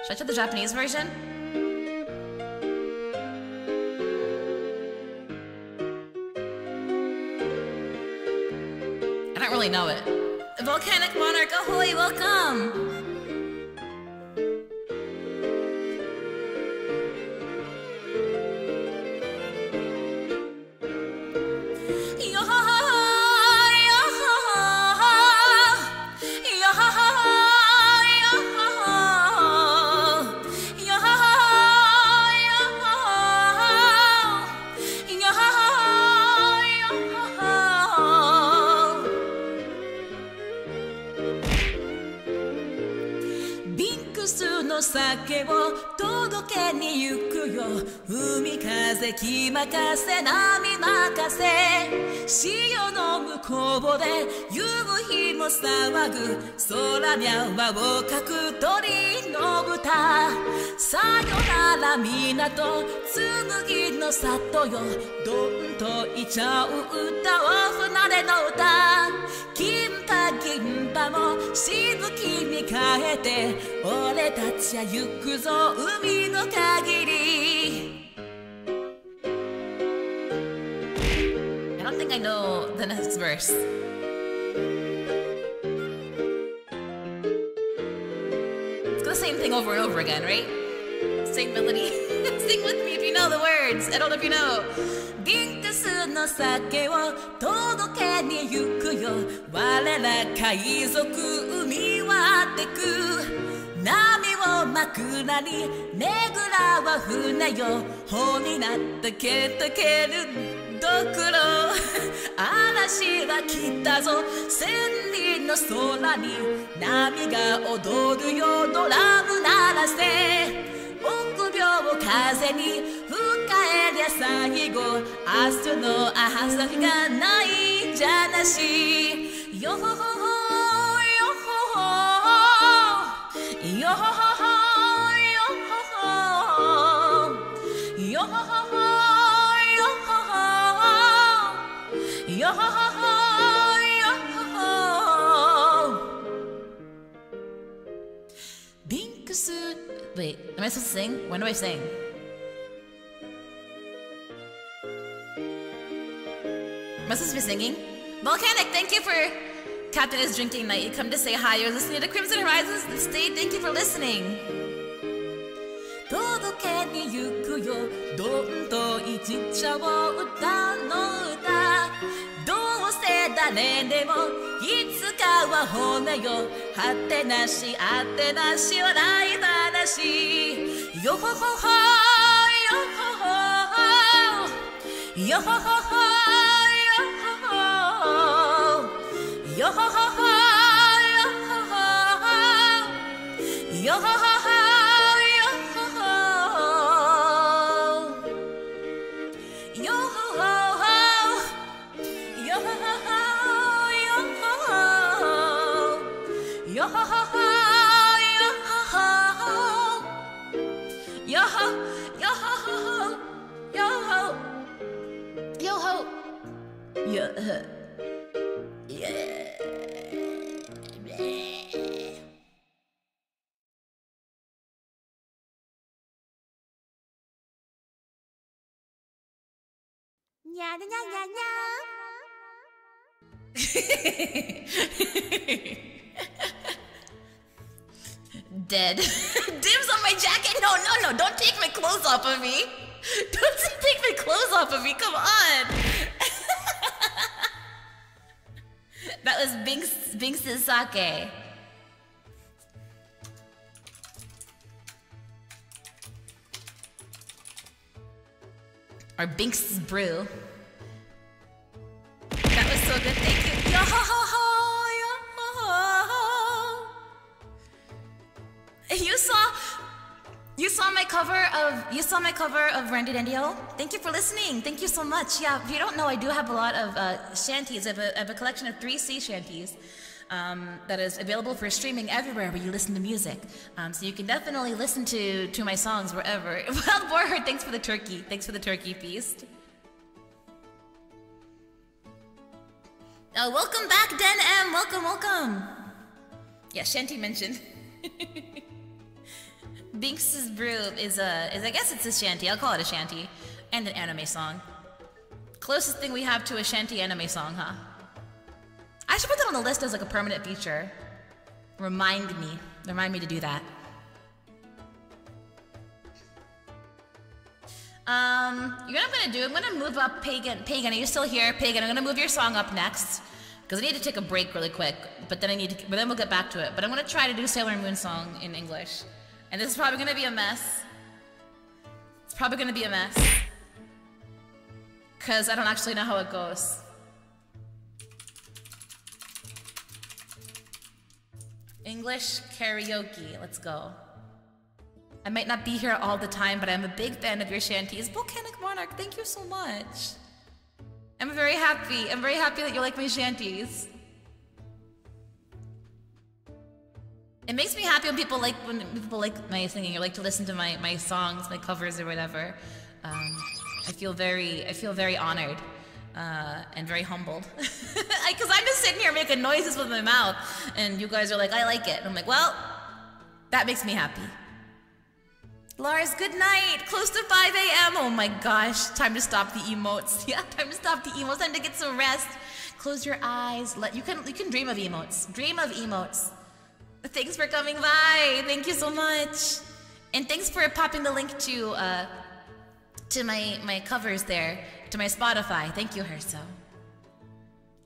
S6: Should I try the Japanese version? I don't really know it. Volcanic Monarch, oh, ahoy, welcome!
S2: けに行くよ。海風気任せ波任せ。潮の向こうで夕日も騒ぐ。空に泡をかく鳥の歌。さよなら港紬の里よ。どんといちゃう歌を船での歌。金パ銀パもしぶきに変えて俺たちは行くぞ海の限り
S6: I don't think I know the next verse. It's the same thing over and over again, right? Same melody. Sing with me if you know the words. I don't know if you know.
S2: ビンクス の酒を届けに行くよ。我ら海賊海割ってく。波を枕にねぐらは船よ。帆になって蹴って蹴るドクロ嵐は来たぞ。千里の空に波が踊るよ。ドラム鳴らせ。風に吹かえりゃ最後明日の朝日がないんじゃなし。よほほほ。よほほよほほほ。よほほよほほほ。よほほよほほほ。よほほビンクス
S6: Wait, am I supposed to sing? When do I sing? Am I supposed to be singing? Volcanic, thank you for Captain is drinking night. You come to say hi. You're listening to Crimson Horizons. The state. Thank you for listening.
S2: 届けに行くよどんといちっちゃを歌の歌どう 誰でもいつかは骨よ。果てなしあてなし笑い話。よほほほよ。ほほほよほほ。ほよほほほよほ。ほほよほほほよほほ。Yeah.
S3: Yeah, yeah, yeah, yeah.
S6: Dead. Dibs on my jacket? No, no, no. Don't take my clothes off of me. Don't take my clothes off of me. Come on. That was Binks Binks's sake.
S2: Or Binks's brew. Saw my cover of Randy Dandio. Thank you for listening. Thank you so much. Yeah, if you don't know, I do have a lot of uh, shanties. I have, a, I have a collection of three sea shanties um, that is available for streaming everywhere where you listen to music. Um, so you can definitely listen to to my songs wherever. Wild Warheart, thanks for the turkey. Thanks for the turkey feast. Uh, welcome back, Den M. Welcome, welcome. Yeah, Shanty mentioned. Binks's Brew is a, is I guess it's a shanty. I'll call it a shanty, and an anime song. Closest thing we have to a shanty anime song, huh? I should put that on the list as like a permanent feature. Remind me, remind me to do that. Um, you know what I'm gonna do? I'm gonna move up Pagan. Pagan, are you still here? Pagan, I'm gonna move your song up next. Because I need to take a break really quick, but then I need to, but then we'll get back to it. But I'm gonna try to do Sailor Moon song in English. And this is probably gonna be a mess. It's probably gonna be a mess. Cause I don't actually know how it goes. English karaoke, let's go. I might not be here all the time, but I'm a big fan of your shanties. Volcanic Monarch, thank you so much. I'm very happy. I'm very happy that you like my shanties. It makes me happy when people like when people like my singing or like to listen to my, my songs, my covers or whatever. Um, I feel very I feel very honored uh, and very humbled because I'm just sitting here making noises with my mouth, and you guys are like, I like it. And I'm like, well, that makes me happy. Lars, good night. Close to 5 a.m. Oh my gosh. Time to stop the emotes. Yeah, time to stop the emotes. Time to get some rest. Close your eyes. Let you can you can dream of emotes. Dream of emotes. Thanks for coming by. Thank you so much. And thanks for popping the link to uh to my my covers there, to my Spotify. Thank you, Herso.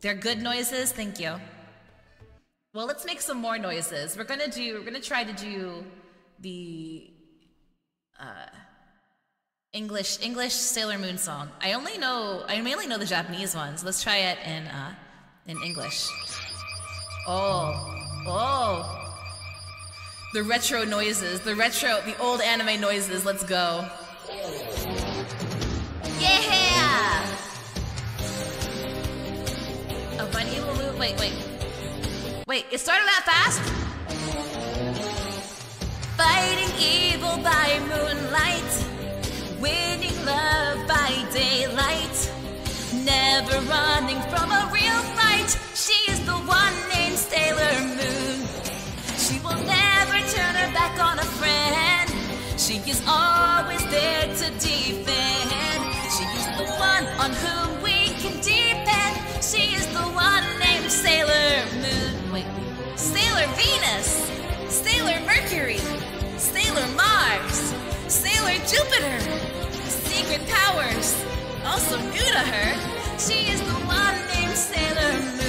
S2: They're good noises. Thank you. Well, let's make some more noises. We're gonna do. We're gonna try to do the uh, English English Sailor Moon song. I only know I mainly know the Japanese ones. Let's try it in uh, in English. Oh, oh. The retro noises, the retro, the old anime noises. Let's go. Yeah! A bunny will move. Wait, wait. Wait, it started that fast? Fighting evil by moonlight, winning love by daylight, never running from a real fight. She's the one named Sailor Moon. Turn back on a friend. She is always there to defend. She is the one on whom we can depend. She is the one named Sailor Moon. Wait, Sailor Venus. Sailor Mercury, Sailor Mars, Sailor Jupiter, secret powers. Also new to her, she is the one named Sailor Moon.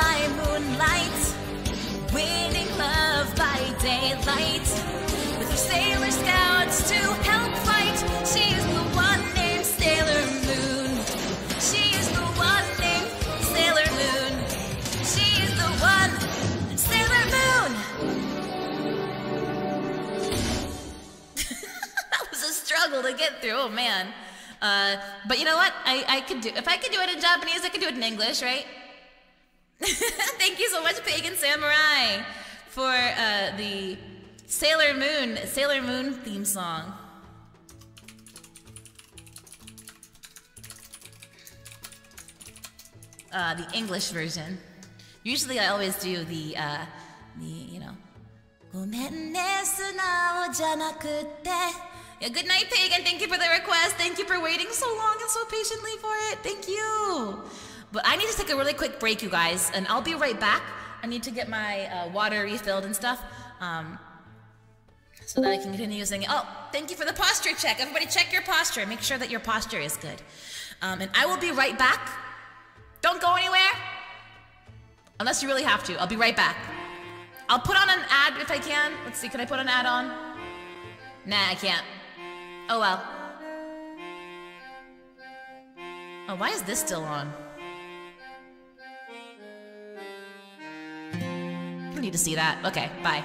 S2: By moonlight, winning love by daylight. With her sailor scouts to help fight, she is the one named Sailor Moon. She is the one named Sailor Moon. She is the one Sailor Moon. that was a struggle to get through. Oh man. Uh, but you know what? I, I could do if I could do it in Japanese, I could do it in English, right? Thank you so much, Pagan Samurai, for uh, the Sailor Moon Sailor Moon theme song. Uh, the English version. Usually, I always do the uh, the you know. ごめんね素直じゃなくて Yeah, good night, Pagan. Thank you for the request. Thank you for waiting so long and so patiently for it. Thank you. But I need to take a really quick break, you guys, and I'll be right back. I need to get my uh, water refilled and stuff. Um, so that I can continue singing. Oh, thank you for the posture check. Everybody, check your posture. Make sure that your posture is good. Um, and I will be right back. Don't go anywhere. Unless you really have to. I'll be right back. I'll put on an ad if I can. Let's see, can I put an ad on? Nah, I can't. Oh well. Oh, why is this still on? Need to see that. Okay, bye.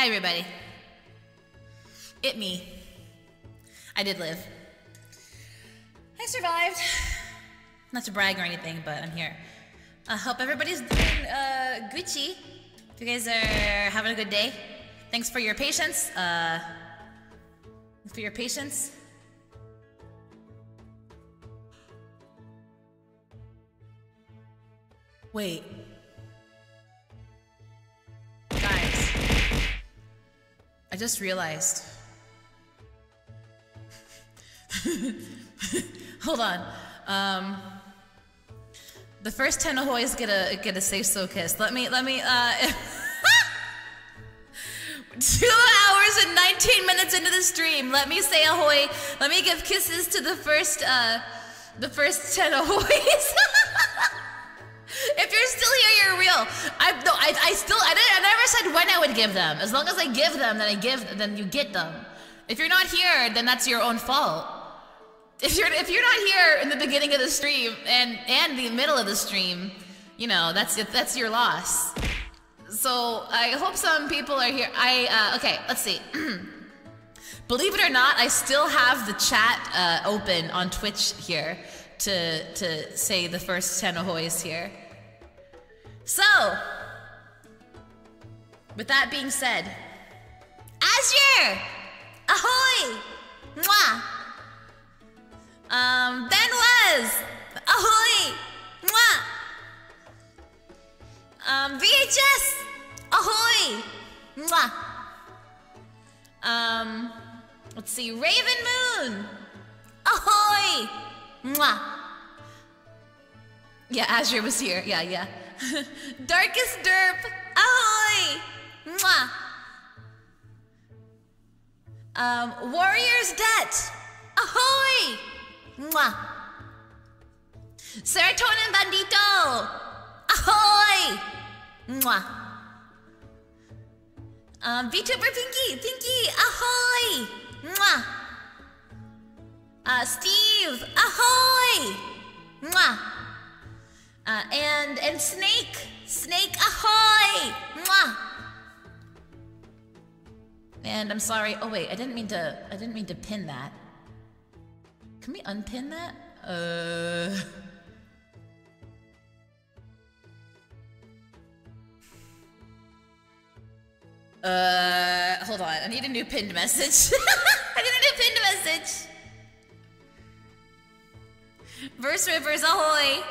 S2: Hi, everybody. It me. I did live. I survived. Not to brag or anything, but I'm here. I hope everybody's doing uh, Gucci. If you guys are having a good day, thanks for your patience. Uh, for your patience. Wait. Just realized. Hold on. Um, the first ten ahoys get a get a safe so kiss. Let me let me uh Two hours and 19 minutes into the stream. Let me say ahoy. Let me give kisses to the first uh the first 10 ahoys. give them. As long as I give them, then I give then you get them. If you're not here, then that's your own fault. If you're if you're not here in the beginning of the stream and and the middle of the stream, you know that's that's your loss. So I hope some people are here. I uh, okay. Let's see. Believe it or not, I still have the chat uh, open on Twitch here to to say the first ten ahoys here. So, with that being said, Azure, ahoy, mwah. Um, Ben was, ahoy, mwah. Um, VHS, ahoy, mwah. Um, let's see, Raven Moon, ahoy, mwah. Yeah, Azure was here. Yeah, yeah. Darkest Derp, ahoy, mwah. Um, Warrior's Debt, ahoy, mwah. Serotonin Bandito, ahoy, mwah. Um, VTuber Pinky, Pinky, ahoy, mwah. Uh, Steve, ahoy, mwah. Uh, and and Snake, Snake, ahoy, mwah. And I'm sorry. Oh wait, I didn't mean to. I didn't mean to pin that. Can we unpin that? Uh. Uh, hold on. I need a new pinned message. I need a new pinned message. Verse Rivers, ahoy!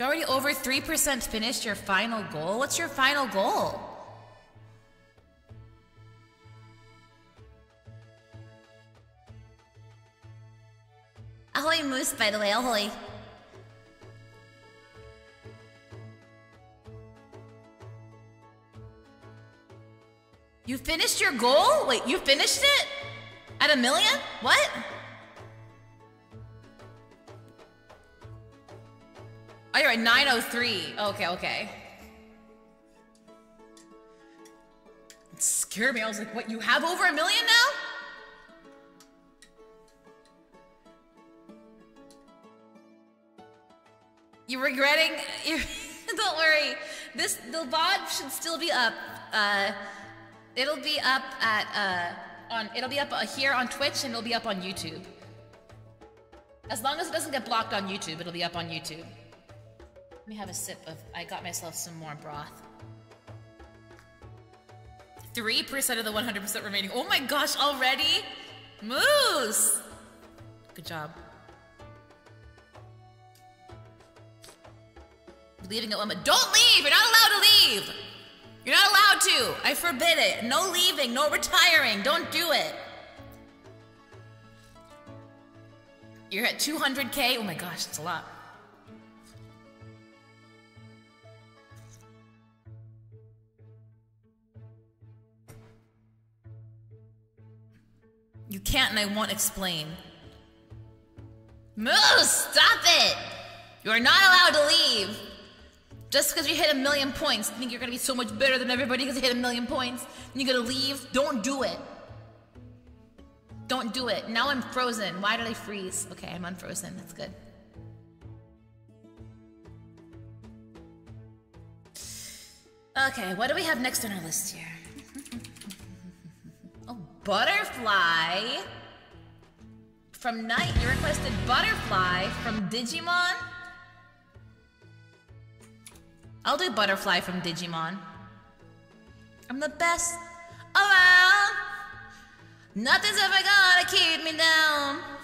S2: You're already over 3% finished your final goal? What's your final goal? Ahoy Moose, by the way, ahoy. You finished your goal? Wait, you finished it? At a million? What? Oh, you're at 903. Okay, okay. It scared me. I was like, what, you have over a million now? You're regretting? You're, don't worry. This the VOD should still be up. Uh, it'll be up at uh, on. It'll be up uh, here on Twitch and it'll be up on YouTube. As long as it doesn't get blocked on YouTube, it'll be up on YouTube. Me have a sip of. I got myself some more broth. Three percent of the 100% remaining. Oh my gosh! Already, Moose. Good job. Leaving at one. Don't leave! You're not allowed to leave! You're not allowed to! I forbid it. No leaving, no retiring. Don't do it. You're at 200k? Oh my gosh, that's a lot. You can't and I won't explain. Moose, stop it! You are not allowed to leave! Just because you hit a million points, think you're gonna be so much better than everybody because you hit a million points, and you're gonna leave? Don't do it. Don't do it. Now I'm frozen. Why did I freeze? Okay, I'm unfrozen. That's good. Okay, what do we have next on our list here? Oh, Butterfly. From Night, you requested Butterfly from Digimon. I'll do Butterfly from Digimon. I'm the best oh, around. Nothing's ever gonna keep me down.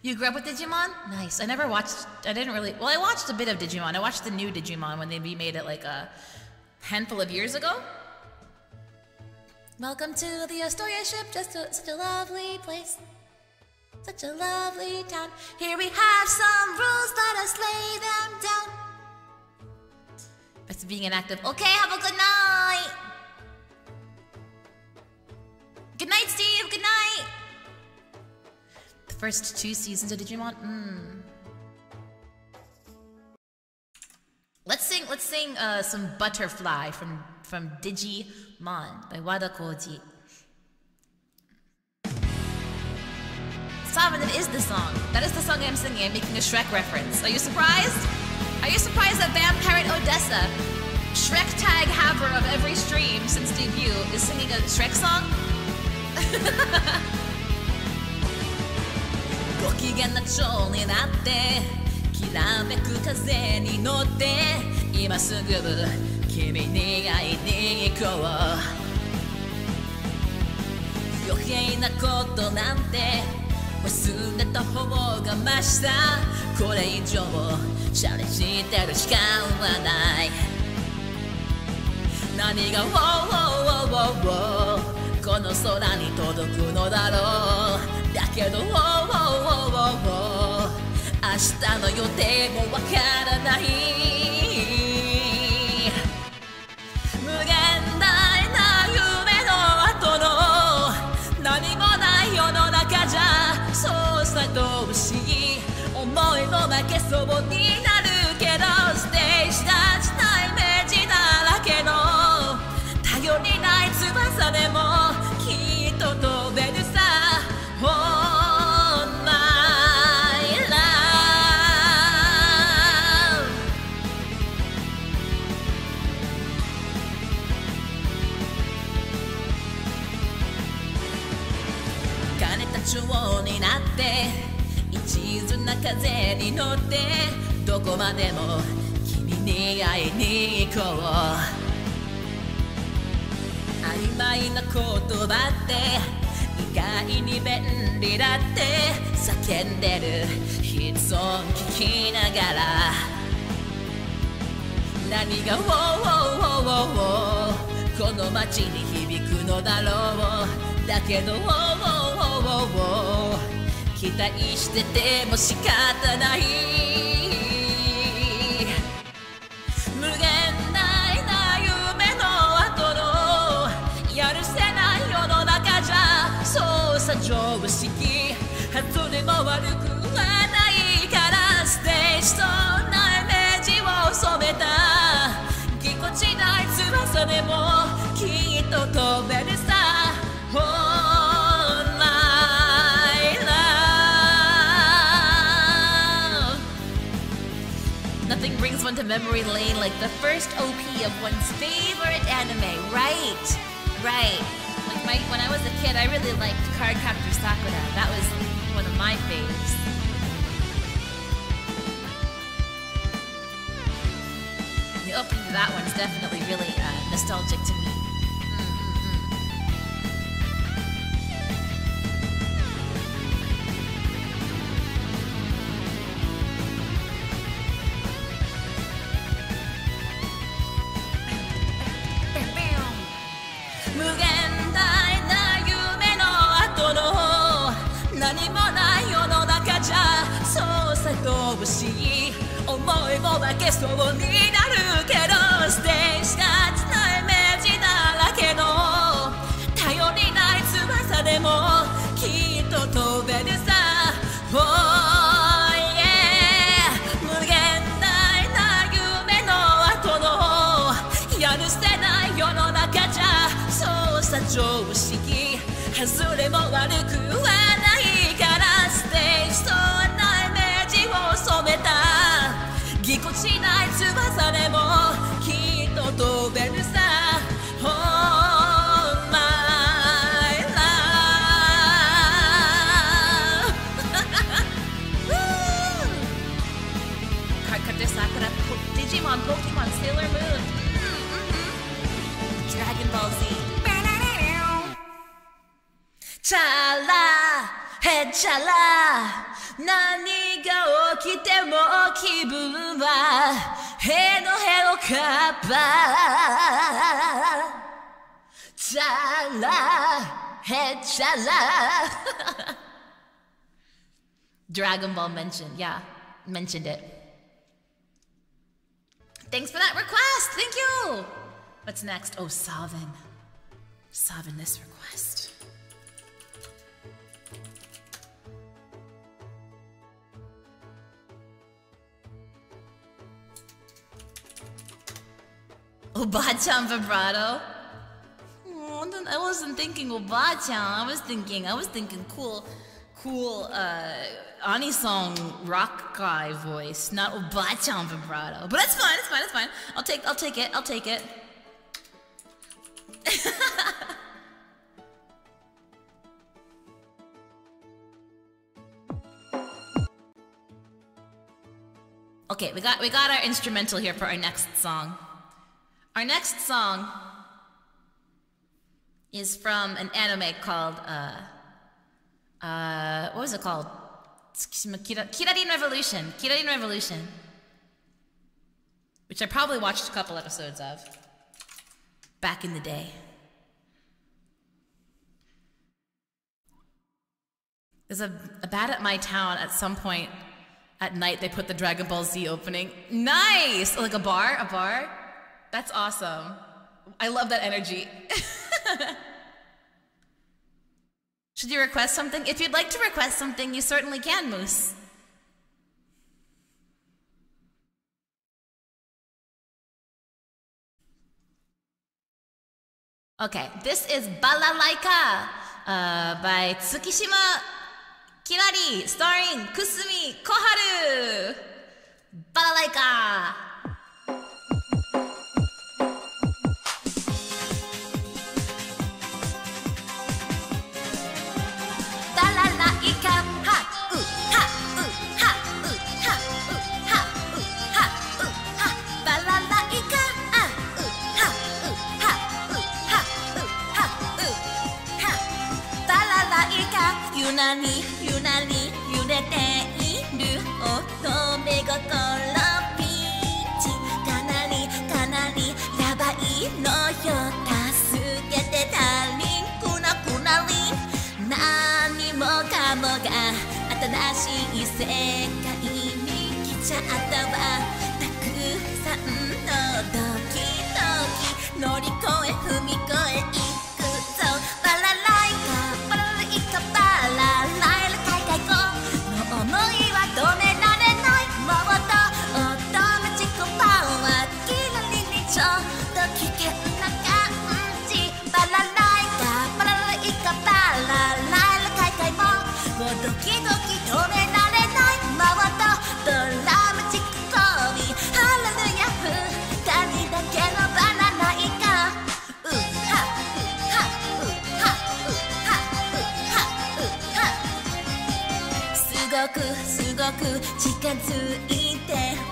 S2: You grew up with Digimon? Nice. I never watched, I didn't really, well, I watched a bit of Digimon. I watched the new Digimon when they made it like a handful of years ago. Welcome to the Astoria ship, just a, such a lovely place. Such a lovely town. Here we have some rules, let us lay them down. Best being inactive. Okay, have a good night. Good night, Steve. Good night. First two seasons of Digimon. Mm. Let's sing. Let's sing uh, some Butterfly from from Digimon by Wada Koji. Simon, it is the song. That is the song I'm singing. I'm making a Shrek reference. Are you surprised? Are you surprised that Bam Parrot Odessa, Shrek tag haver of every stream since debut, is singing a Shrek song? ご機嫌な蝶になってきらめく風に乗って今すぐ君に会いに行こう。余計なことなんて忘れた方がましさこれ以上シャレしてる時間はない。何が「ウォーウォーウォーウォー。この空に届くのだろう。だけど「明日の予定もわからない無限大な夢の後の何もない世の中じゃそうさと不思議思いの負けそうになるけどステージ立ちなイメージだらけの頼りない翼でもなって一途な風に乗ってどこまでも君に会いに行こう」「曖昧な言葉って意外に便利だって。叫んでる。ヒットソン聞きながら」何が「ウォーウォーウォーウォー。この街に響くのだろう。だけど「ウォー。期待してても仕方ない無限大な夢の後のやるせない世の中じゃそうさ常識外れも悪くはないからステージそんなイメージを染めた。ぎこちない翼でもきっと飛べる memory lane like the first OP of one's favorite anime, right? Right. Like my, when I was a kid, I really liked Cardcaptor Sakura. That was one of my faves. The opening to that one's definitely really uh, nostalgic to me. さと不思いも負けそうになるけどステージ立ちなイメージだらけの頼りない翼でもきっと飛べるさ。Oh yeah. 無限大な夢の後のやるせない世の中じゃ。そうさ常識外れも悪く翼でもきっと飛べるさ。Oh my love かかて桜とデジモンポケモンセーラームーンドラゴンボール Z チャラヘッチャラ。何が起きても気分はへのへのカッパチャラへっちゃら Dragon Ball mentioned, yeah, mentioned it. Thanks for that request. Thank you. What's next? Oh, Savin. Savin, this Obachan vibrato. Oh, I wasn't thinking Obachan. I was thinking, I was thinking cool, cool, uh, Anisong rock guy voice, not Obachan vibrato. But that's fine, it's fine, it's fine. I'll take, I'll take it, I'll take it. okay, we got we got our instrumental here for our next song. Our next song is from an anime called uh uh what was it called? Kira- Kirarin Revolution. Kirarin Revolution. Which I probably watched a couple episodes of back in the day. There's a, a bad at my town at some point at night they put the Dragon Ball Z opening. Nice! Like a bar? A bar? That's awesome. I love that energy. Should you request something? If you'd like to request something, you certainly can, Moose. Okay, this is Balalaika uh, by Tsukishima Kirari, starring Kusumi Koharu. Balalaika. Balalaika, なにゆなに揺れている乙女心ピーチ。かなりかなりやばいのよ。助けてダーリンくなくなり。何もかもが新しい世界に来ちゃったわ。たくさんのドキドキ。乗り越え踏み越え近づいて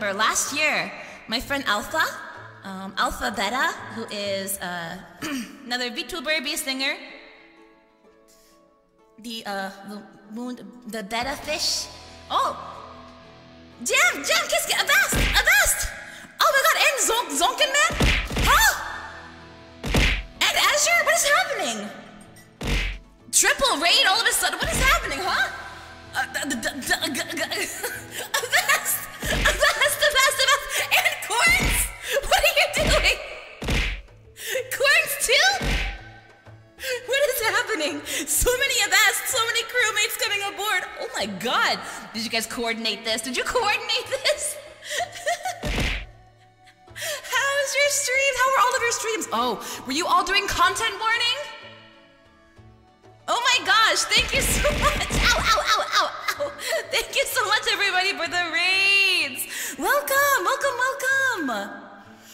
S2: remember, last year, my friend Alpha, um, Alpha Beta, who is uh, another VTuber, B singer, the, uh, the moon, the beta fish. Oh! Jam! Jam! Kiss! Avast! Avast! Oh my god, and Zonk, Zonken Man? Huh? And Azure? What is happening? Triple rain all of a sudden? What is happening, huh? Uh, doing? Corns too? What is happening? So many Avast, so many crewmates coming aboard. Oh my god. Did you guys coordinate this? Did you coordinate this? How is your stream? How were all of your streams? Oh, were you all doing content warning? Oh my gosh, thank you so much. Ow, ow, ow, ow, ow. Thank you so much, everybody, for the raids. Welcome, welcome, welcome.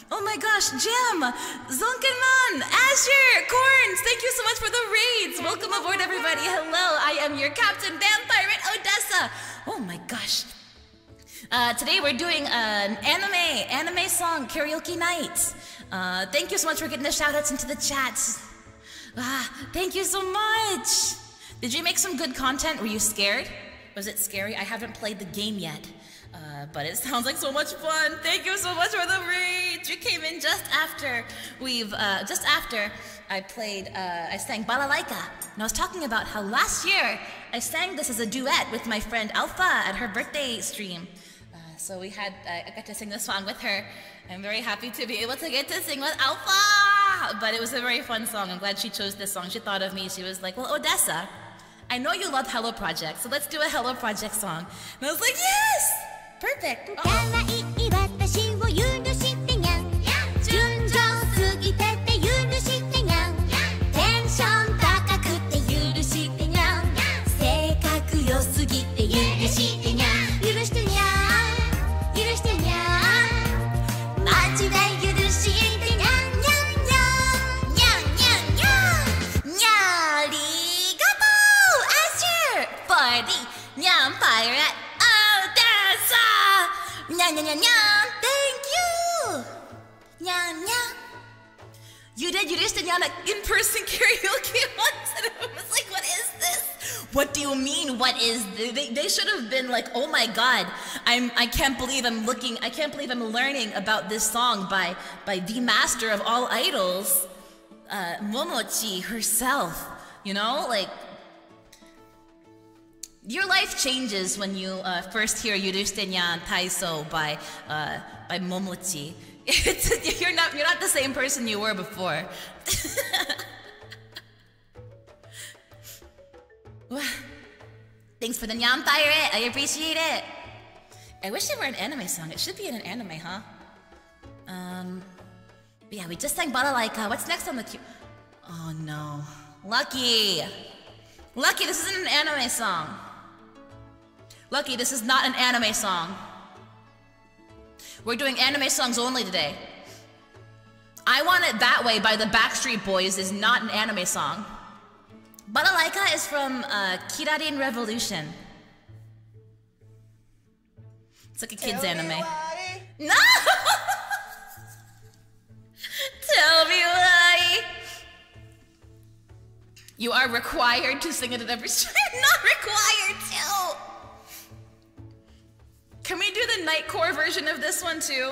S2: Oh my gosh, Jim, Zonkenman, Azure, Corns, thank you so much for the raids. Welcome aboard, everybody. Hello, I am your Captain Vampirate Odessa. Oh my gosh. Uh, today we're doing an anime, anime song karaoke night. Uh, thank you so much for getting the shoutouts into the chat. Ah, thank you so much. Did you make some good content? Were you scared? Was it scary? I haven't played the game yet. Uh, but it sounds like so much fun. Thank you so much for the reach. You came in just after we've, uh, just after I played, uh, I sang Balalaika. And I was talking about how last year I sang this as a duet with my friend Alpha at her birthday stream. Uh, so we had, I got to sing this song with her. I'm very happy to be able to get to sing with Alpha. But it was a very fun song. I'm glad she chose this song. She thought of me. She was like, well, Odessa, I know you love Hello Project, so let's do a Hello Project song. And I was like, yes! Perfect.
S3: 可愛
S2: You did, you just did Nyam in-person karaoke once and was like, what is this? What do you mean, what is? They, they should have been like, oh my god, I'm, I can't believe I'm looking, I can't believe I'm learning about this song by, by the master of all idols, uh, Momochi herself. You know, like your life changes when you uh, first hear Yurushite Nyan Taisou by uh, by Momochi. It's, you're not you're not the same person you were before. Thanks for the Nyam Pirate. I appreciate it. I wish it were an anime song. It should be in an anime, huh? Um, yeah, we just sang Balalaika. What's next on the queue? Oh no. Lucky! Lucky, this isn't an anime song. Lucky, this is not an anime song. We're doing anime songs only today. I Want It That Way by the Backstreet Boys is not an anime song. Balalaika is from uh, Kirarin Revolution. It's like a kid's anime. No! Tell me why. You are required to sing it at every stream. Not required to. Can we do the Nightcore version of this one too?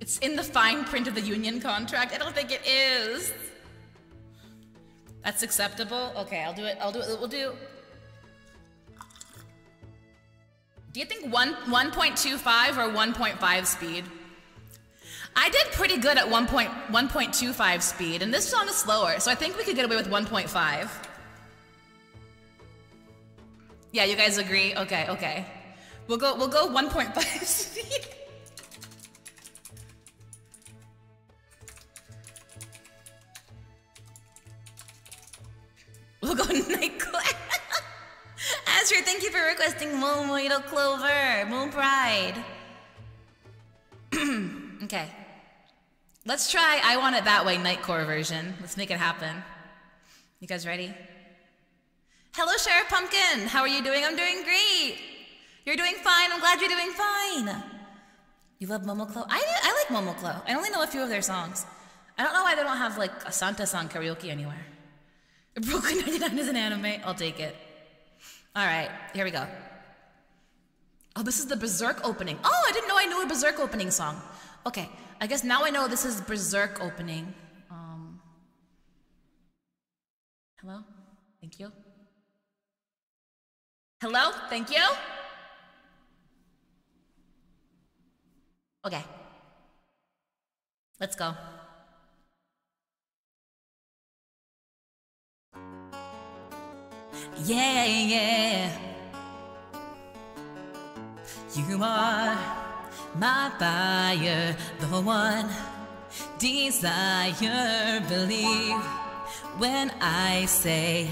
S2: It's in the fine print of the union contract. I don't think it is. That's acceptable. Okay, I'll do it. I'll do it. We'll do. Do you think one 1.25 or 1.5 speed? I did pretty good at 1.1.25 speed, and this song is slower, so I think we could get away with 1.5. Yeah, you guys agree? Okay, okay. We'll go. We'll go 1.5 speed. We'll go Nightcore. Azure, thank you for requesting Momoiro Clover, Moon Pride. okay. Let's try I Want It That Way Nightcore version. Let's make it happen. You guys ready? Hello, Sheriff Pumpkin. How are you doing? I'm doing great. You're doing fine. I'm glad you're doing fine. You love Momoclo? I, I like Momoclo. I only know a few of their songs. I don't know why they don't have like a Santa song karaoke anywhere. Brooklyn 99 is an anime. I'll take it. All right, here we go. Oh, this is the Berserk opening. Oh, I didn't know I knew a Berserk opening song. Okay, I guess now I know this is Berserk opening. Um, hello? Thank you. Hello? Thank you? Okay. Let's go. Yeah, yeah. You are my fire, the one desire. Believe when I say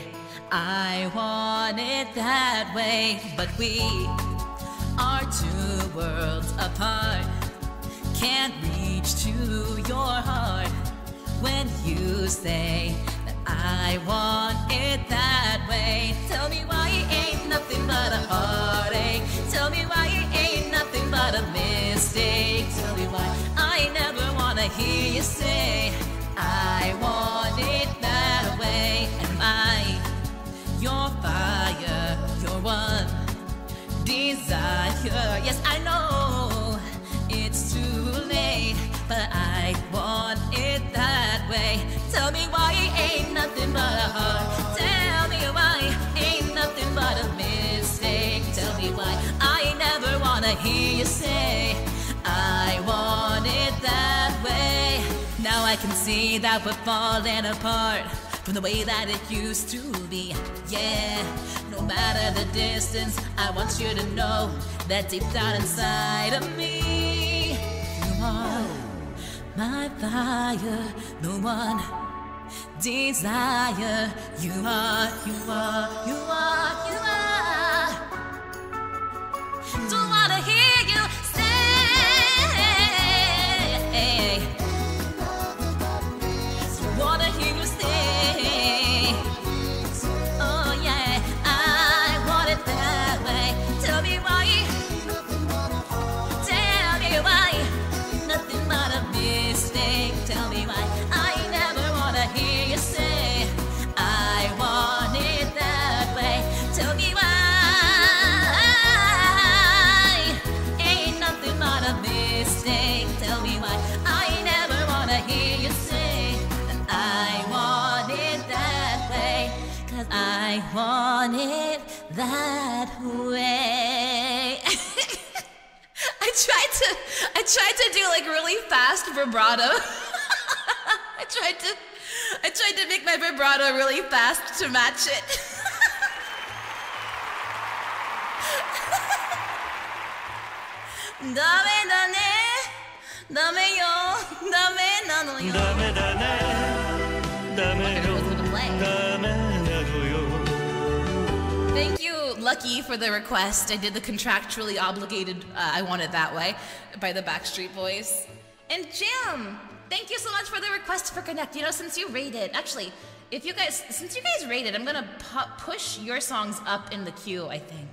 S2: I want it that way, but we are two worlds apart. Can't reach to your heart when you say that I want it that way. Tell me why it ain't nothing but a heartache. Tell me why it ain't nothing but a mistake. Tell me why I never wanna hear you say I want it that way. Am I your fire, your one desire? Yes, I know I can see that we're falling apart from the way that it used to be. Yeah, no matter the distance, I want you to know that deep down inside of me, you are my fire, the one desire. You are, you are, you are, you are. Don't I want it that way. I tried to I tried to do like really fast vibrato. I tried to I tried to make my vibrato really fast to match it.
S7: Dame dane, dame
S2: yo,
S7: dame nano yo. Dame dane,
S2: dame yo. Lucky, for the request. I did the contractually obligated uh, I Want It That Way by the Backstreet Boys. And Jim, thank you so much for the request for Connect. You know, since you rated, actually, if you guys, since you guys rated, I'm gonna pu- push your songs up in the queue, I think.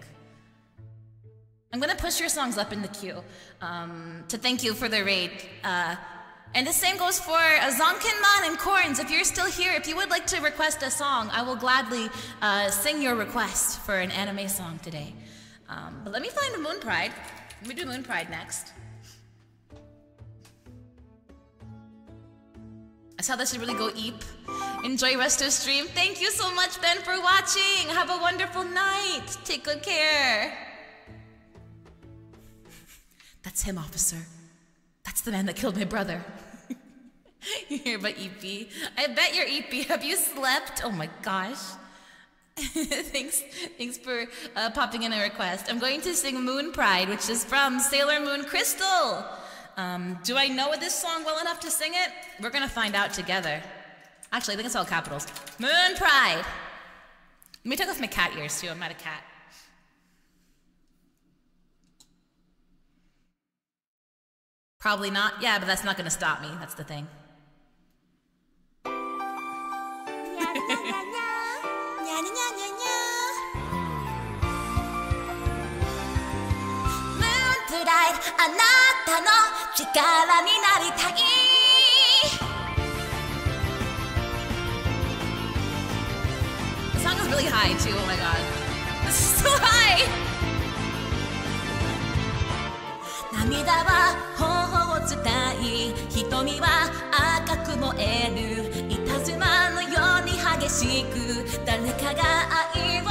S2: I'm gonna push your songs up in the queue um, to thank you for the raid. Uh, and the same goes for uh, Zonkinman and Corns. If you're still here, if you would like to request a song, I will gladly uh, sing your request for an anime song today. Um, but let me find Moon Pride. Let me do Moon Pride next. I saw this should really go eep. Enjoy rest of stream. Thank you so much, Ben, for watching. Have a wonderful night. Take good care. That's him, officer. That's the man that killed my brother. you hear about EP? I bet you're EP. Have you slept? Oh my gosh. thanks, thanks for uh, popping in a request. I'm going to sing Moon Pride, which is from Sailor Moon Crystal. Um, do I know this song well enough to sing it? We're gonna find out together. Actually, I think it's all capitals. Moon Pride. Let me take off my cat ears too. I'm not a cat.
S3: Probably not. Yeah, but that's not gonna stop me. That's the thing.
S2: あなたの力になりたい
S3: The song is really high too. Oh my god. This is so high.
S2: 涙は頬を伝い瞳は赤く燃える。いたずまのように激しく誰かが愛を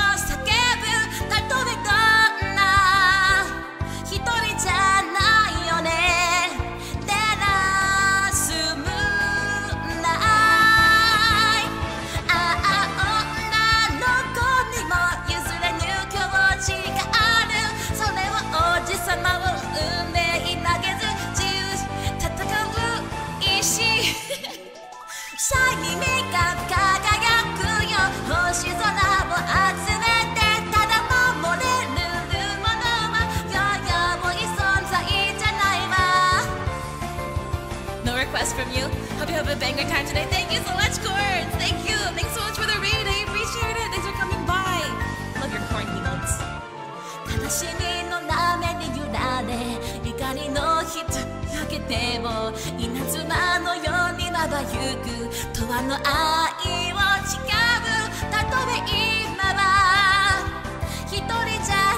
S3: No request from you. Hope you have a banger time today. Thank you so much, Cords. Thank you. Thanks so much for the raid. I appreciate it. Thanks for coming by. Love your corny emotes.
S2: 悲しみの波に揺られ怒りの火と焼けても稲妻のようにまばゆく永遠の愛を誓う ことで今は一人じゃ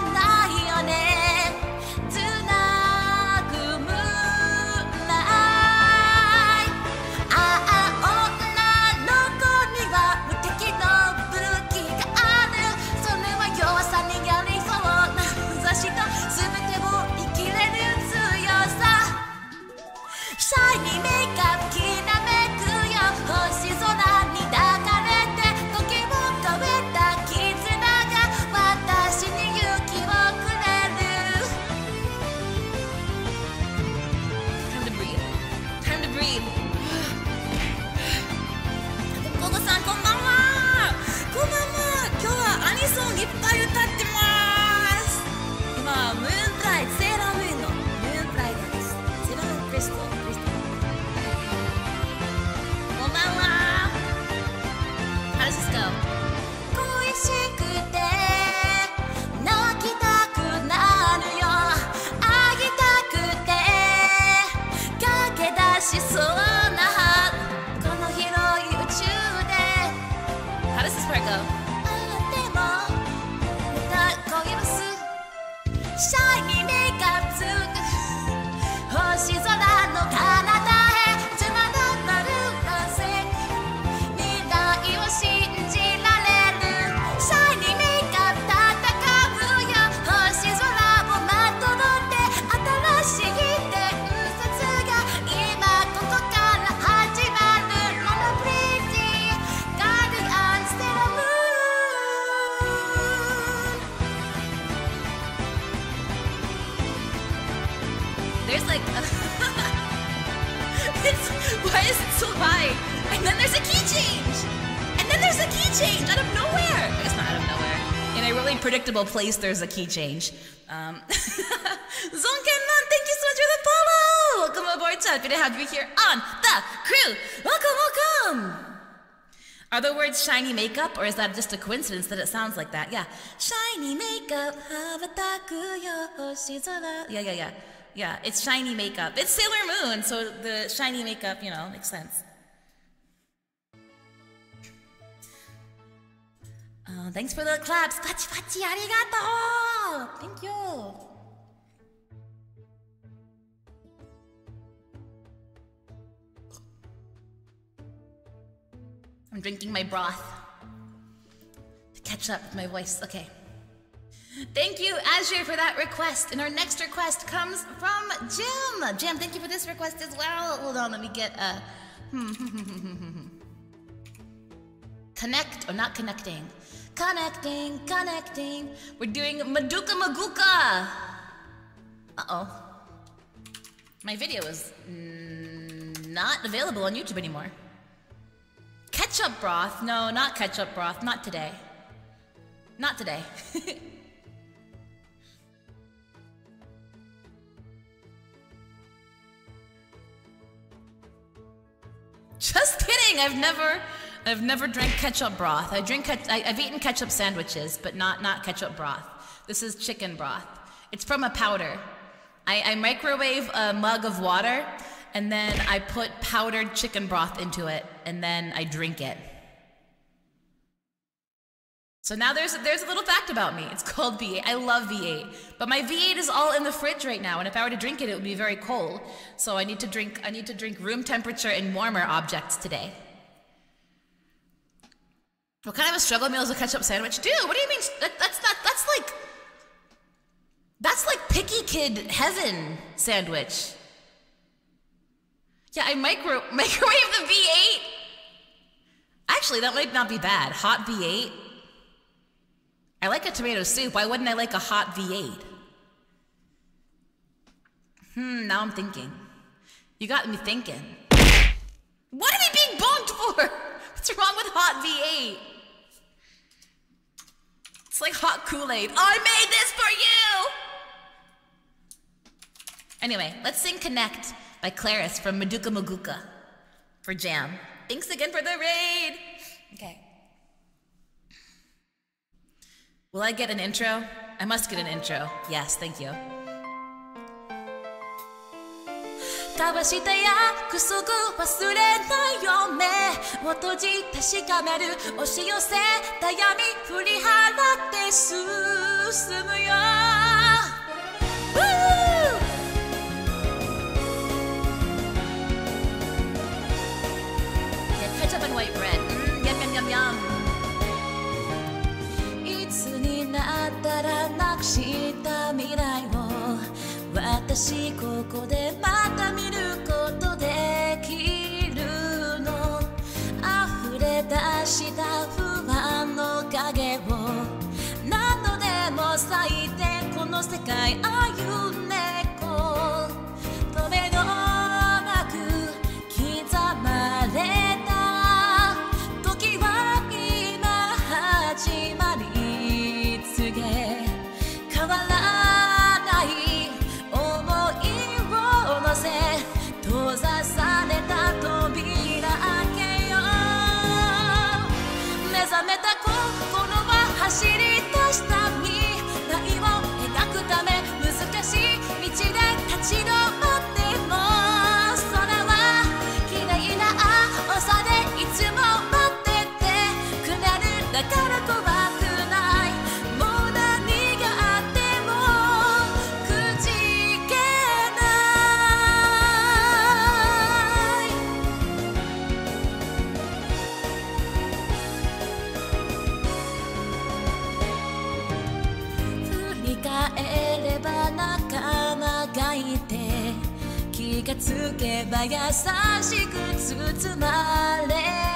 S3: place, there's a key change. Um, Zonkenman, thank you so much for the follow! Welcome aboard, Chad. Good to have you here on the crew! Welcome, welcome! Are the words shiny makeup, or is that just a coincidence that it sounds like that? Yeah. Shiny makeup, Yeah, yeah, yeah. Yeah, it's shiny makeup. It's Sailor Moon, so the shiny makeup, you know, makes sense. Uh, thanks for the claps. Pachi pachi, arigato! Thank you. I'm drinking my broth to catch up with my voice. Okay. Thank you, Azure, for that request. And our next request comes from Jim. Jim, thank you for this request as well. Hold on, let me get a. Connect or not connecting? Connecting, connecting. We're doing Madoka Magica. Uh oh. My video is not available on YouTube anymore. Ketchup broth? No, not ketchup broth. Not today. Not today.
S8: Just kidding. I've never, I've never drank ketchup broth. I drink, I, I've eaten ketchup sandwiches, but not not ketchup broth. This is chicken broth. It's from a powder. I, I microwave a mug of water, and then I put powdered chicken broth into it, and then I drink it. So now there's there's a little fact about me. It's called V8. I love V8, but my V8 is all in the fridge right now, and if I were to drink it, it would be very cold. So I need to drink I need to drink room temperature and warmer objects today. What kind of a struggle meal is a ketchup sandwich? Dude, what do you mean? That, that's not that's like that's like picky kid heaven sandwich. Yeah, I micro microwave the V8. Actually, that might not be bad. Hot V8. I like a tomato soup. Why wouldn't I like a hot V8? Hmm, now I'm thinking. You got me thinking. What am I being bonked for? What's wrong with hot V8? It's like hot Kool Aid. I made this for you! Anyway, let's sing Connect by Claris from Madoka Magica for Jam. Thanks again for the raid! Okay. Will I get an intro? I must get an intro. Yes, thank you.
S2: 交わした約束忘れないよ目を閉じ確かめる。押し寄せ。た闇振り払って進むよ。いつになったらなくした未来を。私ここでまた見けば優しく包まれ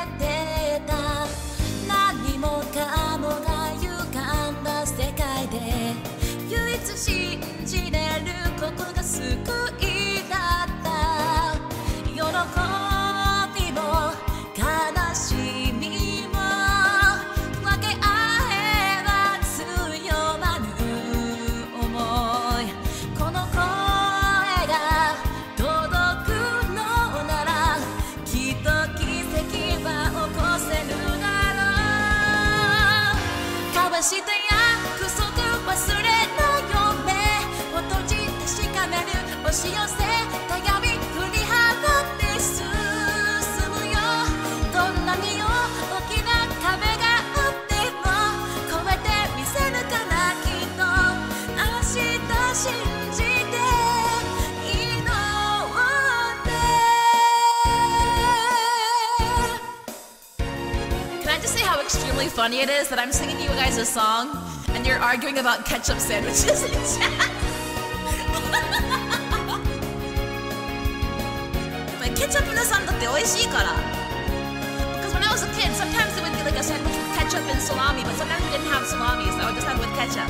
S8: extremely funny it is that I'm singing you guys a song and you're arguing about ketchup sandwiches in chat. but ketchup in the sandwich is Because when I was a kid, sometimes it would be like a sandwich with ketchup and salami, but sometimes we didn't have salami, so I would just have with ketchup.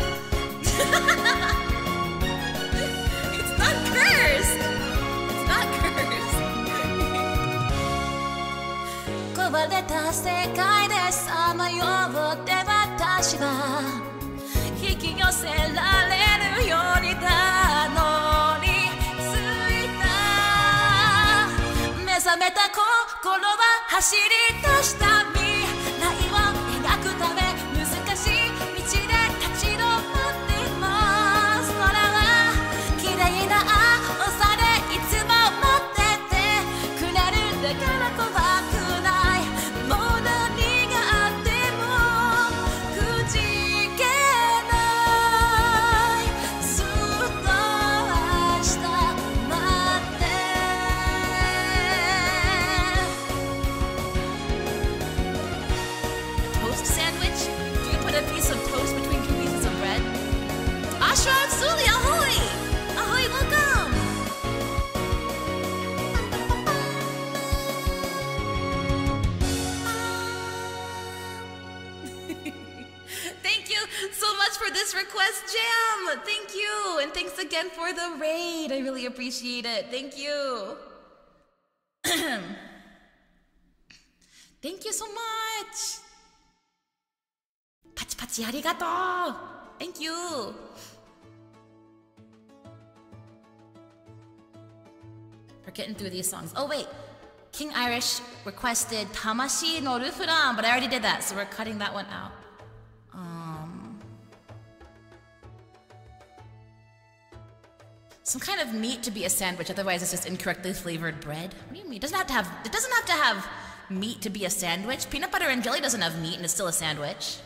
S8: it's not cursed!
S2: 壊れた世界でさまよって私は。引き寄せられるようにたどりついた。目覚めた心は
S9: 走り出した。未来を描くため
S2: And thanks again for the raid. I really appreciate it. Thank you. Thank you so much. パチパチありがとう Thank you! 're getting through these songs. Oh wait, King Irish requested Tamashii no Refrain, but I already did that, so we're cutting that one out. Some kind of meat to be a sandwich, otherwise it's just incorrectly flavored bread. What do you mean? It doesn't have to have. It doesn't have to have meat to be a sandwich. Peanut butter and jelly doesn't have meat, and it's still a sandwich.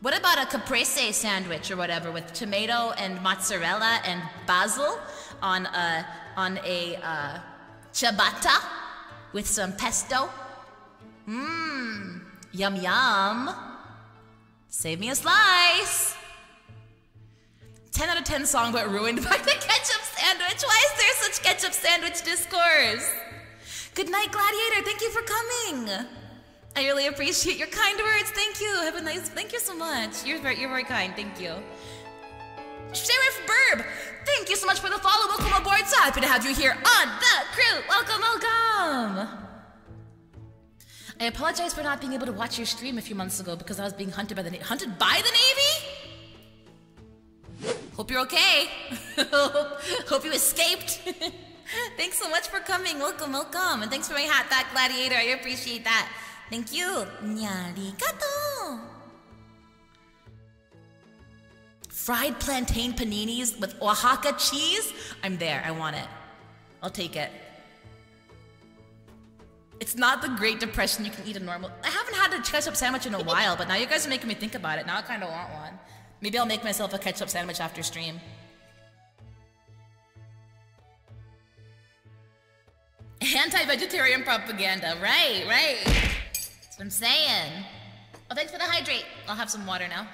S2: What about a caprese sandwich or whatever with tomato and mozzarella and basil on a on a uh, ciabatta with some pesto? Mmm, yum yum. Save me a slice. 10 out of 10 song but ruined by the ketchup sandwich. Why is there such ketchup sandwich discourse? Good night, Gladiator. Thank you for coming. I really appreciate your kind words. Thank you. Have a nice. Thank you so much. You're very, you're very kind. Thank you. Sheriff Burb, thank you so much for the follow. Welcome aboard. So happy to have you here on the crew. Welcome, welcome. I apologize for not being able to watch your stream a few months ago because I was being hunted by the hunted by the Navy. Hope you're okay. Hope you escaped. thanks so much for coming. Welcome, welcome. And thanks for my hat, that gladiator. I appreciate that. Thank you. Nyarigato. Fried plantain paninis with Oaxaca cheese? I'm there. I want it. I'll take it. It's not the Great Depression. You can eat a normal. I haven't had a ketchup sandwich in a while, but now you guys are making me think about it. Now I kind of want one. Maybe I'll make myself a ketchup sandwich after stream. Anti-vegetarian propaganda. Right, right. That's what I'm saying. Oh, thanks for the hydrate. I'll have some water now.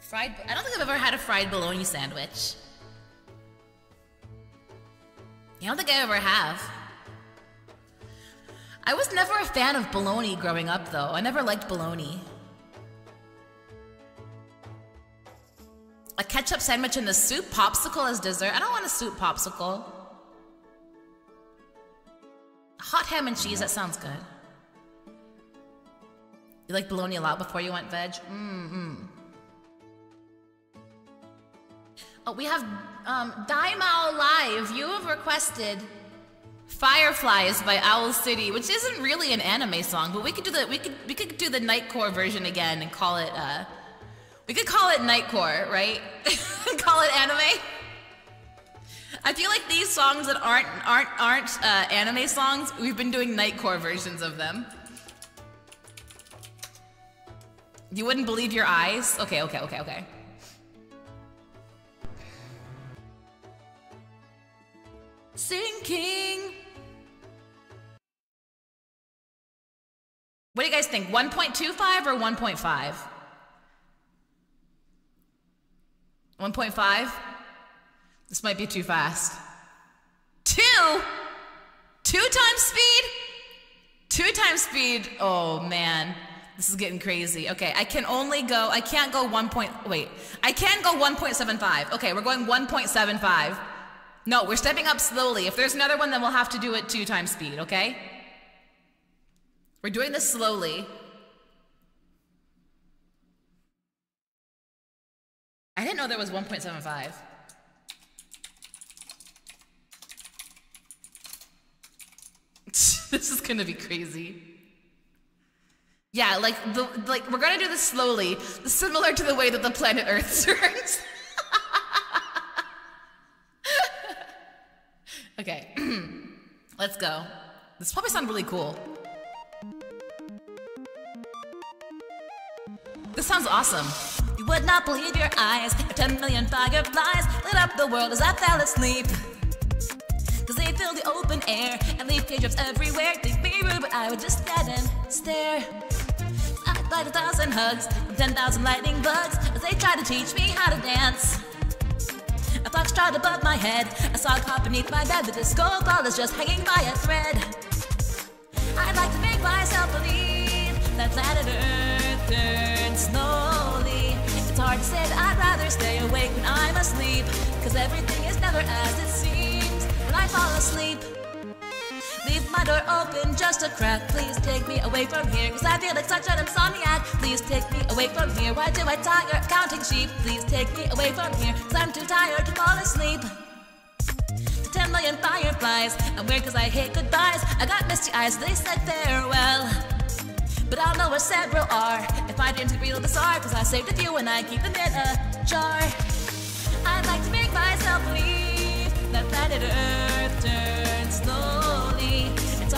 S2: Fried. I don't think I've ever had a fried bologna sandwich. I don't think I ever have. I was never a fan of bologna growing up, though. I never liked bologna. A ketchup sandwich in the soup popsicle as dessert. I don't want a soup popsicle. Hot ham and cheese, that sounds good. You like bologna a lot before you went veg? Mm-mm. Oh, we have um, Daimao Live. You have requested Fireflies by Owl City, which isn't really an anime song, but we could do the we could we could do the Nightcore version again and call it uh we could call it Nightcore, right? call it anime. I feel like these songs that aren't aren't aren't uh, anime songs, we've been doing Nightcore versions of them. You wouldn't believe your eyes? Okay, okay, okay, okay. Sinking. What do you guys think? 1.25 or 1.5? 1.5? This might be too fast. Two? Two times speed? Two times speed? Oh man. This is getting crazy. Okay, I can only go, I can't go 1. Point, wait, I can go 1.75. Okay, we're going 1.75. No, we're stepping up slowly. If there's another one, then we'll have to do it two times speed, okay? We're doing this slowly. I didn't know there was 1.75.
S10: this is gonna be crazy. Yeah, like the like we're gonna do this slowly, similar to the way that the planet Earth turns. Okay, let's go. This probably sounds really cool. This sounds awesome.
S2: You would not believe your eyes. Ten million fireflies lit up the world as I fell asleep. Cause they fill the open air and leave teardrops everywhere. They'd be rude, but I would just stand and stare. I'd like a thousand hugs from ten thousand lightning bugs as they try to teach me how to dance. A fox trot above my head. A cop beneath my bed. The disco ball is just hanging by a thread. I'd like to make myself believe that planet Earth turns slowly. It's hard to say that I'd rather stay awake when I'm asleep. Cause everything is never as it seems when I fall asleep. Leave my door open just a crack. Please take me away from here. Cause I feel like such an insomniac. Please take me away from here. Why do I tire counting sheep? Please take me away from here. Cause I'm too tired to fall asleep. To ten million fireflies. I'm weird cause I hate goodbyes. I got misty eyes, they said farewell. But I'll know where several are. If my dreams are real bizarre, cause I saved a few and I keep them in a jar. I'd like to make myself believe that planet Earth turns slowly.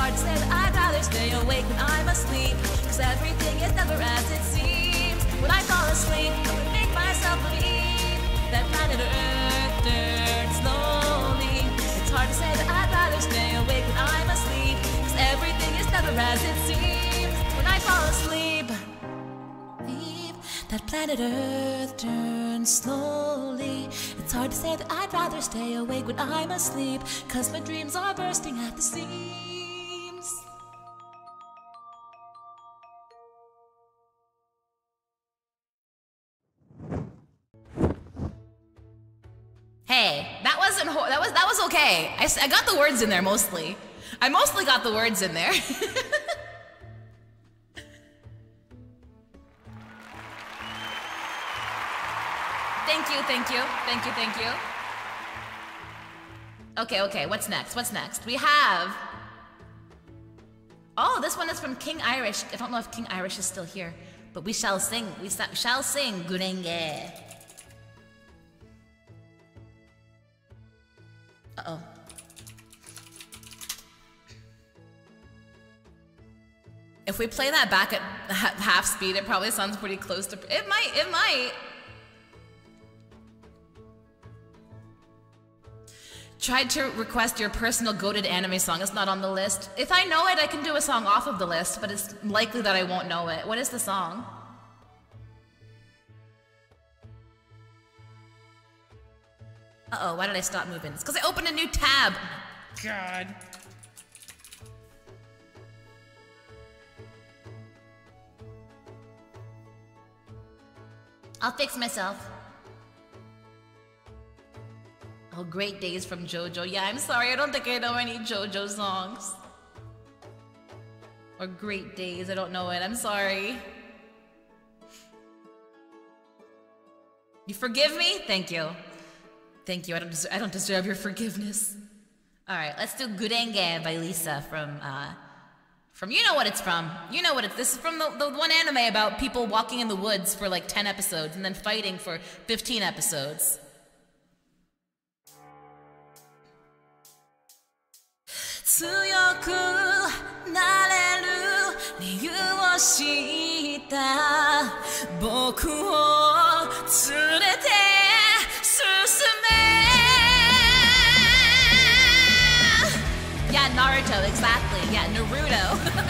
S2: That I'd rather stay awake when I'm asleep. Cause everything is never as it seems. When I fall asleep, I would make myself believe that planet Earth turns slowly. It's hard to say that I'd rather stay awake when I'm asleep. Cause everything is never as it seems. When I fall asleep, that planet Earth turns slowly. It's hard to say that I'd rather stay awake when I'm asleep, cause my dreams are bursting at the seams.
S10: Hey, that wasn't ho- that was that was okay. I, I got the words in there mostly. I mostly got the words in there. thank you, thank you, thank you, thank you. Okay, okay. What's next? What's next? We have. Oh, this one is from King Irish. I don't know if King Irish is still here, but we shall sing. We shall sing Gurenge. Uh oh. If we play that back at half speed, it probably sounds pretty close to. It might. It might. Tried to request your personal goaded anime song. It's not on the list. If I know it, I can do a song off of the list, but it's likely that I won't know it. What is the song? Uh oh, why did I stop moving? It's because I opened a new tab. God. I'll fix myself. Oh, great days from JoJo. Yeah, I'm sorry, I don't think I know any JoJo songs. Or great days, I don't know it. I'm sorry. You forgive me? Thank you. Thank you. I don't deserve, I don't deserve your forgiveness. All right, let's do Gurenge by Lisa from uh from you know what it's from. You know what it's this is from the, the one anime about people walking in the woods for like 10 episodes and then fighting for 15 episodes. Yeah, Naruto, exactly. Yeah, Naruto.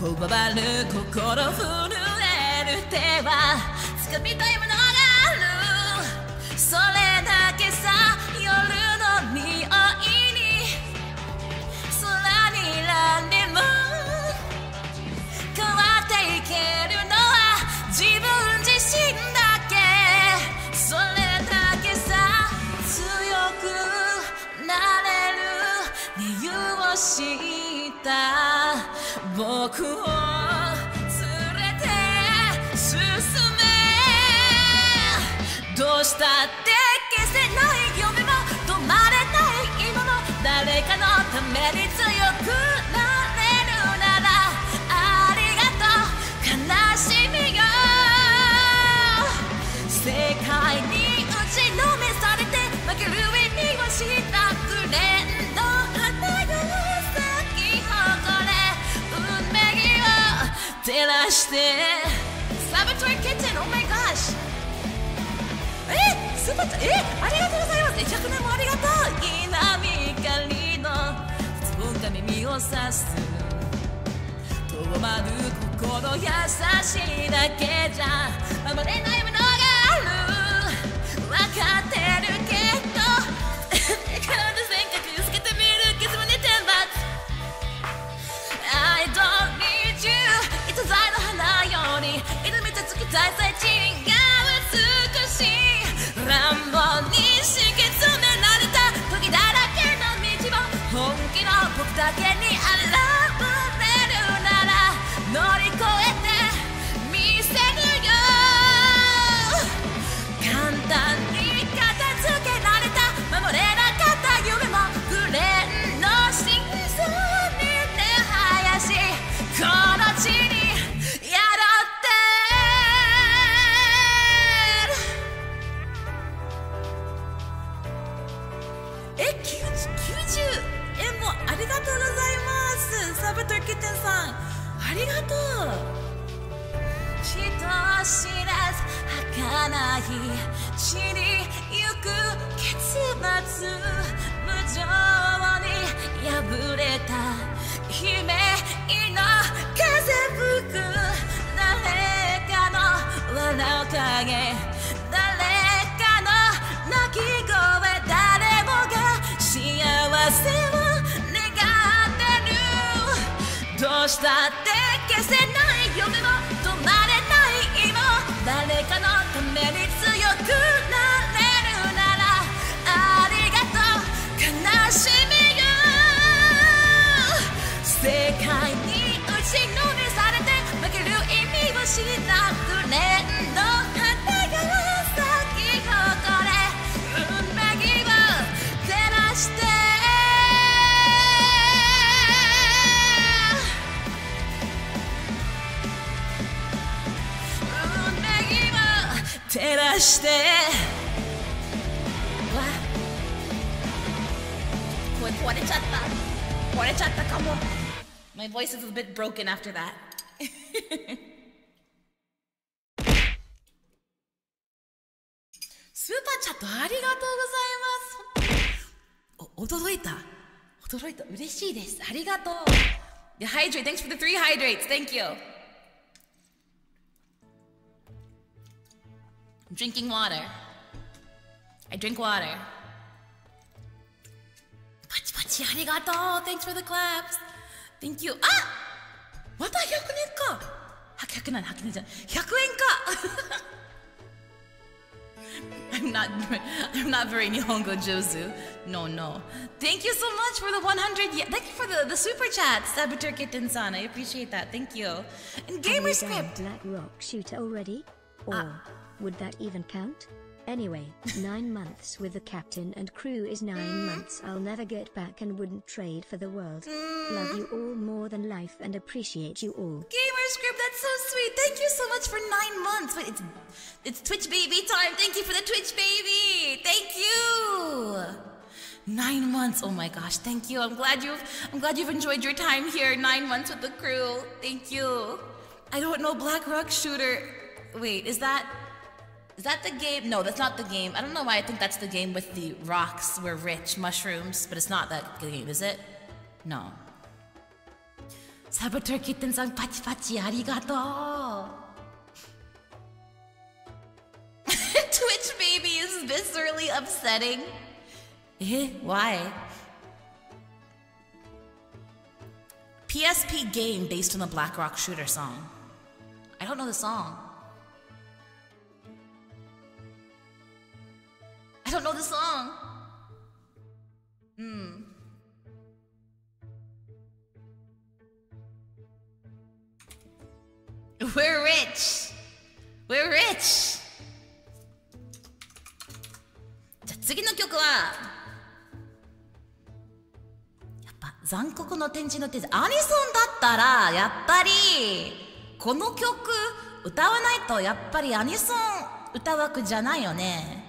S2: こばばる心震える手は掴みたいものがあるそれだけった。僕を連れて進め。どうしたって消せない夢も止まれない今も誰かのために強く。照らして。サブトゥーキッチン Oh my gosh! えスーパーチャえありがとうございます。え100年もありがとう。稲光の布団が耳を刺す。とまる心優しいだけじゃ守れないものがある。分かってるけど犬めちゃつきたい最賃が美しい乱暴に敷き詰められた時だらけの道を本気の僕だけに現れるなら乗り越えてりがとう。人知らず儚い血にゆく結末。無情に破れた。悲鳴の風吹く。誰かの笑う影。したって消せない夢も止まれない今誰かのために強くなれるならありがとう悲しみよ世界に打ちのめされて負ける意味を知ったしてわ声壊れちゃった壊れちゃったかも My voice is a bit broken after that スーパーチャットありがとうございますお驚いた驚いた嬉しいですありがとう The hydrate thanks for the three hydrates thank you I'm drinking water I drink water パチパチありがとう Thanks for the claps Thank you あまた100年かあ100年100年じゃない100円か I'm not I'm not very Nihongo Jozu. No, no. Thank you so much for the 100 ye- Thank you for the, the super chat, Saboteur Kitten-san. I appreciate that. Thank you. And
S1: Have you done
S2: Gamerscript.
S1: Black Rock Shooter already? Or would that even count? Anyway, nine months with the captain and crew is nine mm. months I'll never get back and wouldn't trade for the world. Mm. Love you all more than life and appreciate you all.
S2: Gamerscript, that's so sweet. Thank you so much for nine months. Wait, it's it's Twitch baby time. Thank you for the Twitch baby. Thank you. Nine months. Oh my gosh. Thank you. I'm glad you've I'm glad you've enjoyed your time here. Nine months with the crew. Thank you. I don't know Black Rock Shooter. Wait, is that is that the game? No, that's not the game. I don't know why I think that's the game with the rocks. We're rich mushrooms, but it's not that game, is it? No. Saboteur Kitten-san, pachi pachi, arigato. Twitch baby is viscerally upsetting. Eh? Why? PSP game based on the Black Rock Shooter song. I don't know the song. I don't know the song. Hmm. We're rich. We're rich. じゃあ次の曲はやっぱ残酷の天地の天地アニソンだったらやっぱりこの曲歌わないとやっぱりアニソン歌うわけじゃないよね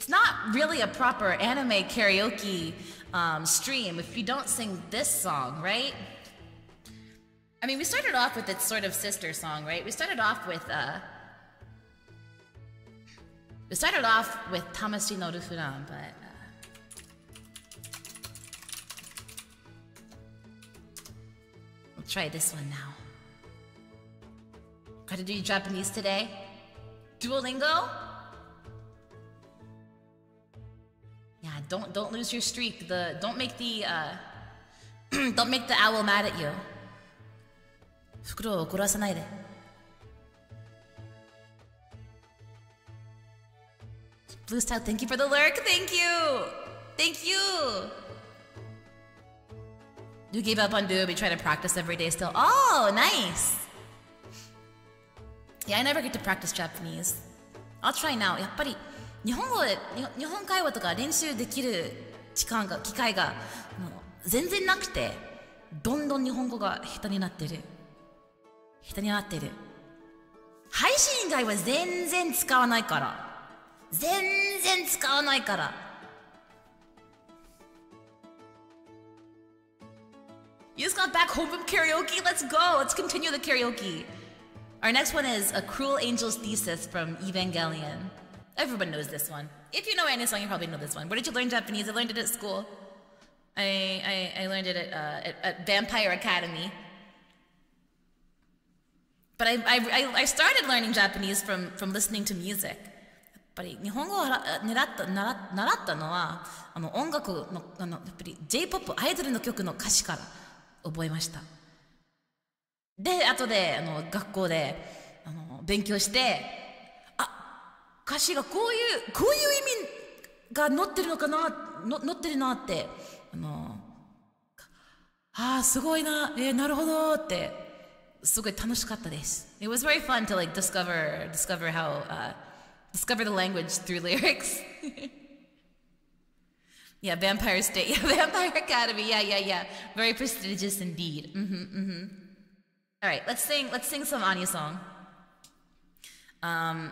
S2: It's not really a proper anime karaoke um, stream if you don't sing this song, right? I mean, we started off with its sort of sister song, right? We started off with uh, we started off with Tamashii no Refrain, but uh, we'll try this one now. Got to do Japanese today? Duolingo? Yeah, don't don't lose your streak. The don't make the uh, don't make the owl mad at you. 袋を怒らさないで。Blue Style, thank you for the lurk. Thank you. Thank you. You gave up on Do. We try to practice every day still. Oh, nice. Yeah, I never get to practice Japanese. I'll try now. やっぱり 日本語で日本会話とか練習できる時間が機会がもう全然なくてどんどん日本語が下手になってる下手になってる配信以外は全然使わないから全然使わないから You just got back home from karaoke? Let's go! Let's continue the karaoke. Our next one is A Cruel Angel's Thesis from Evangelion. Everyone knows this one. If you know any song, you probably know this one. Where did you learn Japanese? I learned it at school. I, I, I learned it at, uh, at, at Vampire Academy. But I, I, I- started learning Japanese from, from listening to music. やっぱり日本語を習習った習習ったのはあの音楽のあのやっぱり J−POP アイドルの曲の歌詞から覚えましたで後であの学校であの勉強して歌詞がこういうこういう意味が載ってるのかなの載ってるなってあのああすごいなえーなるほどってすごい楽しかったです It was very fun to like discover discover how、uh, discover the language through lyrics Yeah, Vampire State. Yeah, Vampire Academy. Yeah, yeah, yeah. Very prestigious indeed. Mm-hmm, mm-hmm. All right, let's sing. Let's sing some Anya song. Um,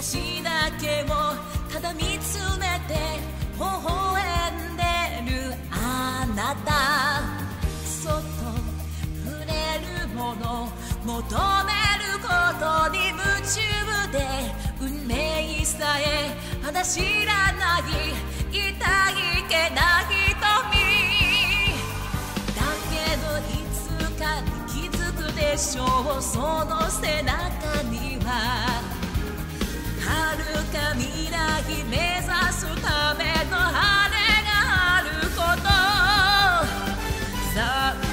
S2: 私だけをただ見つめて微笑んでるあなたそっと触れるもの求めることに夢中で運命さえまだ知らない痛いけな瞳。だけどいつかに気づくでしょう。その背中にはための羽があること。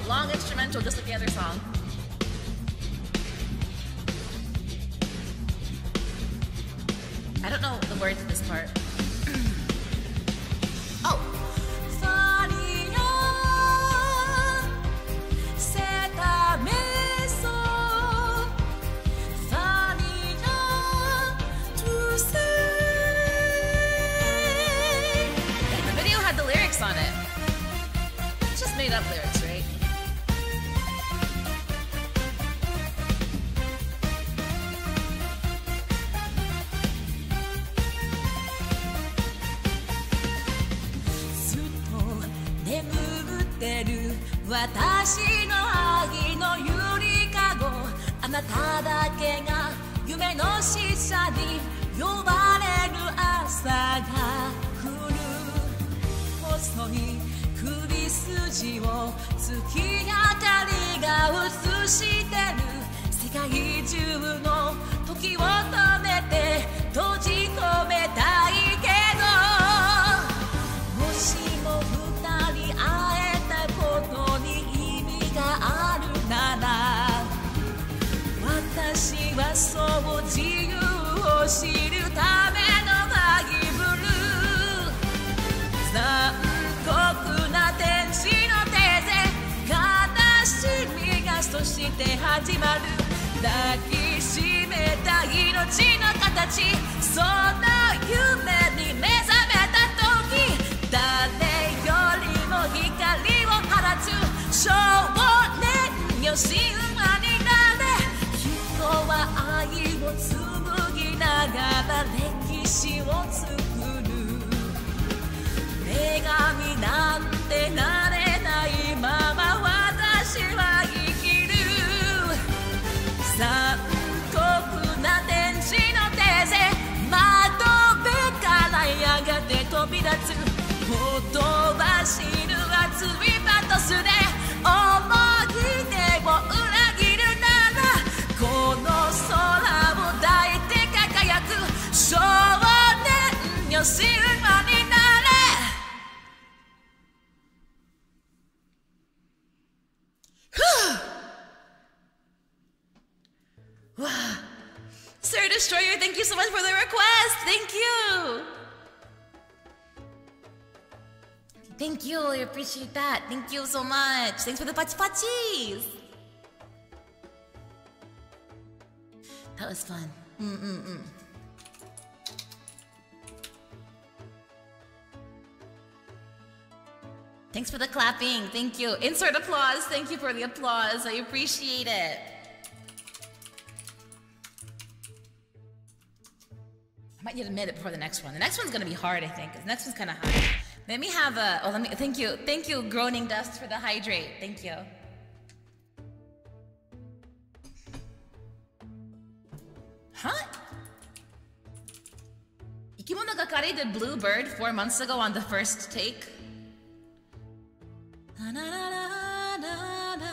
S2: れ long instrumental, just like the other song. I don't know the words of this part. oh. On it. Just made up lyrics,
S9: 私の愛のゆりかごあなただけが夢の使者に呼ばれる朝が来る。細い首筋を月明かりが映してる。世界中の時を止めて閉じ込めたいけどはそう自由を知るためのバイブル残酷な天使の手で悲しみがそして始まる抱きしめた命の形その夢に目覚めた時誰よりも光を放つ少年よ神話は愛を紡ぎながら歴史を作る。女神なんてなれないまま私は生きる。残酷な天使の手で窓辺からやがて飛び立つ。ほとばしる熱いパトスで思い
S2: Sir Destroyer, thank you so much for the request. Thank you. Thank you. I appreciate that. Thank you so much. Thanks for the pachi pachis. That was fun. Mm-mm-mm. Thanks for the clapping. Thank you. Insert applause. Thank you for the applause. I appreciate it. I might need admit it before the next one. The next one's gonna be hard, I think. The next one's kind of hard. Let me have a. Oh, let me. Thank you. Thank you, groaning dust, for the hydrate. Thank you. Huh? Ikimono Gakari did Blue Bird four months ago on the first take. Na, na, na, na, na, na.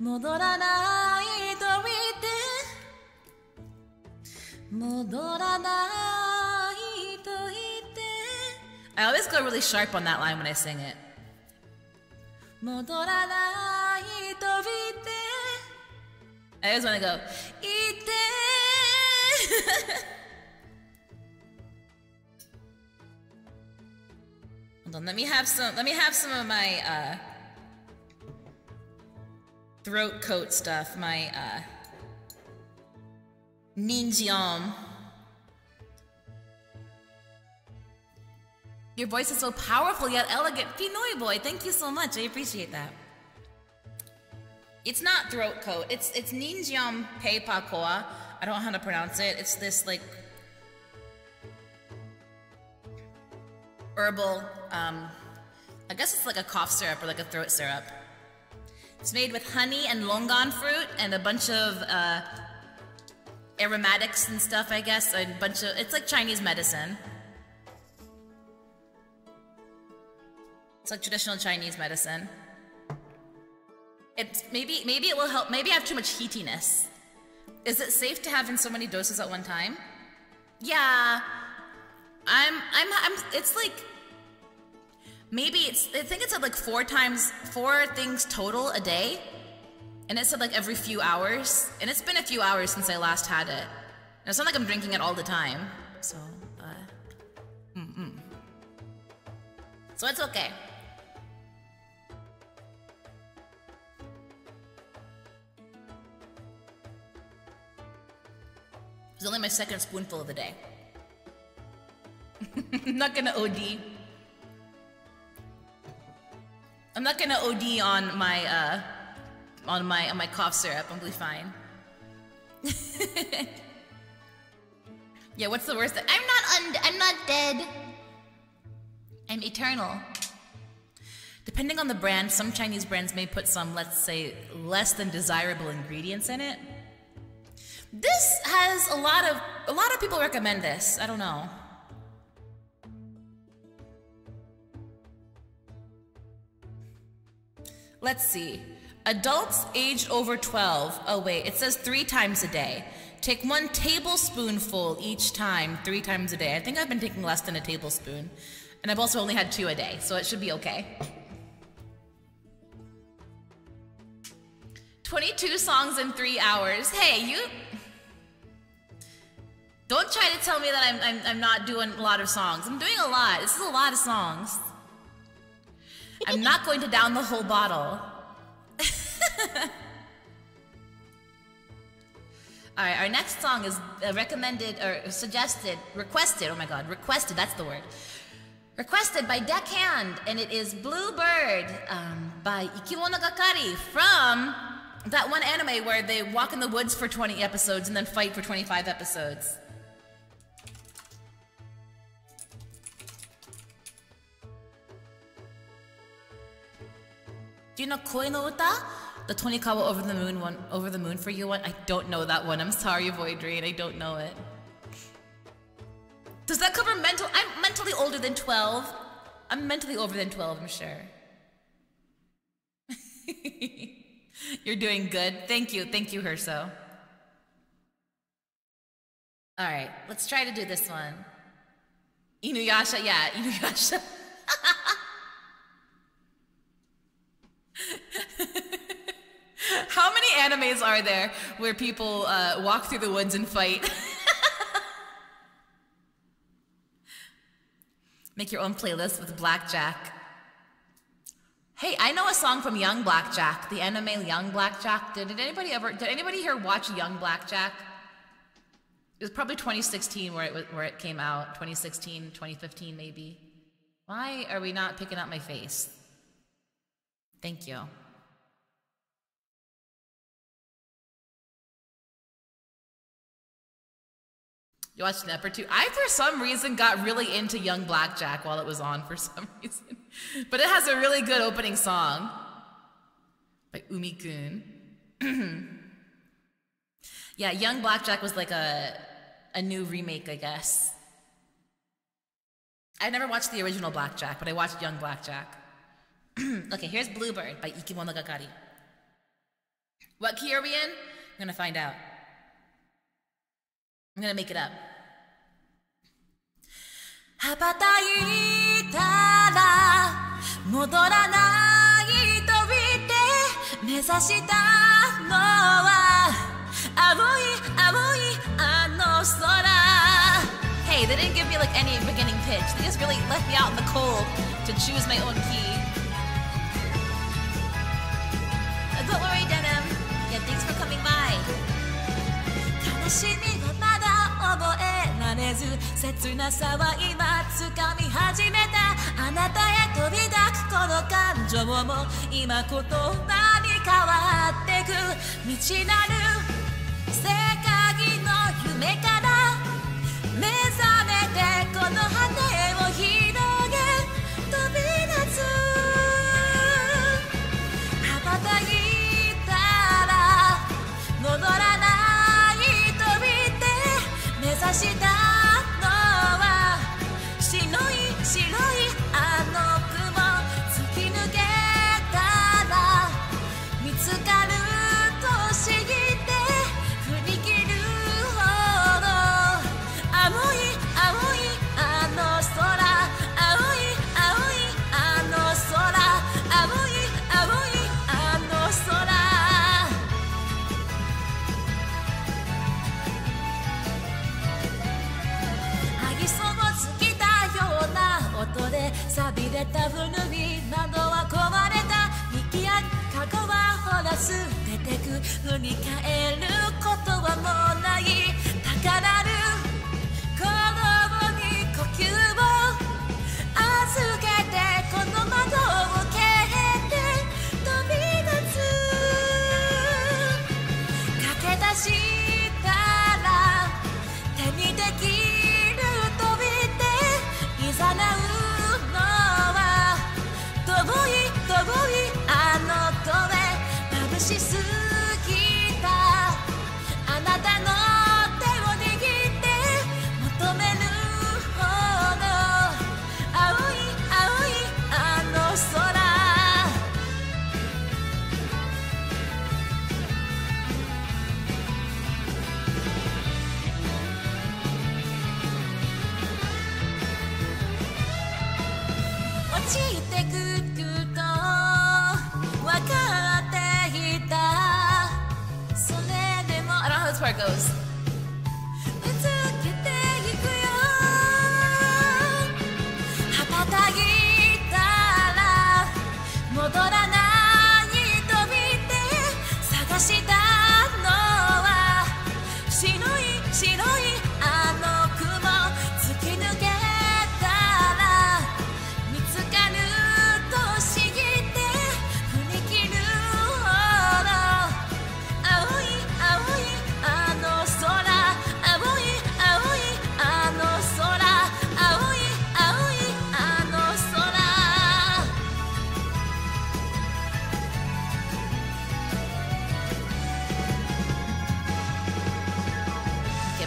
S2: 戻らないと言って戻らないと言って I always go really sharp on that line when I sing it 戻らないと言って I always want to go 言って Hold on, let me have some let me have some of my uh throat coat stuff, my uh. Your voice is so powerful yet elegant. Pinoy boy, thank you so much. I appreciate that. It's not throat coat. It's it's ninjiam peipa koa. I don't know how to pronounce it. It's this like herbal um I guess it's like a cough syrup or like a throat syrup. It's made with honey and longan fruit and a bunch of uh, aromatics and stuff, I guess. A bunch of it's like Chinese medicine. It's like traditional Chinese medicine. It's maybe maybe it will help. Maybe I have too much heatiness. Is it safe to have in so many doses at one time? Yeah. I'm I'm I'm it's like maybe it's I think it's at like four times four things total a day. And it said like every few hours. And it's been a few hours since I last had it. And it's not like I'm drinking it all the time. So uh mm-mm. So it's okay. It's only my second spoonful of the day. I'm not gonna OD. I'm not gonna OD on my uh on my on my cough syrup. I'm gonna be fine. yeah, what's the worst? I'm not I'm not dead. I'm eternal. Depending on the brand, some Chinese brands may put some, let's say, less than desirable ingredients in it. This has a lot of a lot of people recommend this. I don't know. Let's see. Adults aged over 12. Oh, wait, it says three times a day. Take one tablespoonful each time, three times a day. I think I've been taking less than a tablespoon. And I've also only had two a day, so it should be okay. 22 songs in three hours. Hey, you. Don't try to tell me that I'm, I'm, I'm not doing a lot of songs. I'm doing a lot. This is a lot of songs. I'm not going to down the whole bottle. All right, our next song is uh, recommended or suggested, requested. Oh my God, requested. That's the word. Requested by Deckhand, and it is Bluebird um, by Ikimono Gakari from that one anime where they walk in the woods for 20 episodes and then fight for 25 episodes. Do you know Koi no Uta? The Tonikawa Over the Moon one, Over the Moon for You one? I don't know that one. I'm sorry, Void Rain. I don't know it. Does that cover mental? I'm mentally older than 12. I'm mentally older than 12, I'm sure. You're doing good. Thank you. Thank you, Herso. All right, let's try to do this one. Inuyasha, yeah, Inuyasha. How many animes are there where people uh, walk through the woods and fight? Make your own playlist with Blackjack. Hey, I know a song from Young Blackjack, the anime Young Blackjack. Did, did anybody ever? Did anybody here watch Young Blackjack? It was probably 2016 where it where it came out. 2016, 2015 maybe. Why are we not picking up my face? Thank you. You watched Nepper too? I, for some reason, got really into Young Blackjack while it was on for some reason. But it has a really good opening song by Umi-kun. yeah, Young Blackjack was like a, a new remake, I guess. I never watched the original Blackjack, but I watched Young Blackjack. okay, here's Bluebird by Ikimono Gakari. What key are we in? I'm gonna find out. I'm gonna make it up.
S9: 羽ばたいたら戻らないと言って目指したのは青い青いあの空
S2: Hey, they didn't give me like any beginning pitch. They just really left me out in the cold to choose my own key. Don't worry, Denim. Yeah, thanks for coming by.
S9: 悲しみはまだ覚えられず切なさは今掴み始めたあなたへ飛び出くこの感情も今言葉に変わってく未知なる世界の夢から目覚めてこの羽を広げしたれた古着窓は壊れた。右や過去はほら捨ててく。振り返ることはもうない。高鳴る鼓動に呼吸を。預けてこの窓を蹴って。飛び立つ。駆け出し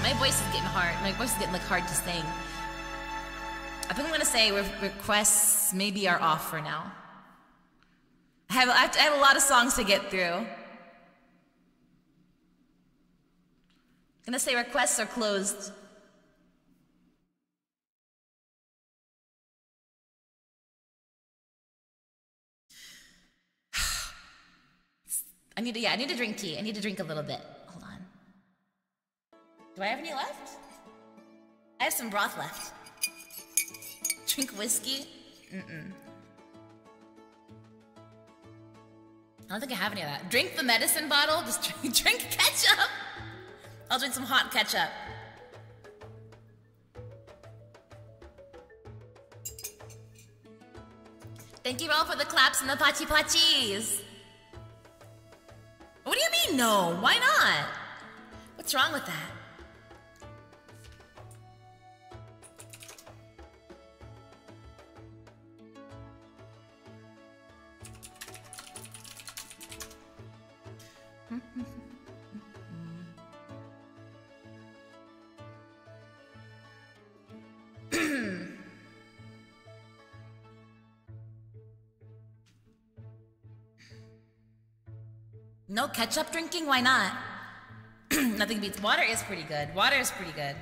S2: my voice is getting hard. My voice is getting like hard to sing. I think I'm gonna say re- requests maybe are off for now. I have, I have, I have a lot of songs to get through. I'm gonna say requests are closed. I need to, yeah, I need to drink tea. I need to drink a little bit. Do I have any left? I have some broth left. Drink whiskey? Mm-mm. I don't think I have any of that. Drink the medicine bottle. Just drink, drink ketchup. I'll drink some hot ketchup. Thank you all for the claps and the pachi pachis. What do you mean no? Why not? What's wrong with that? No ketchup drinking? Why not? Nothing beats water is pretty good. Water is pretty good.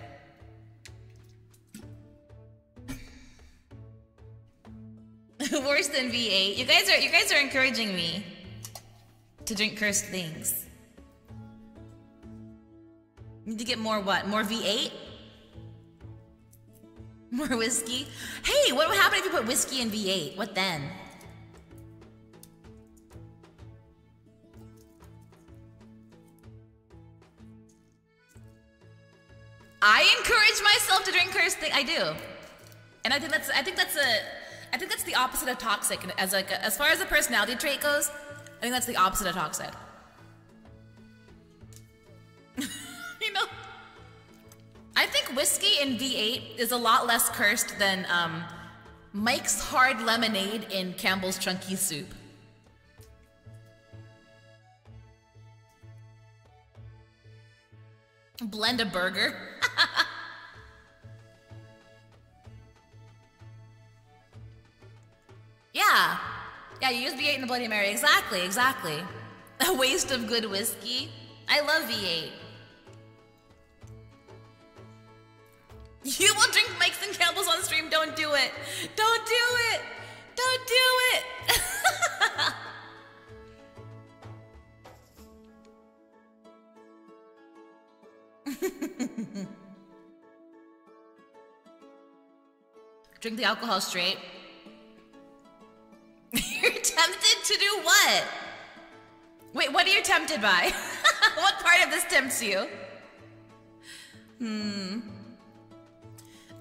S2: Worse than V8. You guys are you guys are encouraging me to drink cursed things. Need to get more what? More V8? More whiskey? Hey, what would happen if you put whiskey in V8? What then? I encourage myself to drink cursed thing. I do, and I think that's I think that's a I think that's the opposite of toxic. As like as far as the personality trait goes, I think that's the opposite of toxic. you know, I think whiskey in V8 is a lot less cursed than um, Mike's hard lemonade in Campbell's chunky soup. Blend a burger. yeah. Yeah, you use V8 in the Bloody Mary. Exactly, exactly. A waste of good whiskey. I love V8. You will drink Mike's and Campbell's on stream. Don't do it. Don't do it. Don't do it. Drink the alcohol straight. You're tempted to do what? Wait, what are you tempted by? what part of this tempts you? Hmm.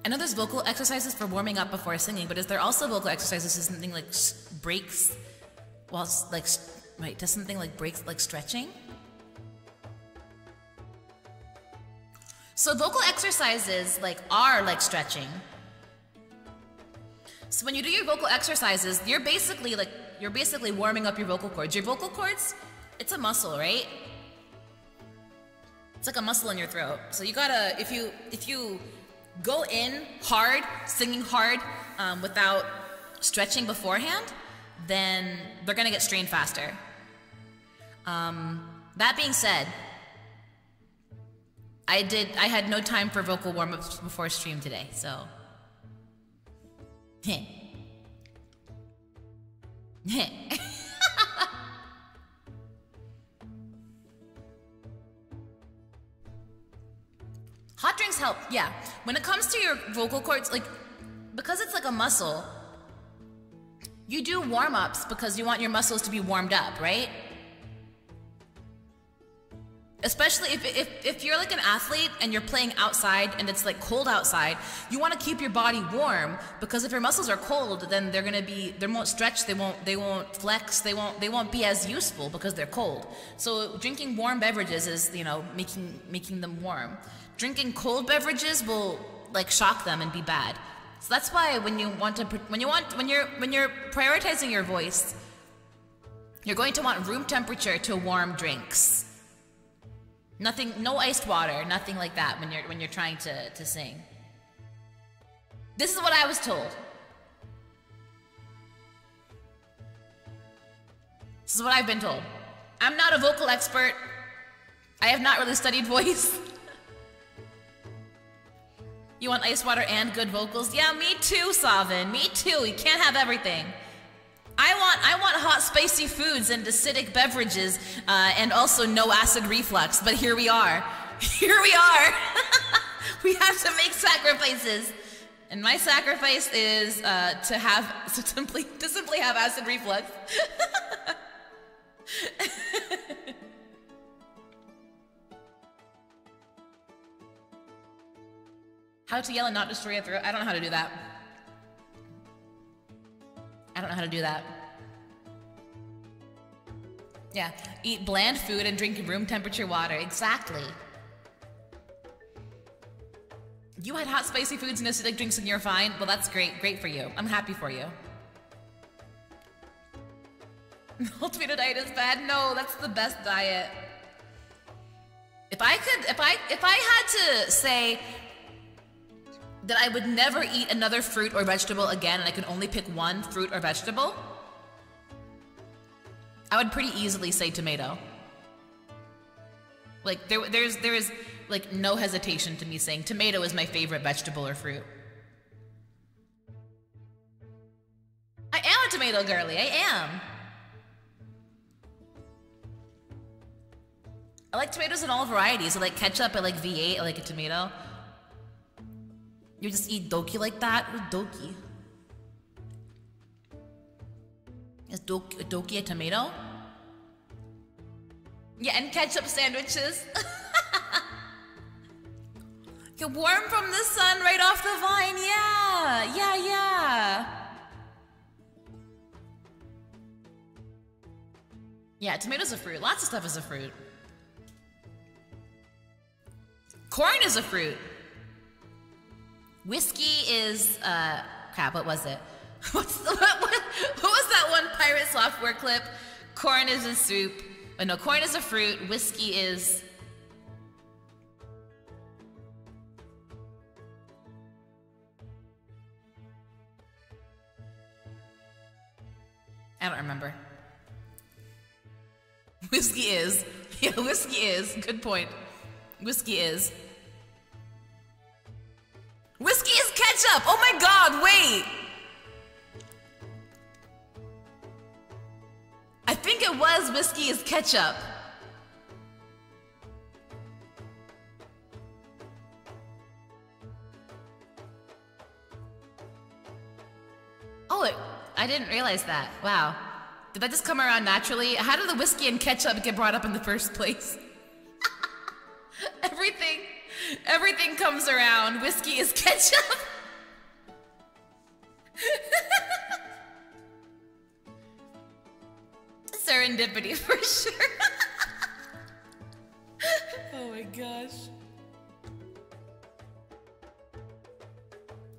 S2: I know there's vocal exercises for warming up before singing, but is there also vocal exercises to something like breaks while like wait, does something like breaks like stretching? So vocal exercises like are like stretching. So when you do your vocal exercises, you're basically like you're basically warming up your vocal cords. Your vocal cords, it's a muscle, right? It's like a muscle in your throat. So you gotta if you if you go in hard, singing hard, um, without stretching beforehand, then they're gonna get strained faster. Um, that being said, I did. I had no time for vocal warm ups before stream today, so. Hot drinks help, yeah. When it comes to your vocal cords, like, because it's like a muscle, you do warm ups because you want your muscles to be warmed up, right? Especially if, if, if you're like an athlete and you're playing outside and it's like cold outside, you want to keep your body warm because if your muscles are cold, then they're gonna be they won't stretch, they won't they won't flex, they won't they won't be as useful because they're cold. So drinking warm beverages is you know making making them warm. Drinking cold beverages will like shock them and be bad. So that's why when you want to when you want when you're when you're prioritizing your voice, you're going to want room temperature to warm drinks. Nothing, no iced water, nothing like that when you're when you're trying to to sing. This is what I was told. This is what I've been told. I'm not a vocal expert. I have not really studied voice. you want ice water and good vocals? Yeah, me too, Savin. Me too. You can't have everything. I want I want hot spicy foods and acidic beverages uh, and also no acid reflux. But here we are. Here we are. we have to make sacrifices. And my sacrifice is uh, to have to simply to simply have acid reflux. how to yell and not destroy a throat? I don't know how to do that. I don't know how to do that. Yeah, eat bland food and drink room temperature water. Exactly. You had hot, spicy foods and acidic drinks and you're fine. Well, that's great. Great for you. I'm happy for you. No tomato diet is bad. No, that's the best diet. If I could, if I, if I had to say that I would never eat another fruit or vegetable again and I could only pick one fruit or vegetable, I would pretty easily say tomato. Like there there's there is like no hesitation to me saying tomato is my favorite vegetable or fruit. I am a tomato girly. I am. I like tomatoes in all varieties. I like ketchup. I like V8. I like a tomato. You just eat doki like that? What's doki? Is doki, doki a tomato? Yeah, and ketchup sandwiches. You're warm from the sun right off the vine. Yeah, yeah, yeah. Yeah, tomatoes a fruit. Lots of stuff is a fruit. Corn is a fruit. Whiskey is uh crap, what was it? What's the, what, what, what was that one pirate software clip? Corn is a soup. Oh, no, corn is a fruit. Whiskey is I don't remember. Whiskey is. Yeah, whiskey is. Good point. Whiskey is. Whiskey is ketchup! Oh my god, wait! I think it was whiskey is ketchup. Oh, it, I didn't realize that. Wow. Did that just come around naturally? How did the whiskey and ketchup get brought up in the first place? everything, everything comes around. Whiskey is ketchup. Serendipity for sure. oh my gosh.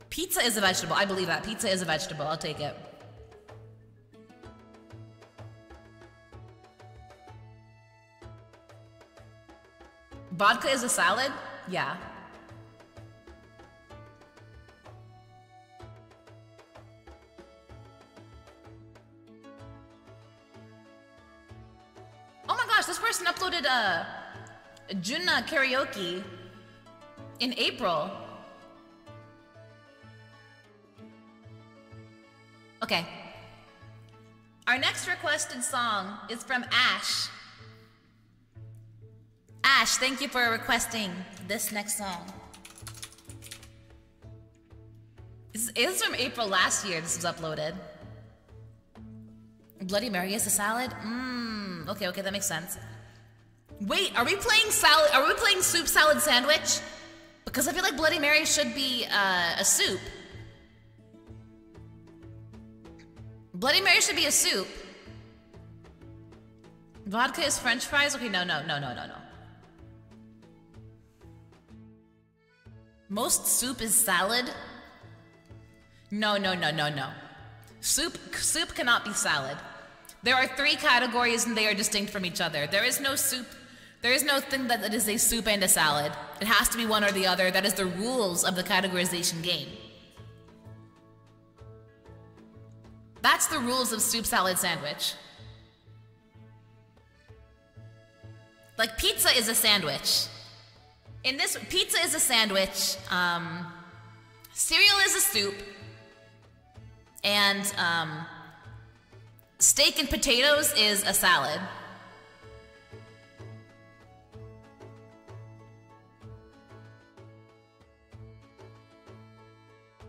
S2: Pizza is a vegetable. I believe that. Pizza is a vegetable. I'll take it. Vodka is a salad? Yeah. Oh my gosh, this person uploaded a, Junna karaoke in April. Okay. Our next requested song is from Ash. Ash, thank you for requesting this next song. This is from April last year. This was uploaded. Bloody Mary is a salad? Mmm. Okay, okay, that makes sense. Wait, are we playing salad? Are we playing soup salad sandwich? Because I feel like Bloody Mary should be uh, a soup. Bloody Mary should be a soup. Vodka is French fries? Okay, no, no, no, no, no, no. Most soup is salad? No, no, no, no, no. Soup, soup cannot be salad. There are three categories and they are distinct from each other. There is no soup, there is no thing that is a soup and a salad. It has to be one or the other. That is the rules of the categorization game. That's the rules of soup salad sandwich. Like pizza is a sandwich. In this, pizza is a sandwich. Um, cereal is a soup. And um, steak and potatoes is a salad.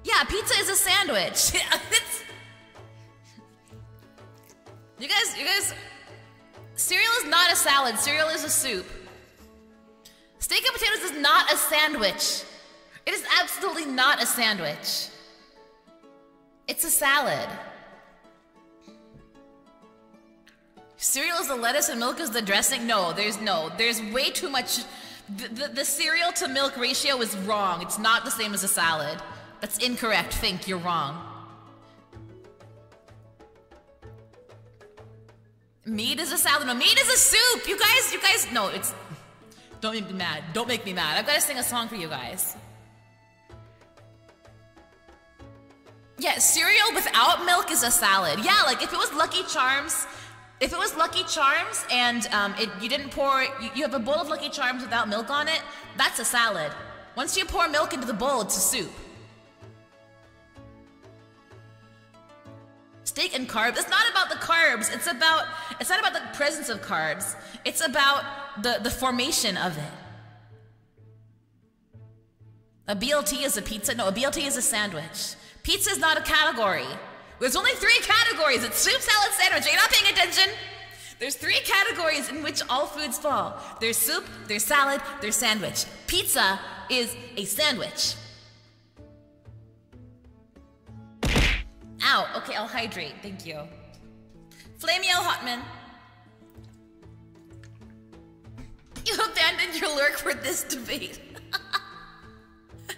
S2: Yeah, pizza is a sandwich. you guys, you guys, cereal is not a salad. Cereal is a soup. Steak and potatoes is not a sandwich. It is absolutely not a sandwich. It's a salad. Cereal is the lettuce and milk is the dressing? No, there's no. There's way too much. The, the, the cereal to milk ratio is wrong. It's not the same as a salad. That's incorrect. Think you're wrong. Meat is a salad. No, meat is a soup. You guys, you guys, no, it's. Don't make me mad. Don't make me mad. I've got to sing a song for you guys. Yeah, cereal without milk is a salad. Yeah, like if it was Lucky Charms, if it was Lucky Charms and um, it, you didn't pour, you, you have a bowl of Lucky Charms without milk on it, that's a salad. Once you pour milk into the bowl, it's a soup. Steak and carbs. It's not about the carbs. It's about it's not about the presence of carbs. It's about the, the formation of it. A BLT is a pizza. No, a BLT is a sandwich. Pizza is not a category. There's only three categories. It's soup, salad, sandwich. Are you not paying attention? There's three categories in which all foods fall. There's soup, there's salad, there's sandwich. Pizza is a sandwich. Ow. Okay, I'll hydrate. Thank you. Flamio Hotman. You abandoned your lurk for this debate.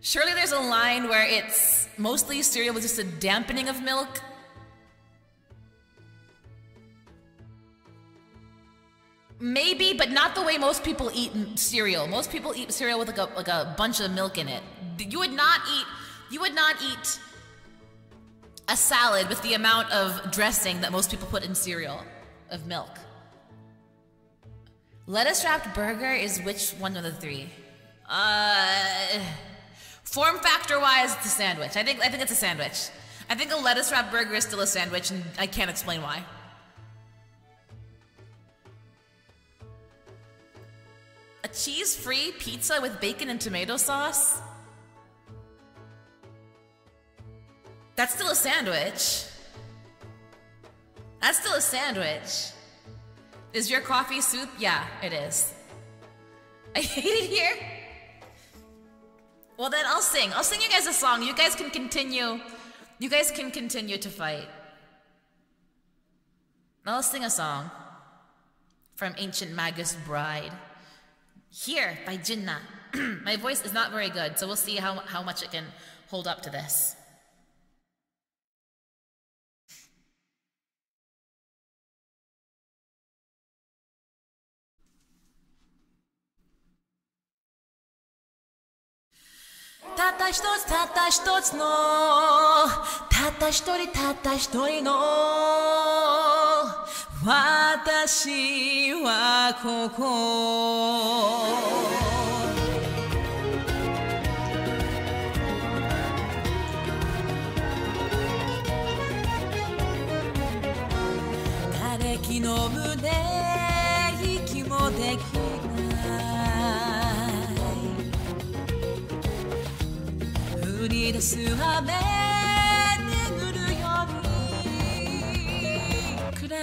S2: Surely there's a line where it's mostly cereal with just a dampening of milk. Maybe, but not the way most people eat cereal. Most people eat cereal with like a, like a bunch of milk in it. You would not eat, you would not eat a salad with the amount of dressing that most people put in cereal of milk. Lettuce wrapped burger is which one of the three? Uh, form factor wise, it's a sandwich. I think I think it's a sandwich. I think a lettuce wrapped burger is still a sandwich, and I can't explain why. A cheese free pizza with bacon and tomato sauce? That's still a sandwich. That's still a sandwich. Is your coffee soup? Yeah, it is. I hate it here. Well, then I'll sing. I'll sing you guys a song. You guys can continue. You guys can continue to fight. I'll sing a song from Ancient Magus Bride. Here by Junna. My voice is not very good, so we'll see how, how much it can hold up to this. たった一つたった一つのたった一人たった一人の私はここ。
S9: の胸息もでき降り出す雨眠るように暗い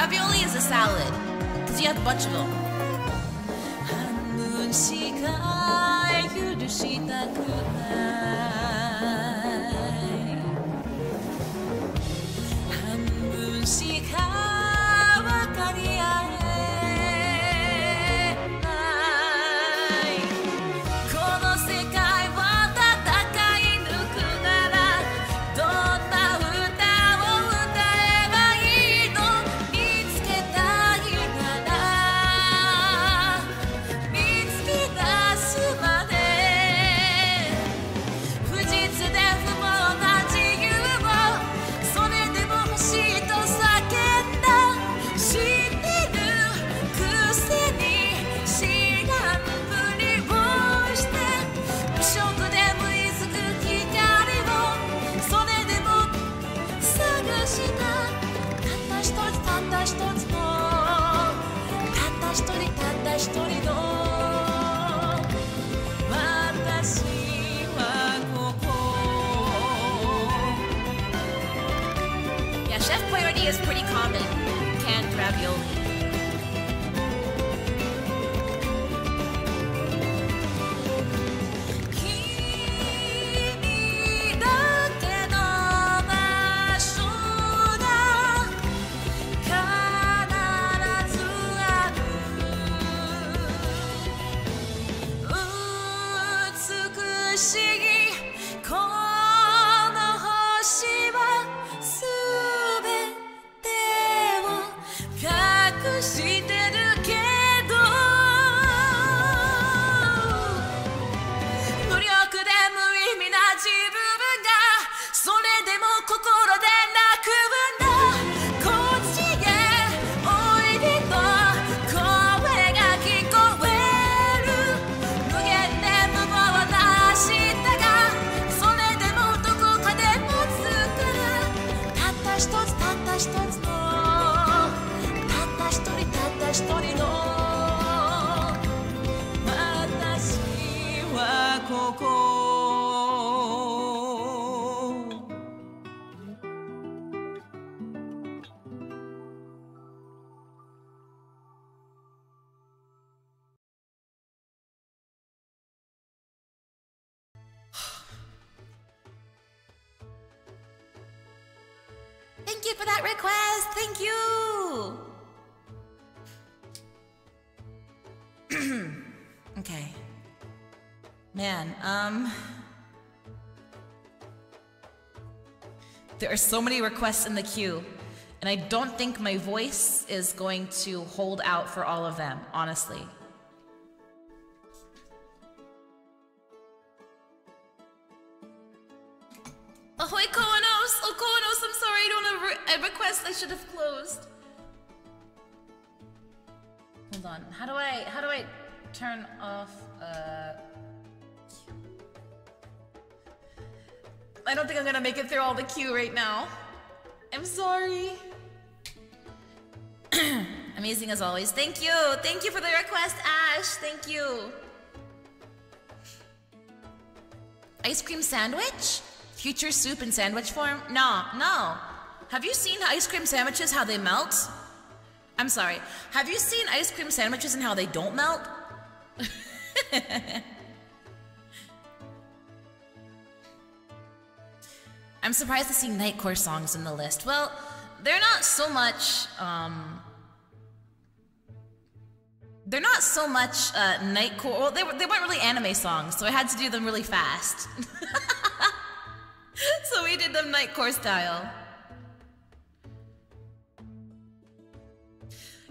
S2: Ravioli is a salad, because you have a bunch of them. for that request. Thank you. okay. Man, um. There are so many requests in the queue, and I don't think my voice is going to hold out for all of them, honestly. all the cue right now. I'm sorry. Amazing as always. Thank you. Thank you for the request, Ash. Thank you. Ice cream sandwich? Future soup in sandwich form? No, no. Have you seen ice cream sandwiches, how they melt? I'm sorry. Have you seen ice cream sandwiches and how they don't melt? I'm surprised to see Nightcore songs in the list. Well, they're not so much, um, they're not so much uh, Nightcore. Well, they, were, they weren't really anime songs, so I had to do them really fast. so we did them Nightcore style.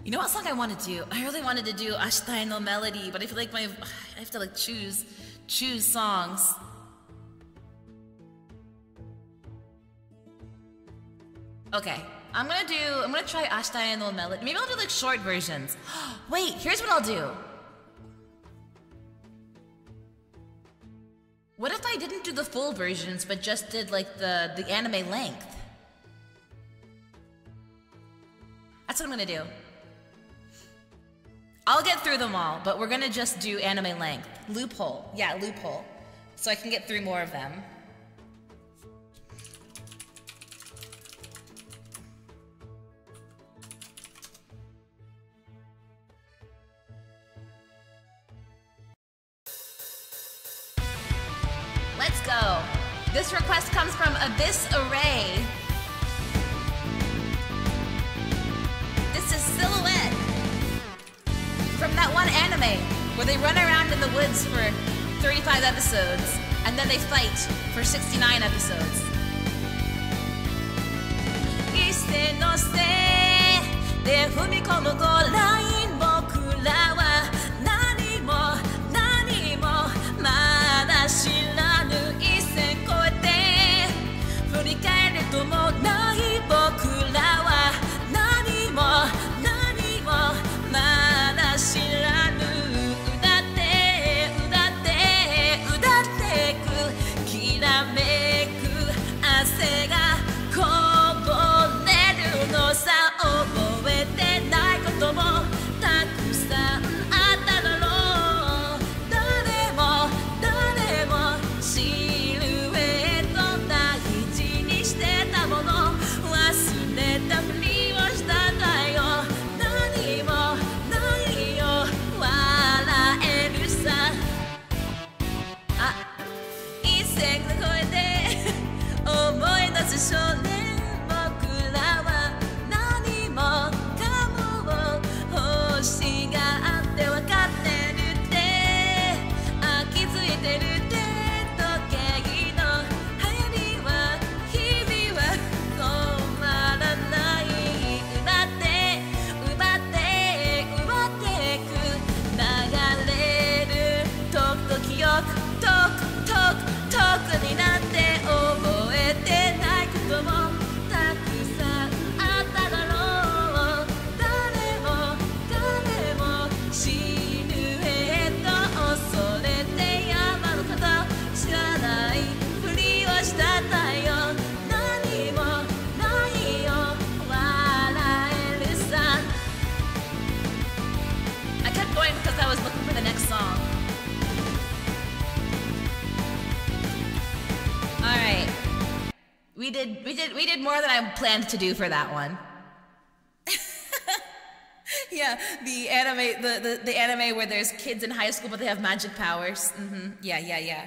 S2: You know what song I want to do? I really wanted to do Ashtai no Melody, but I feel like my I have to like choose choose songs. Okay, I'm gonna do. I'm gonna try Ashtai no Melody. Maybe I'll do like short versions. Wait, here's what I'll do. What if I didn't do the full versions, but just did like the the anime length? That's what I'm gonna do. I'll get through them all, but we're gonna just do anime length. Loophole. Yeah, loophole. So I can get through more of them. Let's go. This request comes from Abyss Array. This is Silhouette from that one anime where they run around in the woods for 35 episodes and then they fight for 69 episodes. We did we did we did more than I planned to do for that one. yeah, the anime the, the the anime where there's kids in high school but they have magic powers. Mm -hmm. Yeah, yeah, yeah.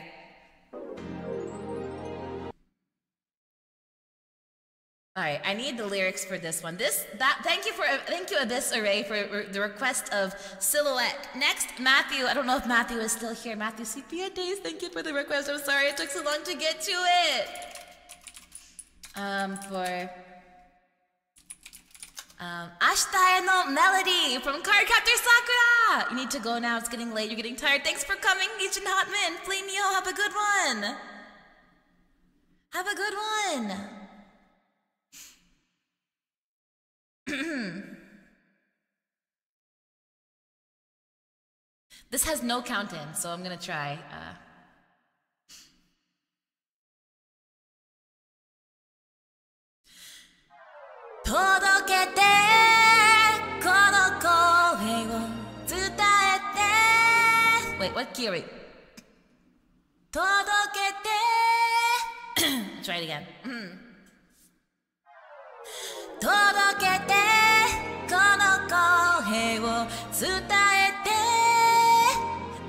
S2: All right, I need the lyrics for this one. This that thank you for thank you Abyss Array for re- the request of Silhouette. Next, Matthew. I don't know if Matthew is still here. Matthew Sepia Days. Thank you for the request. I'm sorry it took so long to get to it. Um, for um, Ashtai no Melody from Cardcaptor Sakura. You need to go now. It's getting late. You're getting tired. Thanks for coming, Ichin Hotman. Flamio, have a good one. Have a good one. this has no count in, so I'm gonna try. Uh,「
S9: 届けてこの声を伝えて」
S2: wait, what key are we?
S9: 届けて。
S2: Try it again. 届けて。この声を伝えて。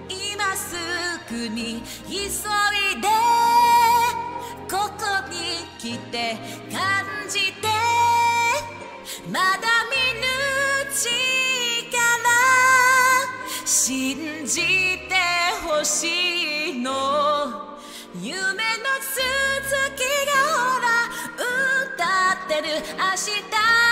S2: 今すぐに急いで。ここに来て感まだ見ぬ力信じてほしいの。夢の続きがほら歌ってる。明日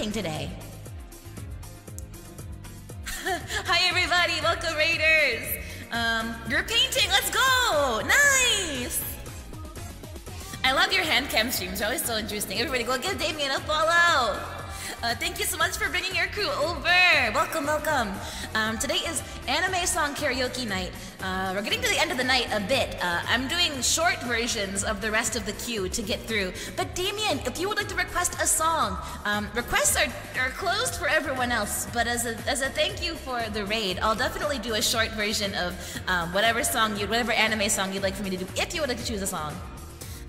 S2: painting today? Hi, everybody! Welcome, Raiders! Um, you're painting. Let's go! Nice! I love your hand cam streams. They're always so interesting. Everybody, go give Damien a follow. Uh, thank you so much for bringing your crew over. Welcome, welcome. Um, today is anime song karaoke night. Uh, we're getting to the end of the night a bit. Uh, I'm doing short versions of the rest of the queue to get through. But Damien, if you would like to request a song, um, requests are, are closed for everyone else. But as a, as a thank you for the raid, I'll definitely do a short version of um, whatever song you, whatever anime song you'd like for me to do. If you would like to choose a song.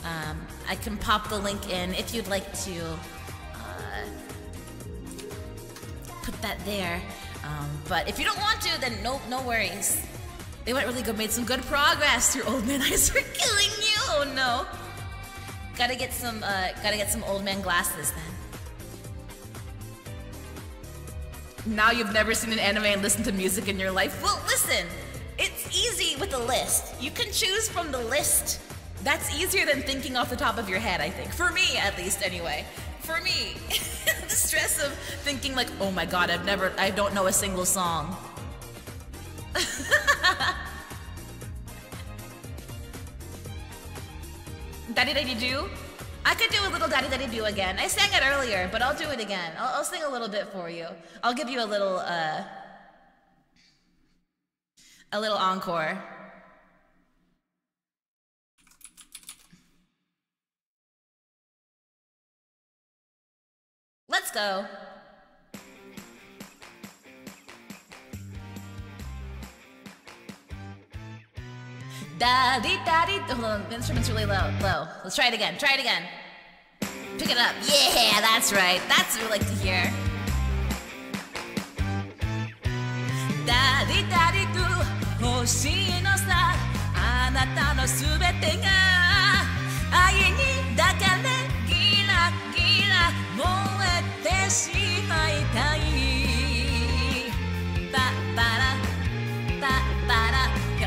S2: Um, I can pop the link in if you'd like to uh, put that there. Um, but if you don't want to, then no, no worries. They went really good, made some good progress. Your old man eyes are killing you. Oh no. Gotta get some, uh, gotta get some old man glasses then. Now you've never seen an anime and listened to music in your life. Well, listen, it's easy with a list. You can choose from the list. That's easier than thinking off the top of your head, I think. For me, at least, anyway. For me, the stress of thinking like, oh my god, I've never, I don't know a single song. Daddy Daddy Do? I could do a little Daddy Daddy Do again. I sang it earlier, but I'll do it again. I'll, I'll sing a little bit for you. I'll give you a little, uh... A little encore. Let's go. Daddy, daddy. Hold on, the instrument's really low. Low. Let's try it again. Try it again. Pick it up. Yeah, that's right. That's what we like to hear. Daddy, daddy, do 欲しいのさあなたのすべてが愛にだからギラギラ燃えてしまいたいババラババラ Yeah,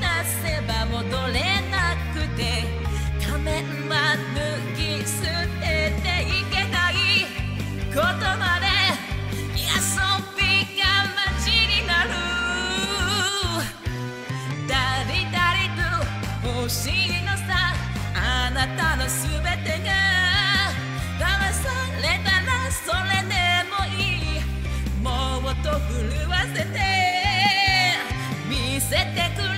S2: 出せば戻れなくて仮面は脱ぎ捨てていけない。ことまで遊びがマジになる。ダリダリと欲しいのさあなたのすべてが。騙されたらそれでもいい。もっと震わせて見せてくれ。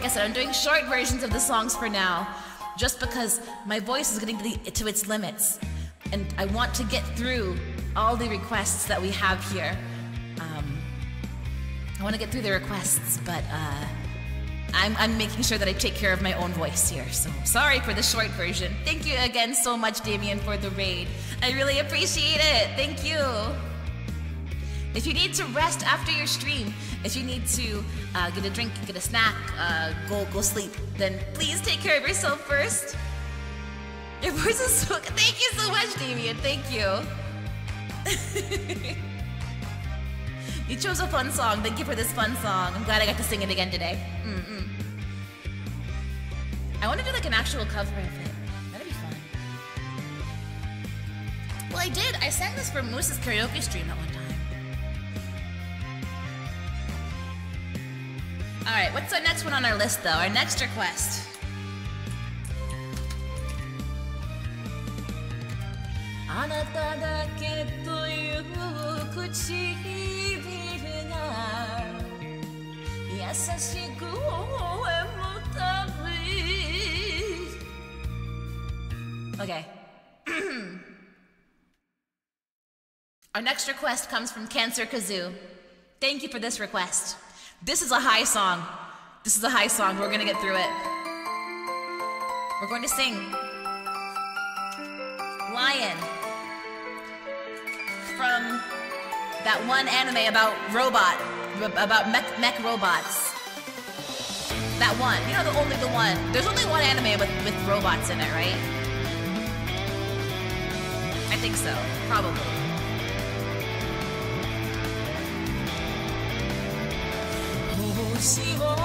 S2: Like I said, I'm doing short versions of the songs for now just because my voice is getting to, the, to its limits and I want to get through all the requests that we have here. Um, I want to get through the requests, but uh, I'm, I'm making sure that I take care of my own voice here. So sorry for the short version. Thank you again so much, Damien, for the raid. I really appreciate it. Thank you. If you need to rest after your stream, if you need to uh, get a drink, get a snack, uh, go go sleep, then please take care of yourself first. Your voice is so. Thank you so much, Damien. Thank you. you chose a fun song. Thank you for this fun song. I'm glad I got to sing it again today. Mm-mm. I want to do like an actual cover of it. That'd be fun. Well, I did. I sang this for Moose's karaoke stream at one All right, what's our next one on our list, though? Our next request. "あなただけという唇が優しく微笑むたび Okay. Our next request comes from Cancer Kazoo. Thank you for this request. This is a high song. This is a high song. We're gonna get through it. We're going to sing Lion from that one anime about robot, about mech, mech robots. That one. You know, the only the one. There's only one anime with, with robots in it, right? I think so. Probably. しい物語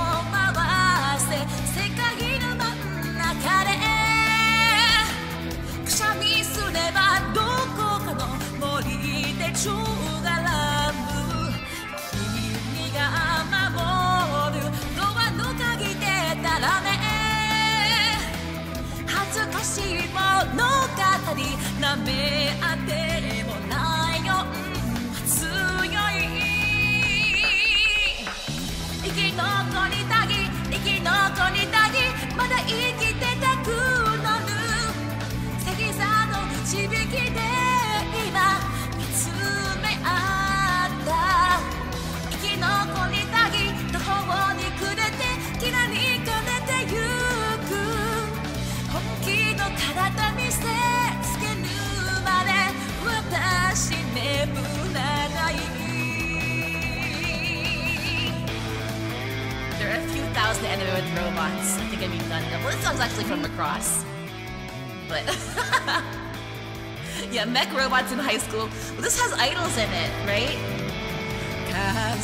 S2: なめあってき残りたいまだ生きてたくなる星座の導きで今見つめ合った生き残りたい途方に暮れてきらりかねてゆく本気の体見せつけぬまで私眠ら A few thousand anime with robots. I think I mean Gundam. Well, this song's actually from Macross. But.
S11: yeah, mech robots in high school. Well, this has idols in it, right?
S2: Uh,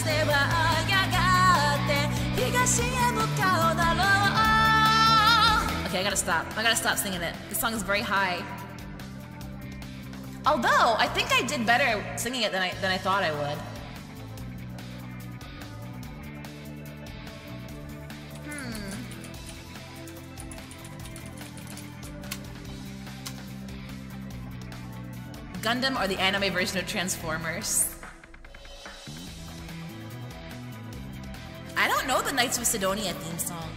S11: okay, I gotta stop. I gotta stop singing it. This song is very high. Although, I think I did better singing it than I, than I thought I would. Gundam or the anime version of Transformers? I don't know the Knights of Sidonia theme song.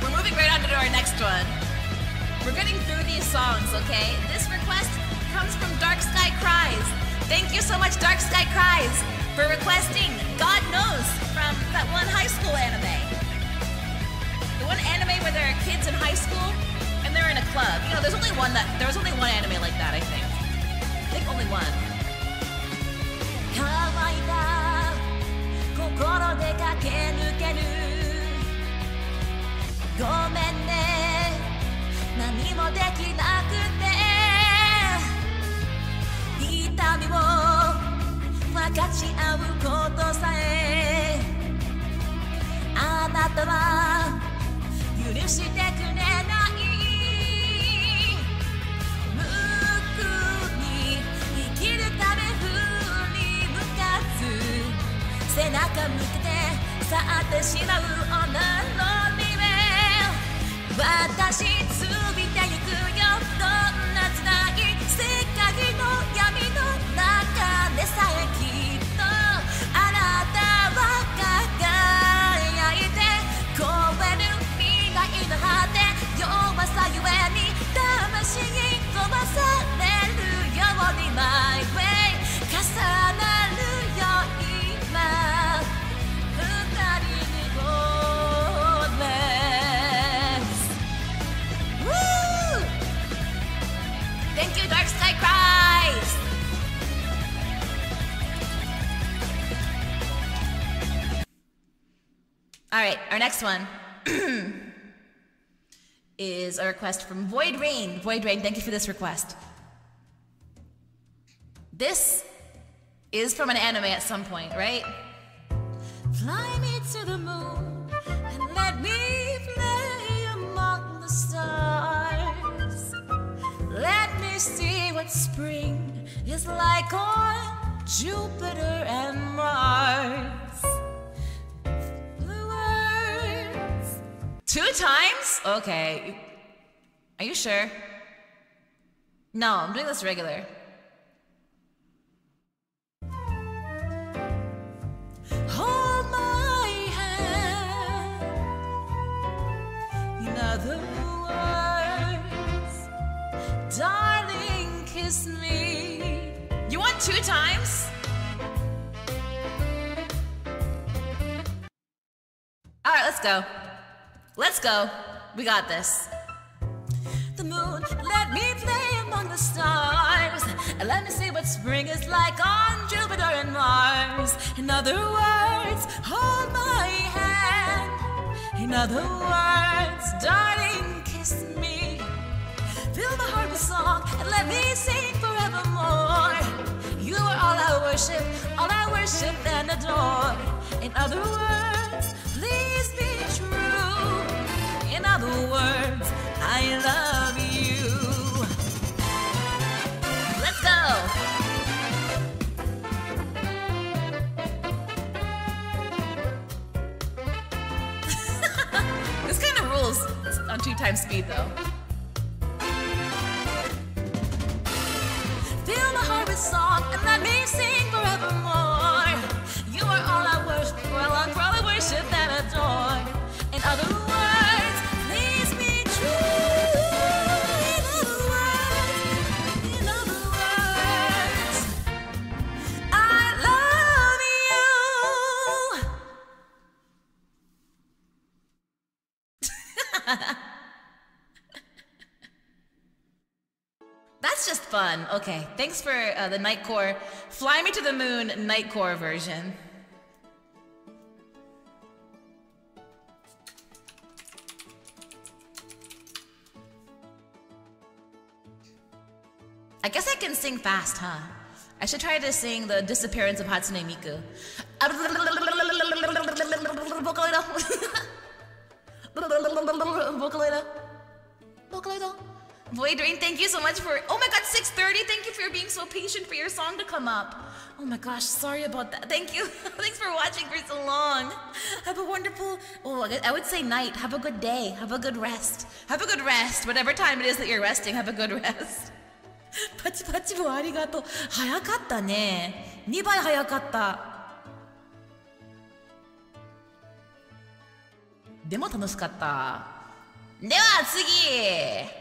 S11: We're moving right on to our next one. We're getting through these songs, okay? This request comes from Dark Sky Cries. Thank you so much, Dark Sky Cries, for requesting God Knows from that one high school anime. The one anime where there are kids in high school and they're in a club. You know, there's only one that there was only one anime like that, I think. I think only one.
S2: 乾いた心で駆け抜けるごめんね何もできなくて痛みを 分かち合うこと
S11: our next one is a request from Void Rain. Void Rain, thank you for this request. This is from an anime at some point, right?
S2: Fly me to the moon and let me play among the stars. Let me see what spring is like on Jupiter and Mars.
S11: Two times? Okay. Are you sure? No, I'm doing this regular.
S2: hold my hand. In other words, darling, kiss me.
S11: You want two times? All right, let's go. Let's go. We got this.
S2: the moon. Let me play among the stars. And let me see what spring is like on Jupiter and Mars. In other words, hold my hand. In other words, darling, kiss me. Fill my heart with song and let me sing forevermore. You are all I worship, all I worship and adore. In other words. In other words, I love you.
S11: Let's go. this kind of rules on two times speed, though.
S2: My heart with song and let me sing forevermore. You are
S11: fun. Okay, thanks for uh, the Nightcore. Fly Me to the Moon Nightcore version.
S2: I guess I can sing fast, huh? I should try to sing the disappearance of Hatsune Miku. Vocaloid. Vocaloid. Vocaloid. Void Rain, thank you so much for. Oh my god, 6:30. Thank you for being so patient for your song to come up. Oh my gosh, sorry about that. Thank you. Thanks for watching for so long. Have a wonderful. Oh, I I would say night. Have a good day. Have a good rest. Have a good rest. Whatever time it is that you're resting, have a good rest. パチパチもありがとう。早かったね。2倍早かった。でも楽しかった。では次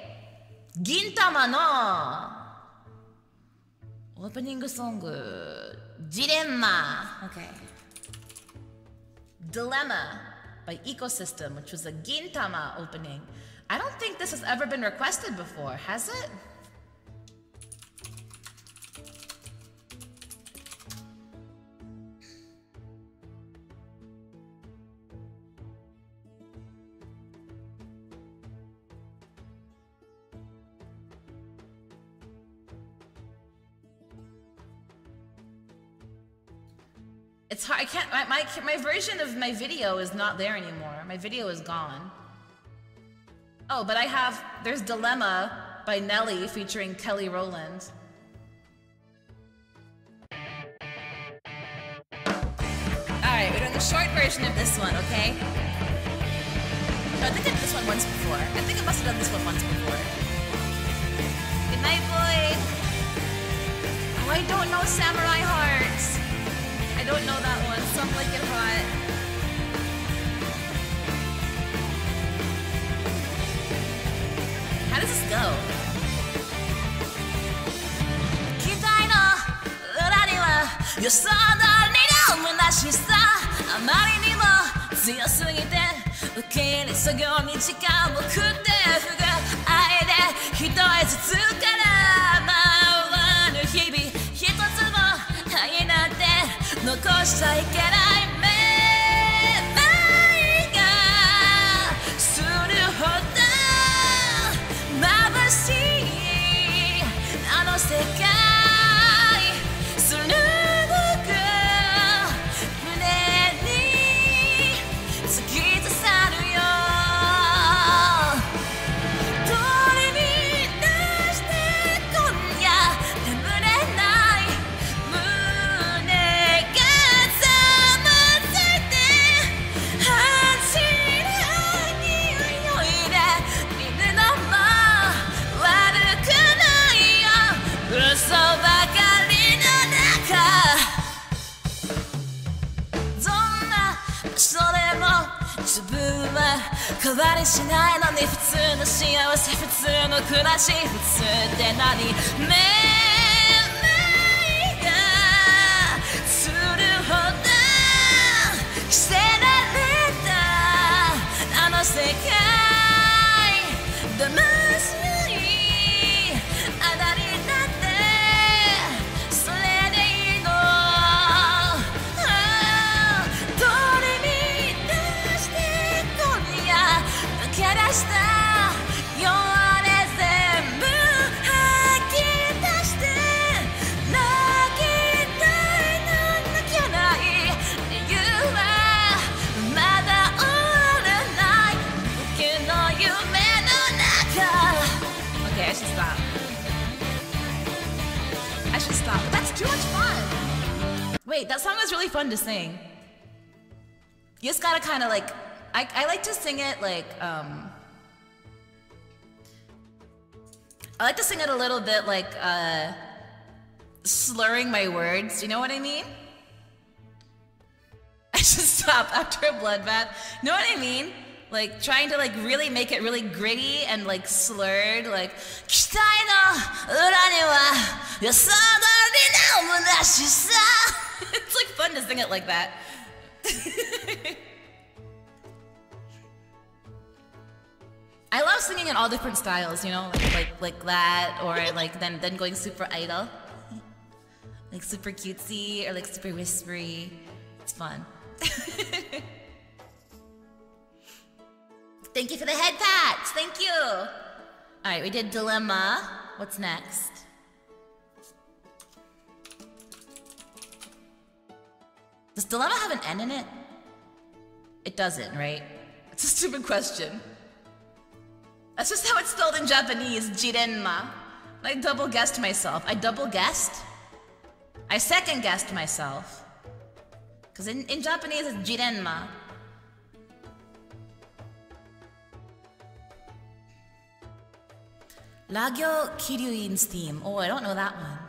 S2: 銀魂のオープニングソングジレンマ。Okay. Dilemma by Ecosystem which was a Gintama opening. I don't think this has ever been requested before has it? It's hard. I can't. My, my my version of my video is not there anymore. My video is gone. Oh, but I have. There's Dilemma by Nelly featuring Kelly Rowland. All right, we're doing a short version of this one, okay? No, I think I did this one once before. I think I must have done this one once before. Good night, boy. Oh, I don't know Samurai Hearts. Don't know that one. Some like it hot. How does this go?
S9: 期待の裏には予想通りの虚しさあまりにも強すぎて受け入れ作業に時間を食って不具合で一重ずつから残しちゃいけないめまいが。するほど眩しいあの世界変わりしないのに普通の幸せ普通の暮らし普通って何めまいがするほど捨てられたあの世界騙し
S2: Wait, that song was really fun to sing. You just gotta kind of like. I, I like to sing it like. um I like to sing it a little bit like uh slurring my words. You know what I mean? I should stop after a bloodbath. Know what I mean? like trying to like really make it really gritty and like slurred like it's like fun to sing it like that I love singing in all different styles, you know, like like, like that, or like then then going super idle, like super cutesy, or like super whispery. It's fun. Thank you for the head pats. Thank you. All right, we did dilemma. What's next? Does dilemma have an N in it? It doesn't, right? It's a stupid question. That's just how it's spelled in Japanese, jirenma. I double guessed myself. I double guessed? I second guessed myself. Because in, in Japanese, it's jirenma. Ragyo Kiryuin's theme. Oh, I don't know that one.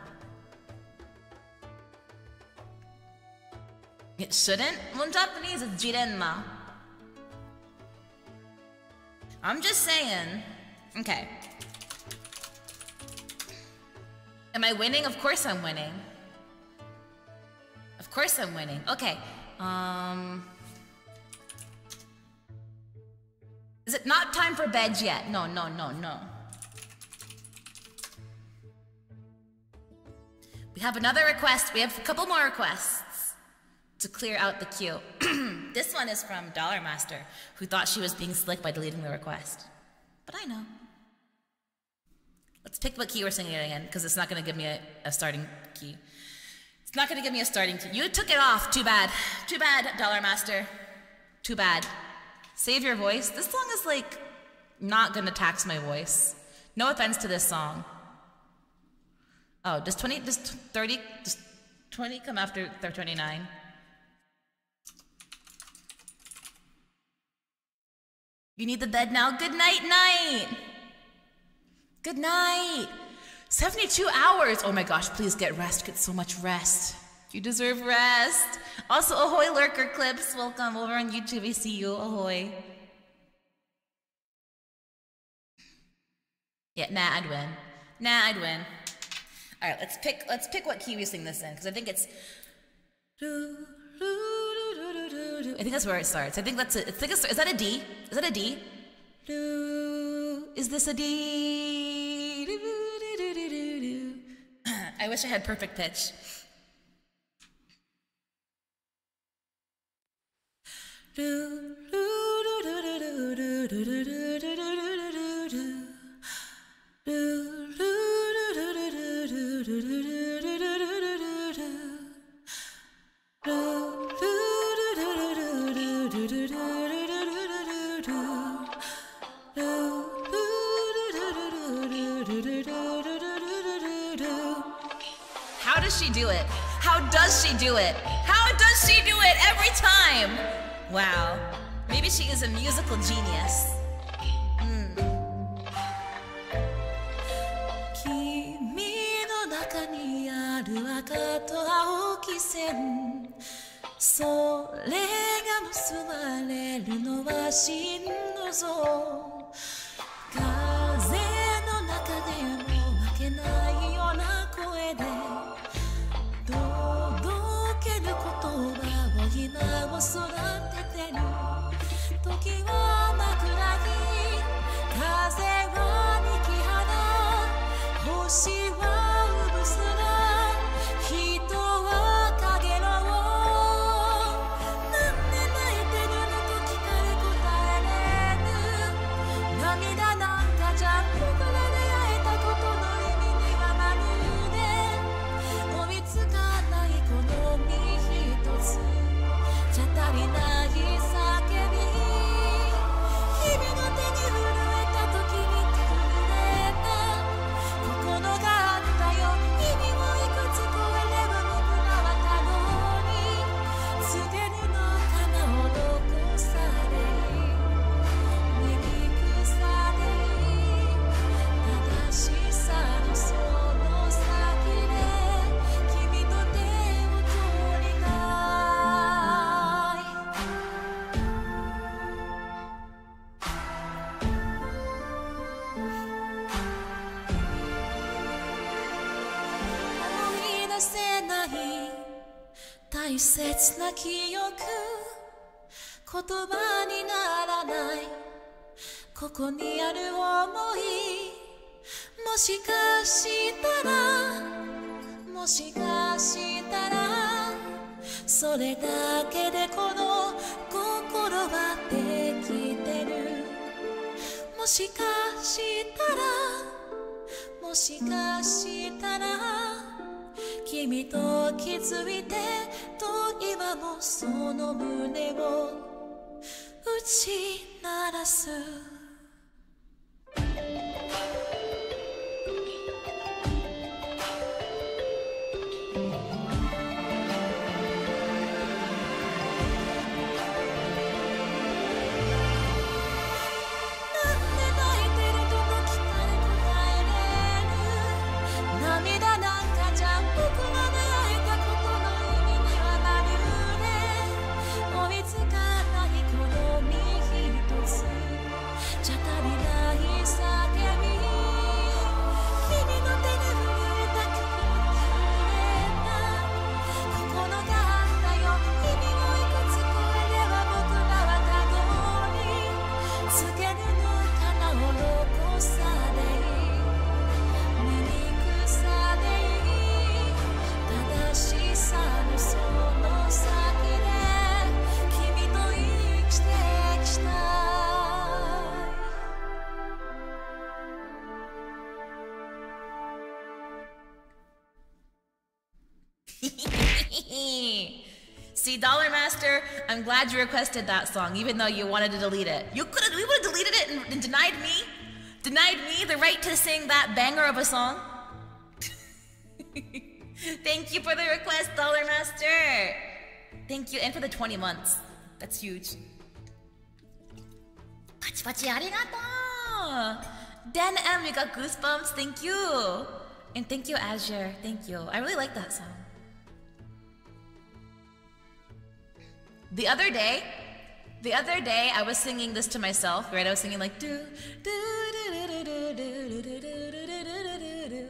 S2: It shouldn't? Well, Japanese it's jirenma. I'm just saying. Okay. Am I winning? Of course I'm winning. Of course I'm winning. Okay. Um. Is it not time for bed yet? No, no, no, no. We have another request. We have a couple more requests to clear out the queue. this one is from Dollar Master, who thought she was being slick by deleting the request. But I know. Let's pick what key we're singing it again, because it's not going to give me a, a starting key. It's not going to give me a starting key. You took it off. Too bad. Too bad, Dollar Master. Too bad. Save your voice. This song is like not going to tax my voice. No offense to this song. Oh, does 20, does 30, does 20 come after 29? You need the bed now? Good night, night. Good night. 72 hours. Oh my gosh, please get rest. Get so much rest. You deserve rest. Also, ahoy lurker clips. Welcome over on YouTube. I see you. Ahoy. Yeah, nah, I'd win. Nah, I'd win. All right, let's pick. Let's pick what key we sing this in because I think it's. I think that's where it starts. I think that's a. I think it's, is that a D? Is that a D? Is this a D? I wish I had perfect pitch. do it? How does she do it? How does she do it every time? Wow. Maybe she is a musical genius. Mm.
S9: 君の中にある赤と青き線それが結ばれるのは真の像 切な記憶。言葉にならない。ここにある想い。もしかしたら。もしかしたら。それだけでこの心はできてる。もしかしたら。もしかしたら。君と気づいてと今もその胸を打ち鳴らす
S2: See, Dollar Master, I'm glad you requested that song, even though you wanted to delete it. You could have, we would have deleted it and, and denied me, denied me the right to sing that banger of a song. Thank you for the request, Dollar Master. Thank you, and for the 20 months. That's huge. Pachi pachi arigato! Dan M, you got goosebumps. Thank you. And thank you, Azure. Thank you. I really like that song. The other day, the other day, I was singing this to myself, right? I was singing like do do do do do do do do do do do do.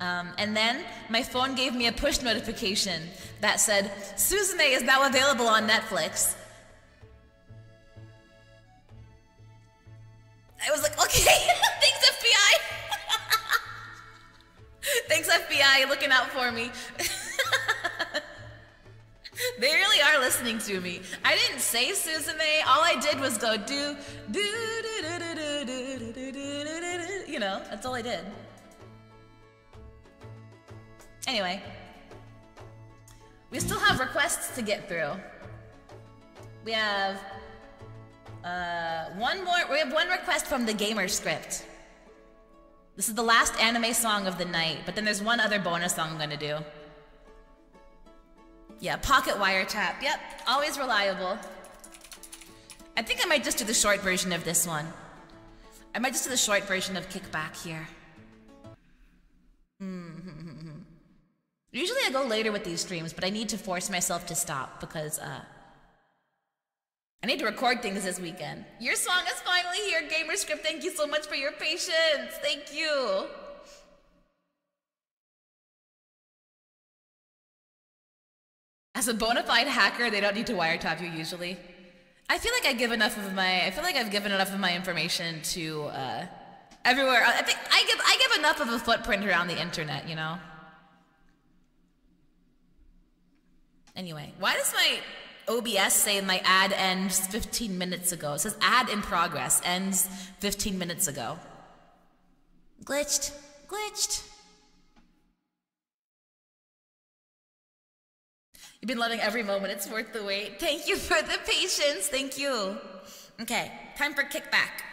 S2: Um, and then my phone gave me a push notification that said Suzume is now available on Netflix. I was like, okay, thanks FBI. thanks FBI, looking out for me. They really are listening to me. I didn't say Suzume. All I did was go do do do do do do do do do do do do. You know, that's all I did. Anyway, we still have requests to get through. We have uh, one more. We have one request from the gamer script. This is the last anime song of the night, but then there's one other bonus song I'm gonna do. Yeah, pocket wiretap. Yep, always reliable. I think I might just do the short version of this one. I might just do the short version of Kickback here. Usually I go later with these streams, but I need to force myself to stop because uh, I need to record things this weekend. Your song is finally here, Gamerscript. Thank you so much for your patience. Thank you. As a bona fide hacker, they don't need to wiretap you usually. I feel like I give enough of my. I feel like I've given enough of my information to uh, everywhere. I think I give. I give enough of a footprint around the internet. You know. Anyway, why does my OBS say my ad ends 15 minutes ago? It says ad in progress ends 15 minutes ago. Glitched. Glitched. You've been loving every moment. It's worth the wait. Thank you for the patience. Thank you. Okay, time for kickback.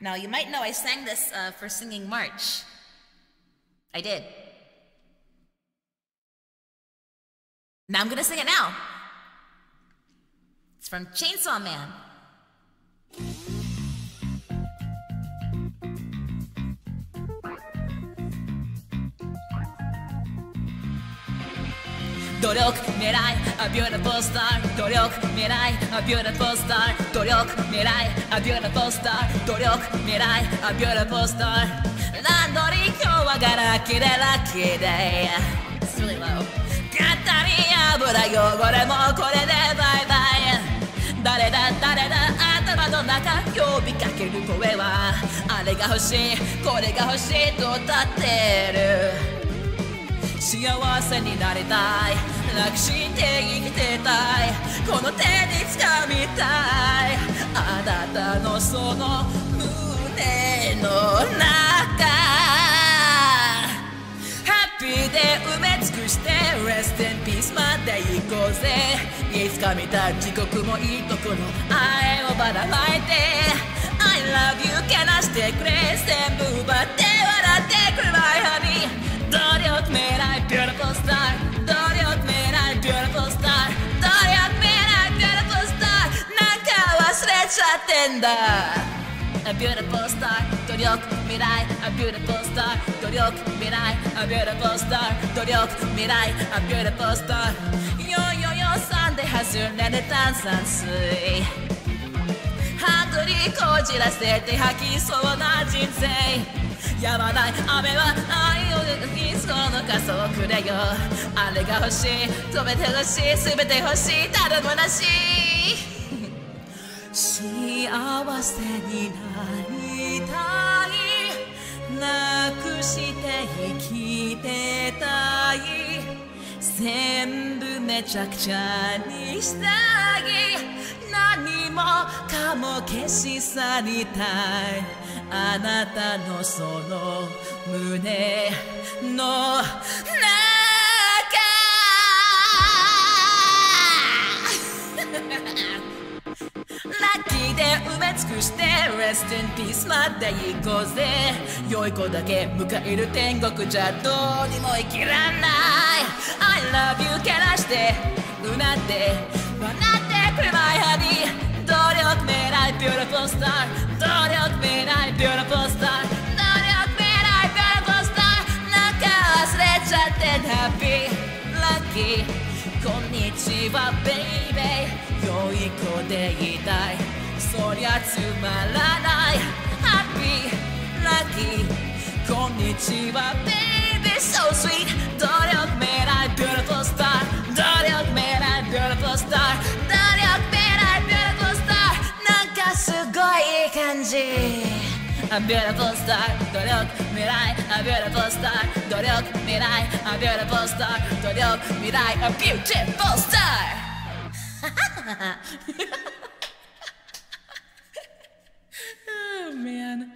S2: Now, you might know I sang this uh, for Singing March. I did. Now I'm gonna sing it now. It's from Chainsaw Man. 努力狙い A beautiful star 努力狙い A beautiful star 努力狙い A beautiful star 努力狙い A beautiful star 何度に今日はガラキでラッキーで。It's really low 肩に油汚れもこれでバイバイ。誰だ誰だ頭の中呼びかける声は。あれが欲しいこれが欲しいと立ってる。幸せになりたい。楽して生きてたい。この手に掴みたい。あなたのその胸の中。ハッピーで埋め尽くして。るで行こうぜ。いつか見た地獄もいいとこの愛をばらまいて。I love you けなしてくれ。全部奪って笑ってくれ。My honey дарят мирай beautiful star дарят мирай beautiful star дарят мирай beautiful star накава среща тендър A beautiful star, дорёк, мирай, a beautiful star, дорёк, мирай, a beautiful star, дорёк, мирай, a beautiful star. Yo yo yo, Sunday has your nene tan san sui. ハンドリーこじらせて吐きそうな人生やまない。雨は愛を描きその傘をくれよ。あれが欲しい。止めて欲しい。全て欲しい。頼むなし幸せになりたい。なくして生きてたい。全部めちゃくちゃにしたい。何もかも消し去りたい。あなたのその胸の中ラッキーで埋め尽くして Rest in peace まで行こうぜ。良い子だけ迎える天国じゃどうにも生きらんない。I love you けなしてうなって笑ってくれ My honey 努力めない Beautiful star 努力めない Beautiful star 努力めない Beautiful star なんか忘れちゃって Happy Lucky こんにちは Baby 良い子でいたいそりゃつまらない Happy Lucky こんにちは Baby So sweet 努力めない Beautiful star a beautiful star, don't look me Mirai, a beautiful star, don't look me Mirai, a beautiful star, don't look me Mirai, a beautiful star. oh man.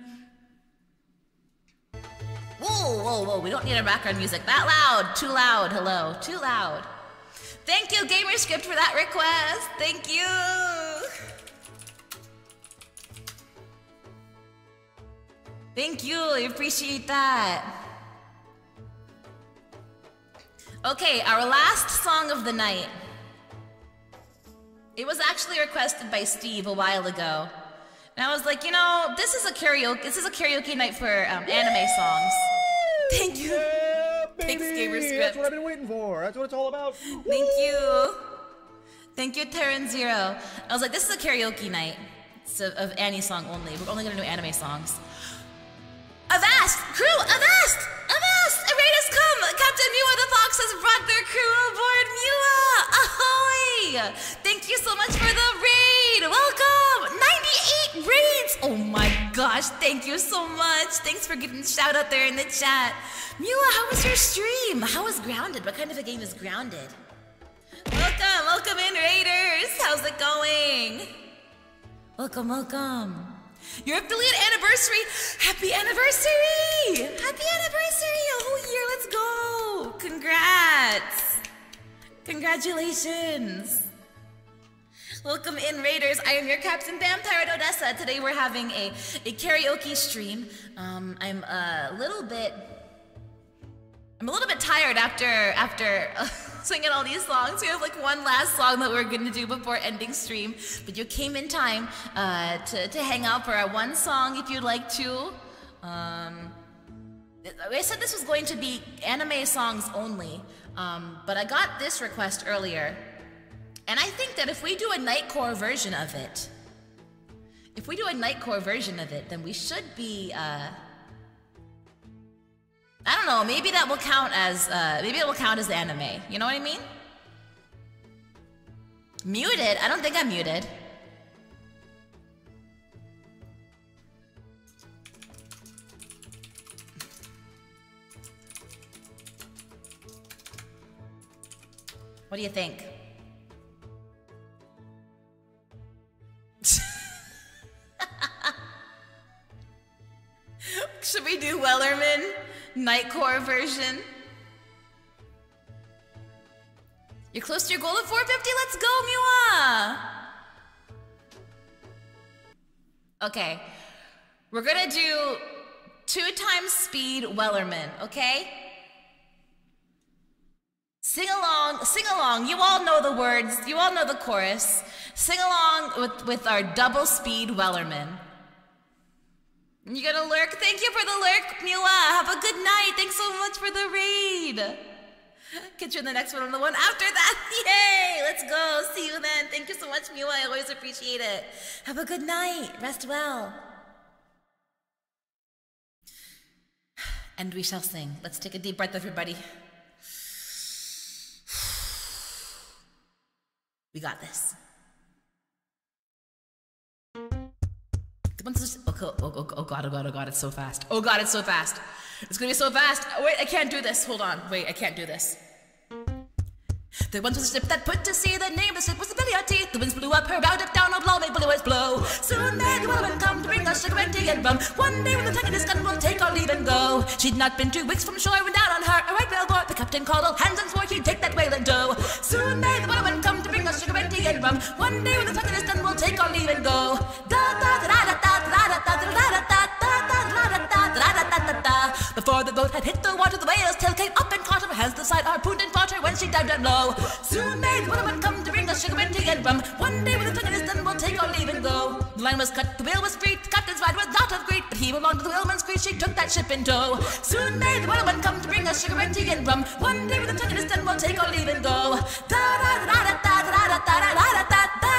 S4: Whoa, whoa, whoa, we don't need a background music that loud, too loud, hello, too loud. Thank you, Gamerscript, for that request. Thank you. Thank you. I appreciate that. Okay, our last song of the night. It was actually requested by Steve a while ago. And I was like, you know, this is a karaoke. This is a karaoke night for um, anime songs. Thank you.
S12: Yeah,
S4: Thanks,
S12: baby.
S4: Gamer
S12: That's what I've been waiting for. That's what it's all about.
S4: Thank you. Thank you, Terran Zero. I was like, this is a karaoke night it's of, of Annie song only. We're only gonna do anime songs. Avast! Crew, avast! Avast! A raid has come! Captain Miwa the Fox has brought their crew aboard. Miwa! Ahoy! Thank you so much for the raid! Welcome! 98 raids! Oh my gosh, thank you so much. Thanks for the shout out there in the chat. Miwa, how was your stream? How was Grounded? What kind of a game is Grounded? Welcome, welcome in, Raiders. How's it going? Welcome, welcome. Your affiliate anniversary. Happy anniversary! Happy anniversary! A whole year. Let's go. Congrats. Congratulations. Welcome in, Raiders. I am your Captain Vampirate Odessa. Today we're having a, a karaoke stream. Um, I'm a little bit I'm a little bit tired after after singing all these songs. We have like one last song that we're gonna do before ending stream, but you came in time uh, to to hang out for our one song if you'd like to. Um, I said this was going to be anime songs only, um, but I got this request earlier, and I think that if we do a nightcore version of it, if we do a nightcore version of it, then we should be. Uh, I don't know. Maybe that will count as uh, maybe it will count as anime. You know what I mean? Muted? I don't think I'm muted. What do you think? Should we do Wellerman Nightcore version?
S2: You're close to your goal of 450. Let's go, Miwa. Okay. We're gonna do two times speed Wellerman, okay? Sing along, sing along. You all know the words, you all know the chorus. Sing along with, with our double speed Wellerman. You got a lurk? Thank you for the lurk, Miwa. Have a good night. Thanks so much for the raid. Catch you in the next one on the one after that. Yay! Let's go. See you then. Thank you so much, Miwa. I always appreciate it. Have a good night. Rest well. And we shall sing. Let's take a deep breath, everybody. We got this. Oh, oh, oh, oh god, oh god, oh god, it's so fast. Oh god, it's so fast. It's gonna be so fast. Oh, wait, I can't do this. Hold on. Wait, I can't do this. There once was a ship that put to sea. The name of the ship was the Billy Teeth. The winds blew up her bow, up down, oh blow, may blow as blow. Soon may the Wellerman come to bring us sugar and tea and rum. One day when the tug is gun, we'll take our leave and go. She'd not been two weeks from shore when down on her a right whale bore. The captain called all hands and swore he'd take that whale and dough. Soon may the Wellerman come to bring us sugar and tea and rum. One day when the tug is done, we'll take our leave and go. Da da da da da before the boat had hit the water, the whale's tail came up and caught her hands the side harpooned and fought her when she dived down low. Soon may the Wellerman come to bring us sugar and tea and rum. One day when the tongue is done, we'll take our leave and go. The line was cut, the whale was freed, the captain's ride was not of great, but he belonged to the whaleman's creed. She took that ship in tow. Soon may the Wellerman come to bring us sugar and tea and rum. One day when the tongue is done, we'll take our leave and go. Da da da da da da da da da da da da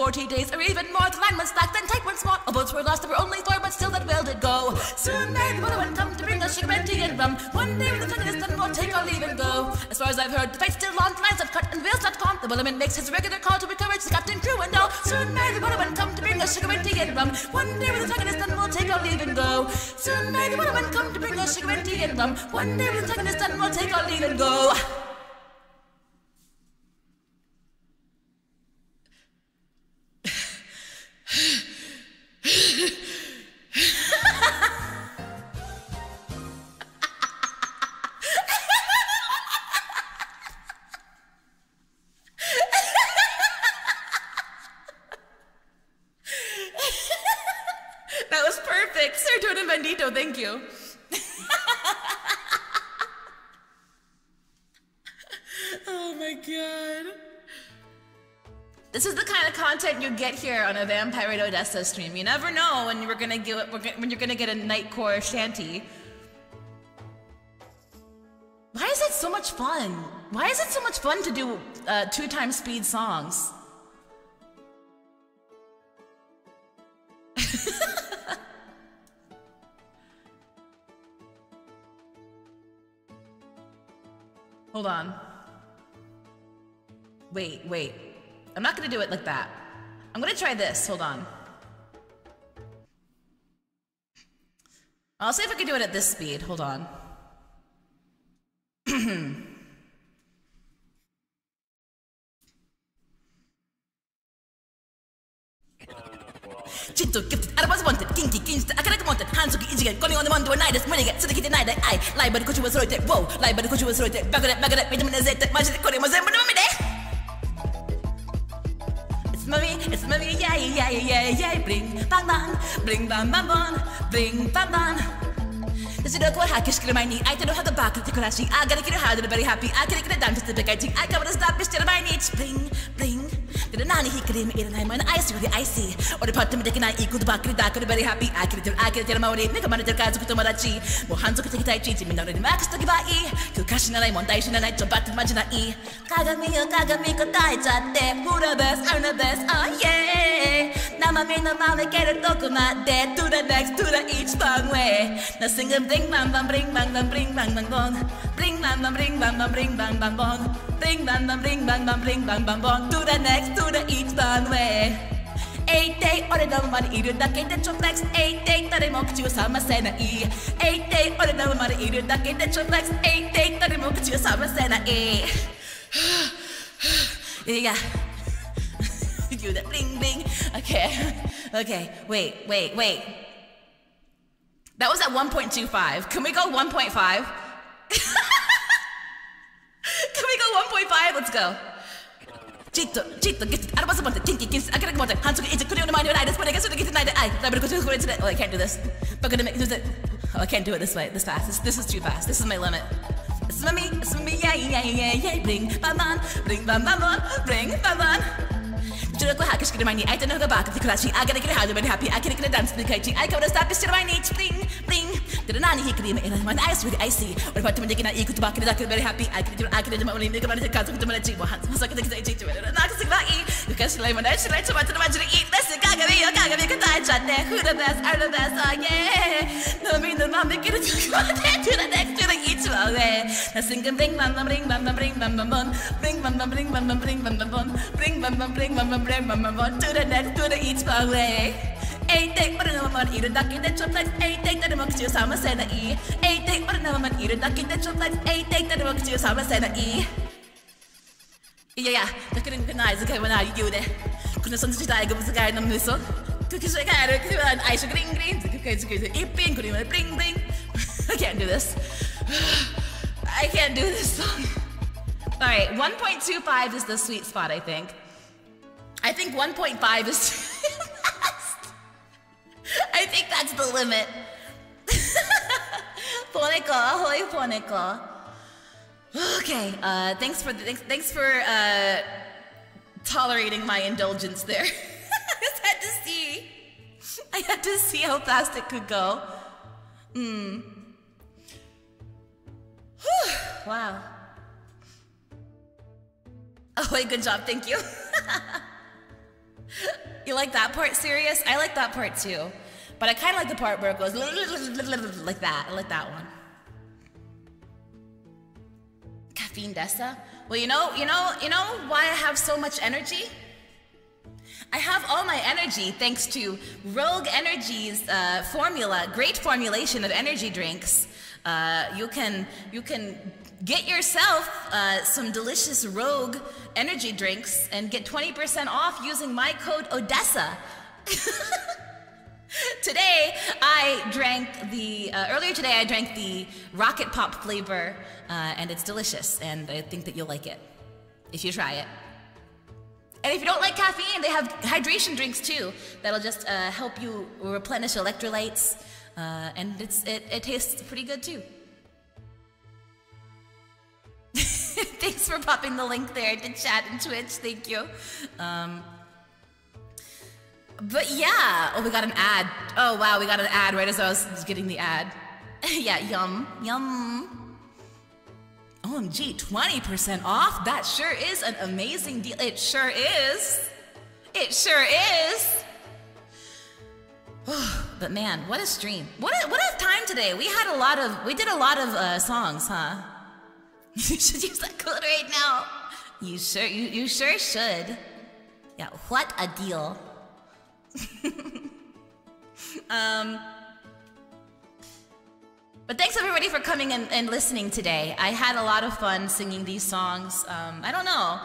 S2: Forty days or even more, the line was slack, then tight once more. All boats were lost, there were only four, but still that whale did go. Soon may the Wellerman come to bring us sugar and tea and rum. One day when the tongue is done, we'll take our leave and go. As far as I've heard, the fight's still on, the lines have cut, and wheels not gone. The Wellerman makes his regular call to encourage the captain, crew, and all. Soon may the Wellerman come to bring us sugar and tea and rum. One day when the tongue is done, we'll take our leave and go. Soon may the Wellerman come to bring us sugar and tea and rum. One day when the tongue is done, we'll take our leave and go. That was perfect. Serotonin Bandito, thank you. oh my god. This is the kind of content you get here on a Vampirate Odessa stream. You never know when you're gonna get when you're gonna get a nightcore shanty. Why is it so much fun? Why is it so much fun to do uh, two times speed songs? Hold on. Wait, wait. I'm not gonna do it like that. I'm gonna try this, hold on. I'll see if I can do it at this speed, hold on. Gifted, wanted, kinky, wanted, hands of easy, calling on the one to so they get denied, I lie, but the was whoa, lie, but the was vitamin magic, calling but no, me, Maria, yeah, yeah, yeah, yeah, bling, bang, bang, bling, bang, bang, bang, bling, bang, bang. Dus ik on hakken, schillen mij niet. Ik doe nog hakken bakken, ik kon haar zien. Ik ga ik in de houden, ben very happy. I got it, get it, Ik krijg de duimpjes te bekijken. Ik kan me de stapjes, stillen mij niet. Bling, bling. Did a nanny he could even eat and I mind ice really icy. Or the part to me taking I equal back to dark very happy. I could tell I could tell my nigga man the guys with the madachi. More hands could take it cheat me not in max to give I e. To cash in I want I should not jump back to imagine I e. Kagami yo kagami ko tai chatte. Pura best, earn the best, oh yeah. 生身のままけるとこまで To the next, to the each one way. Now sing and bling bang bang bling bang bang bling bang bang bang. bring bang bang bring bang bang bring bang bang bong bring bang bang bring bang bang bring bang bang bong to the next to the each long way 8 day 俺のままでいるだけでちょフレックス8 day 誰も口を覚ませない8 day 俺のままでいるだけでちょフレックス8 day 誰も口を覚ませない Yeah do that bling bling okay okay wait wait wait that was at 1.25 can we go 1.5 five, let's go. Chito, chito, get it. I don't want to think it. I can't go to Hansu. It's a good mind. I just want to get to get tonight. I, I'm going to go to Oh, I can't do this. But gonna make it. Oh, I can't do it this way, this fast. This, this is too fast. This is my limit. This is me, this is me, yeah, yeah, yeah, yeah. Bring, bam, bam, bring, bam, bam, bam, bring, bam, Czureku haka szkry mani, aj ten hoga baka, ty klashi, aga da kira hadu ben happy, akira kira dance ni kaichi, aj kawra stop szkry mani, bling, bling. Tira nani hikri me, ela man ice with icy. Or pat mani kina ikut baka da kira very happy, aj kira akira jama mani kira mani kazu kira mani chibo, hat masaka da kira chibo, na kasa kira i. Yuka shilai mani, shilai chama tira mani i, nasi kaga vi, kaga vi kata chate, hura das, arda das, ah yeah. No mi no mami kira chuma te, tira te, tira ichibo, eh. Na singin bring bam bam bring bam bam bring bam bam bam, bring bam bam bring bam bam bring bam bam bam, bring bam bam bring bam bam remember to the next to the each way. Ain't take but another man eat a ducky that chop like ain't take that amongst you summer said e. Ain't take but another man eat a ducky that chop like ain't take that amongst you summer said e. Yeah, yeah, the couldn't recognize the guy when I you there. Couldn't son to die with the guy in the missile. Cookie shake out of an ice green green. The cookies could eat pink, could bling bling. I can't do this. I can't do this song. All right, 1.25 is the sweet spot, I think. I think 1.5 is fast. I think that's the limit. Poneko, ahoy, Poneko. Okay, uh, thanks for thanks, thanks for uh, tolerating my indulgence there. I just had to see. I had to see how fast it could go. Hmm. wow. Oh, good job. Thank you. You like that part, serious? I like that part too. But I kind of like the part where it goes like that. I like that one. Caffeine Dessa? Well, you know, you know, you know why I have so much energy? I have all my energy thanks to Rogue Energy's uh, formula, great formulation of energy drinks. Uh, you can you can get yourself uh, some delicious Rogue energy drinks and get 20% off using my code Odessa. today I drank the uh, earlier today I drank the Rocket Pop flavor uh, and it's delicious and I think that you'll like it if you try it. And if you don't like caffeine, they have hydration drinks too that'll just uh, help you replenish electrolytes, uh, and it's it, it tastes pretty good too. Thanks for popping the link there to chat and Twitch. Thank you. Um, but yeah, oh, we got an ad. Oh wow, we got an ad right as I was getting the ad. yeah, yum, yum. OMG, 20% off? That sure is an amazing deal. It sure is. It sure is. but man, what a stream. What a, what a time today. We had a lot of, we did a lot of uh, songs, huh? You should use that code right now. You sure, you, you sure should. Yeah, what a deal. um, but thanks everybody for coming and, and listening today. I had a lot of fun singing these songs. Um, I don't know.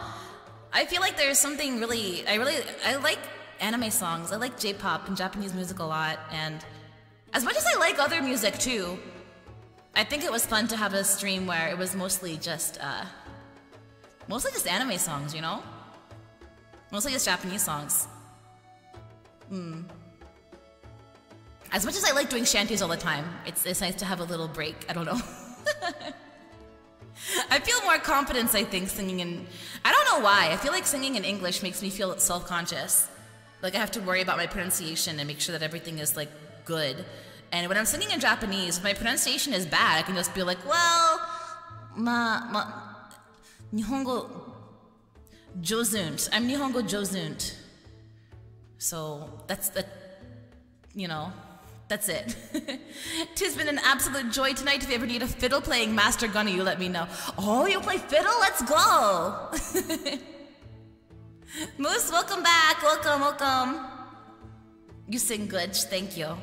S2: I feel like there's something really, I really, I like anime songs. I like J-pop and Japanese music a lot. And as much as I like other music too, I think it was fun to have a stream where it was mostly just, uh, mostly just anime songs, you know? Mostly just Japanese songs. Hmm. As much as I like doing shanties all the time, it's, it's nice to have a little break. I don't know. I feel more confidence, I think, singing in. I don't know why. I feel like singing in English makes me feel self conscious. Like I have to worry about my pronunciation and make sure that everything is like good. And when I'm singing in Japanese, if my pronunciation is bad, I can just be like, well, ma, ma, Nihongo jozunt. I'm Nihongo jozunt. So that's the, you know, that's it. Tis been an absolute joy tonight. If you ever need a fiddle playing master gunner, you let me know. Oh, you play fiddle? Let's go. Moose, welcome back. Welcome, welcome. You sing good. Thank you.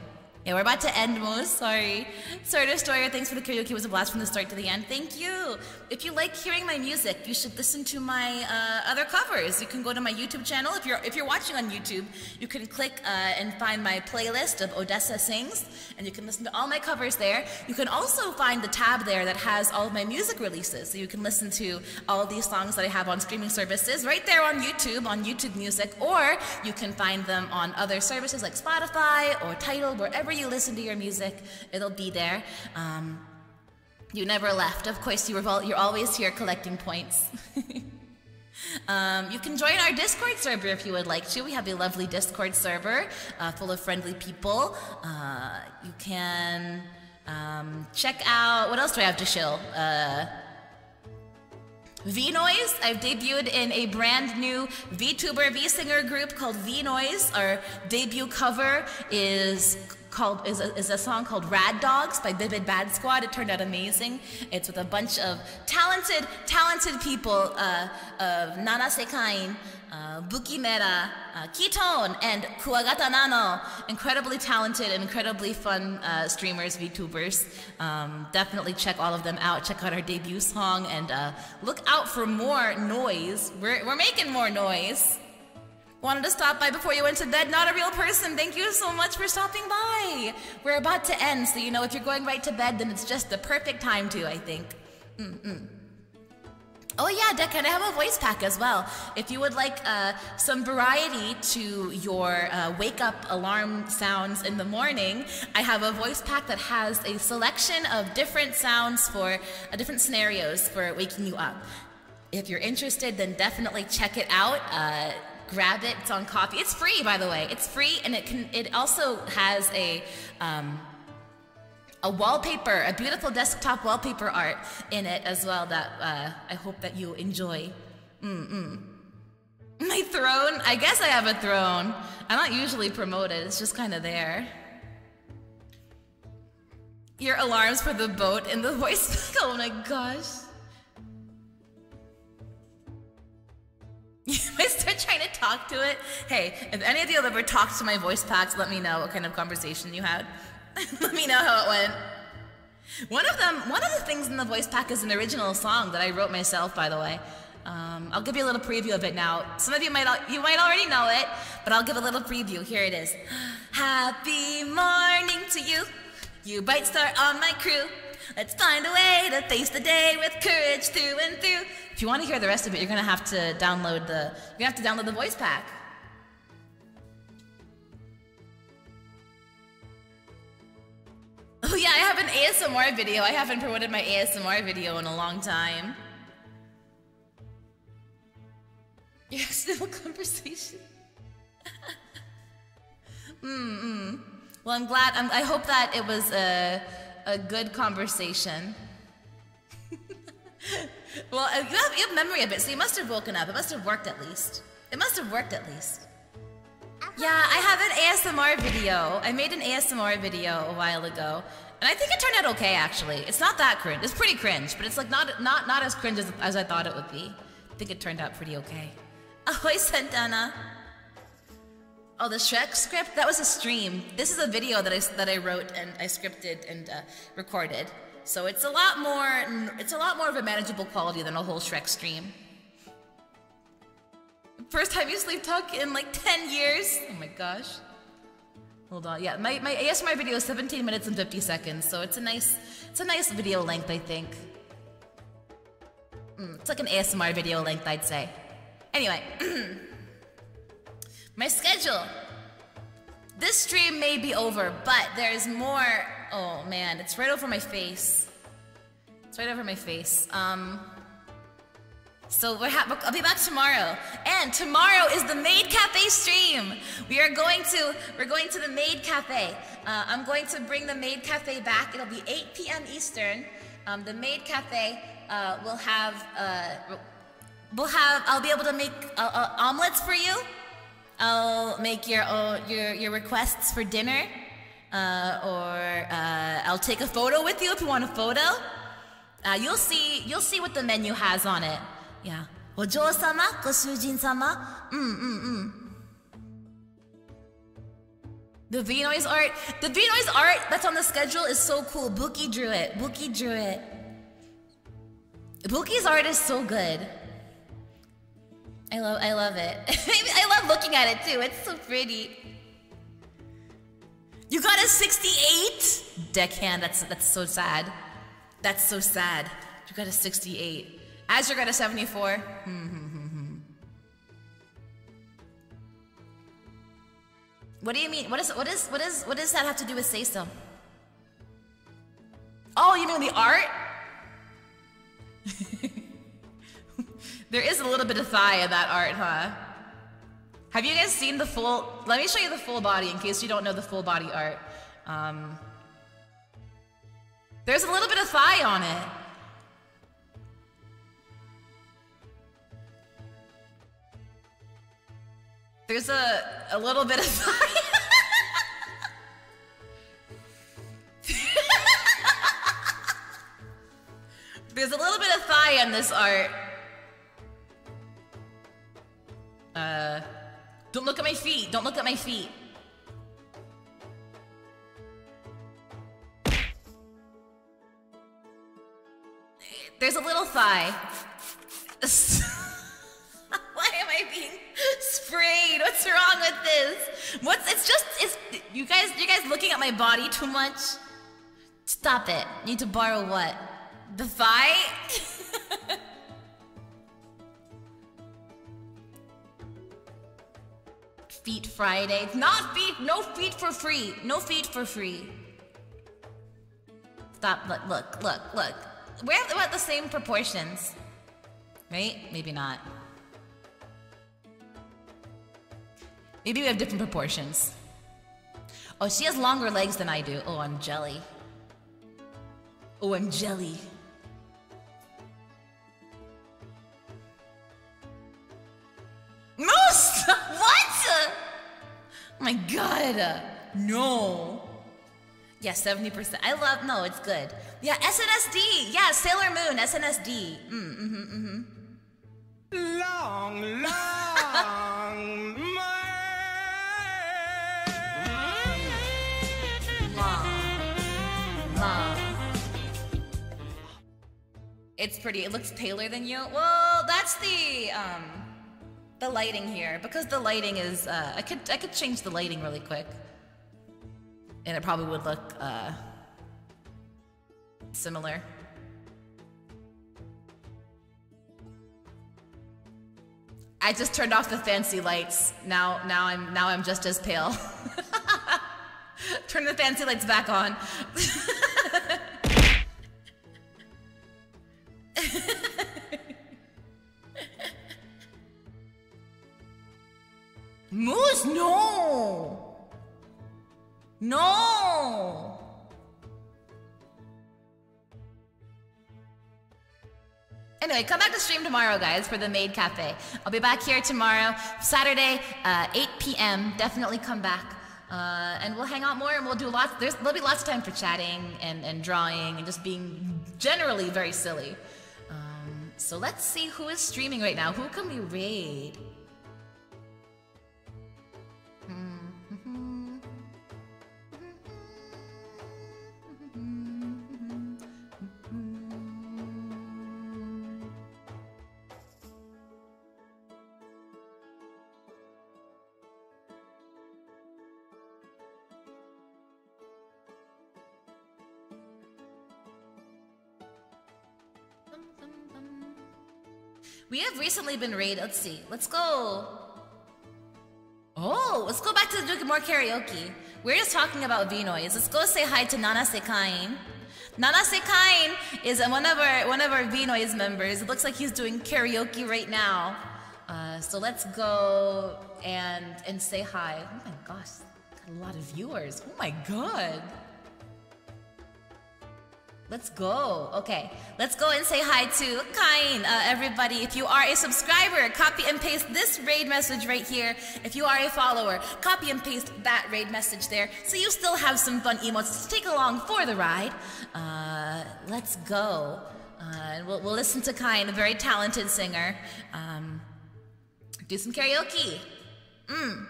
S2: Yeah, we're about to end, Moose. Sorry. Sorry, Destroyer. Thanks for the karaoke. It was a blast from the start to the end. Thank you. If you like hearing my music, you should listen to my uh, other covers. You can go to my YouTube channel. If you're if you're watching on YouTube, you can click uh, and find my playlist of Odessa Sings, and you can listen to all my covers there. You can also find the tab there that has all of my music releases, so you can listen to all these songs that I have on streaming services right there on YouTube, on YouTube Music, or you can find them on other services like Spotify or Tidal, wherever you listen to your music, it'll be there. Um, you never left. Of course, you were, you're always here collecting points. Um, you can join our Discord server if you would like to. We have a lovely Discord server uh, full of friendly people. Uh, you can um, check out what else do I have to show? Uh, V Noise. I've debuted in a brand new VTuber V singer group called V Noise. Our debut cover is called is a, is a song called Rad Dogs by Vivid Bad Squad. It turned out amazing. It's with a bunch of talented talented people uh, of Nana Sekain, uh, Buki Mera, uh, Ketone, and Kuwagata Nano. Incredibly talented and incredibly fun uh, streamers, VTubers. Um, definitely check all of them out. Check out our debut song and uh, look out for more noise. We're, we're making more noise. Wanted to stop by before you went to bed. Not a real person. Thank you so much for stopping by. We're about to end, so you know if you're going right to bed, then it's just the perfect time to, I think. Mm-mm. Oh yeah, Deckhand, I have a voice pack as well. If you would like uh, some variety to your uh, wake up alarm sounds in the morning, I have a voice pack that has a selection of different sounds for uh, different scenarios for waking you up. If you're interested, then definitely check it out. Grab it. It's on Ko-fi. It's free, by the way. It's free, and it can. It also has a. Um, a wallpaper, a beautiful desktop wallpaper art in it as well that uh, I hope that you enjoy. Mm-mm. My throne? I guess I have a throne. I'm not usually promoted, it's just kind of there. Your alarms for the boat in the voice. oh my gosh. I start trying to talk to it, hey, if any of you ever talked to my voice packs, let me know what kind of conversation you had. let me know how it went. One of them, one of the things in the voice pack is an original song that I wrote myself, by the way. Um, I'll give you a little preview of it now. Some of you might, you might already know it, but I'll give a little preview. Here it is. Happy morning to you, you bright star on my crew. Let's find a way to face the day with courage through and through. If you want to hear the rest of it, you're gonna have to download the. You're gonna have to download the voice pack. Oh yeah, I have an ASMR video. I haven't promoted my ASMR video in a long time. Yeah, still conversation. Mm-mm. Hmm. Well, I'm glad. I'm, I hope that it was a, a good conversation. well, you have, you have memory of it, so you must have woken up. It must have worked at least. It must have worked at least. Yeah, I have an ASMR video. I made an ASMR video a while ago, and I think it turned out okay. Actually, it's not that cringe. It's pretty cringe, but it's like not not not as cringe as, as I thought it would be. I think it turned out pretty okay. Oh, Ahoy, Santana. Oh, the Shrek script? That was a stream. This is a video that I, that I wrote and I scripted and uh, recorded. So it's a lot more, it's a lot more of a manageable quality than a whole Shrek stream. First time you sleep talk in like 10 years. Oh my gosh. Hold on. Yeah, my, my ASMR video is 17 minutes and 50 seconds, so it's a nice, it's a nice video length, I think. Mm, it's like an ASMR video length, I'd say. Anyway. My schedule. This stream may be over, but there's more. Oh man, it's right over my face. It's right over my face. Um. So we're ha- I'll be back tomorrow, and tomorrow is the Maid Cafe stream. We are going to we're going to the Maid Cafe. Uh, I'm going to bring the Maid Cafe back. It'll be 8 p.m. Eastern. Um, the Maid Cafe uh, will have uh, we'll have I'll be able to make uh, uh, omelets for you. I'll make your your your requests for dinner, uh, or uh, I'll take a photo with you if you want a photo. Uh, you'll see you'll see what the menu has on it. Yeah. お嬢様、ご主人様。うんうんうん。The mm, mm, mm. V-Noise art, the V-Noise art that's on the schedule is so cool. Buki drew it. Buki drew it. Buki's art is so good. I love, I love it. I love looking at it too. It's so pretty. You got a 68? Deckhand, that's that's so sad. That's so sad. You got a 68. Azure got a 74. Hmm, hmm, hmm. What do you mean? What is what is what is what does that have to do with say so? Oh, you mean the art? there is a little bit of thigh in that art, huh? Have you guys seen the full? Let me show you the full body in case you don't know the full body art. Um, there's a little bit of thigh on it. There's a, a little bit of thigh. There's a little bit of thigh on this art. Uh, don't look at my feet. Don't look at my feet. There's a little thigh. Why am I being sprayed? What's wrong with this? What's it's just it's you guys you guys looking at my body too much? Stop it. Need to borrow what? The thigh? feet Friday. Not feet, no feet for free. No feet for free. Stop, look, look, look, look. We're about the same proportions. Right? Maybe not. Maybe we have different proportions. Oh, she has longer legs than I do. Oh, I'm jelly. Oh, I'm jelly. Most? what? Oh my god. No. Yeah, 70%. I love, no, it's good. Yeah, SNSD. Yeah, Sailor Moon, SNSD. Mm, mm-hmm, mm-hmm.
S4: Long, long,
S2: Mom. It's pretty. It looks paler than you. Well, that's the um the lighting here because the lighting is uh I could I could change the lighting really quick. And it probably would look uh similar. I just turned off the fancy lights. Now now I'm now I'm just as pale. Turn the fancy lights back on. Moose, no! No! Anyway, come back to stream tomorrow, guys, for the Maid Cafe. I'll be back here tomorrow, Saturday, uh, 8 p.m. Definitely come back. Uh, and we'll hang out more and we'll do lots. There'll be lots of time for chatting and, and drawing and just being generally very silly. Um, so let's see who is streaming right now. Who can we raid? We have recently been raided. Let's see. Let's go. Oh, let's go back to the more karaoke. We're just talking about V-Noise. Let's go say hi to Nana Sekain. Nana Sekain is one of our one of our V-Noise members. It looks like he's doing karaoke right now. Uh, so let's go and and say hi. Oh my gosh, got a lot of viewers. Oh my god. Let's go. Okay, let's go and say hi to Kain. Uh, everybody, if you are a subscriber, copy and paste this raid message right here. If you are a follower, copy and paste that raid message there so you still have some fun emotes to take along for the ride. Uh, let's go. Uh, we'll, we'll listen to Kain, a very talented singer, um, do some karaoke. Mm.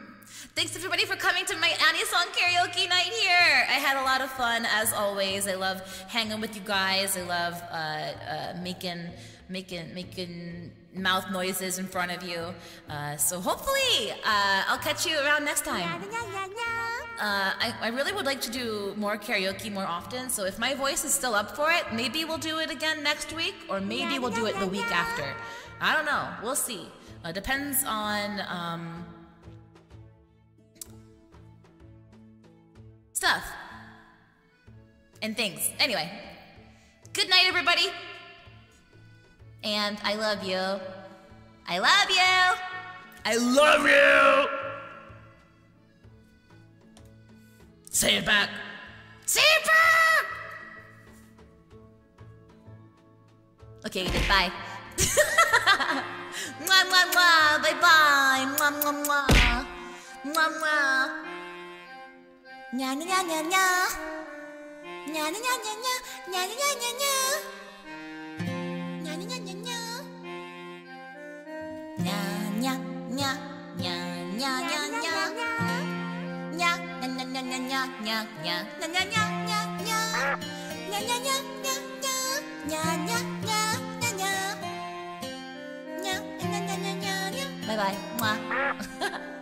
S2: Thanks everybody for coming to my anisong karaoke night here. I had a lot of fun as always. I love hanging with you guys. I love uh, uh, making making making mouth noises in front of you. Uh, so hopefully uh, I'll catch you around next time. Uh, I, I really would like to do more karaoke more often. So if my voice is still up for it, maybe we'll do it again next week, or maybe we'll do it the week after. I don't know. We'll see. Uh, depends on. Um, stuff and things. Anyway, good night, everybody. And I love you. I love you. I love you. Say it back. Say it back. Okay, bye. mwah, mwah, mwah. Bye bye. Mwah, mwah, mwah. Mwah, mwah. nhà nhà nhà nhà nhà nhà nhà nhà nhà nhà nhà nhà nhà Bye bye. Mua.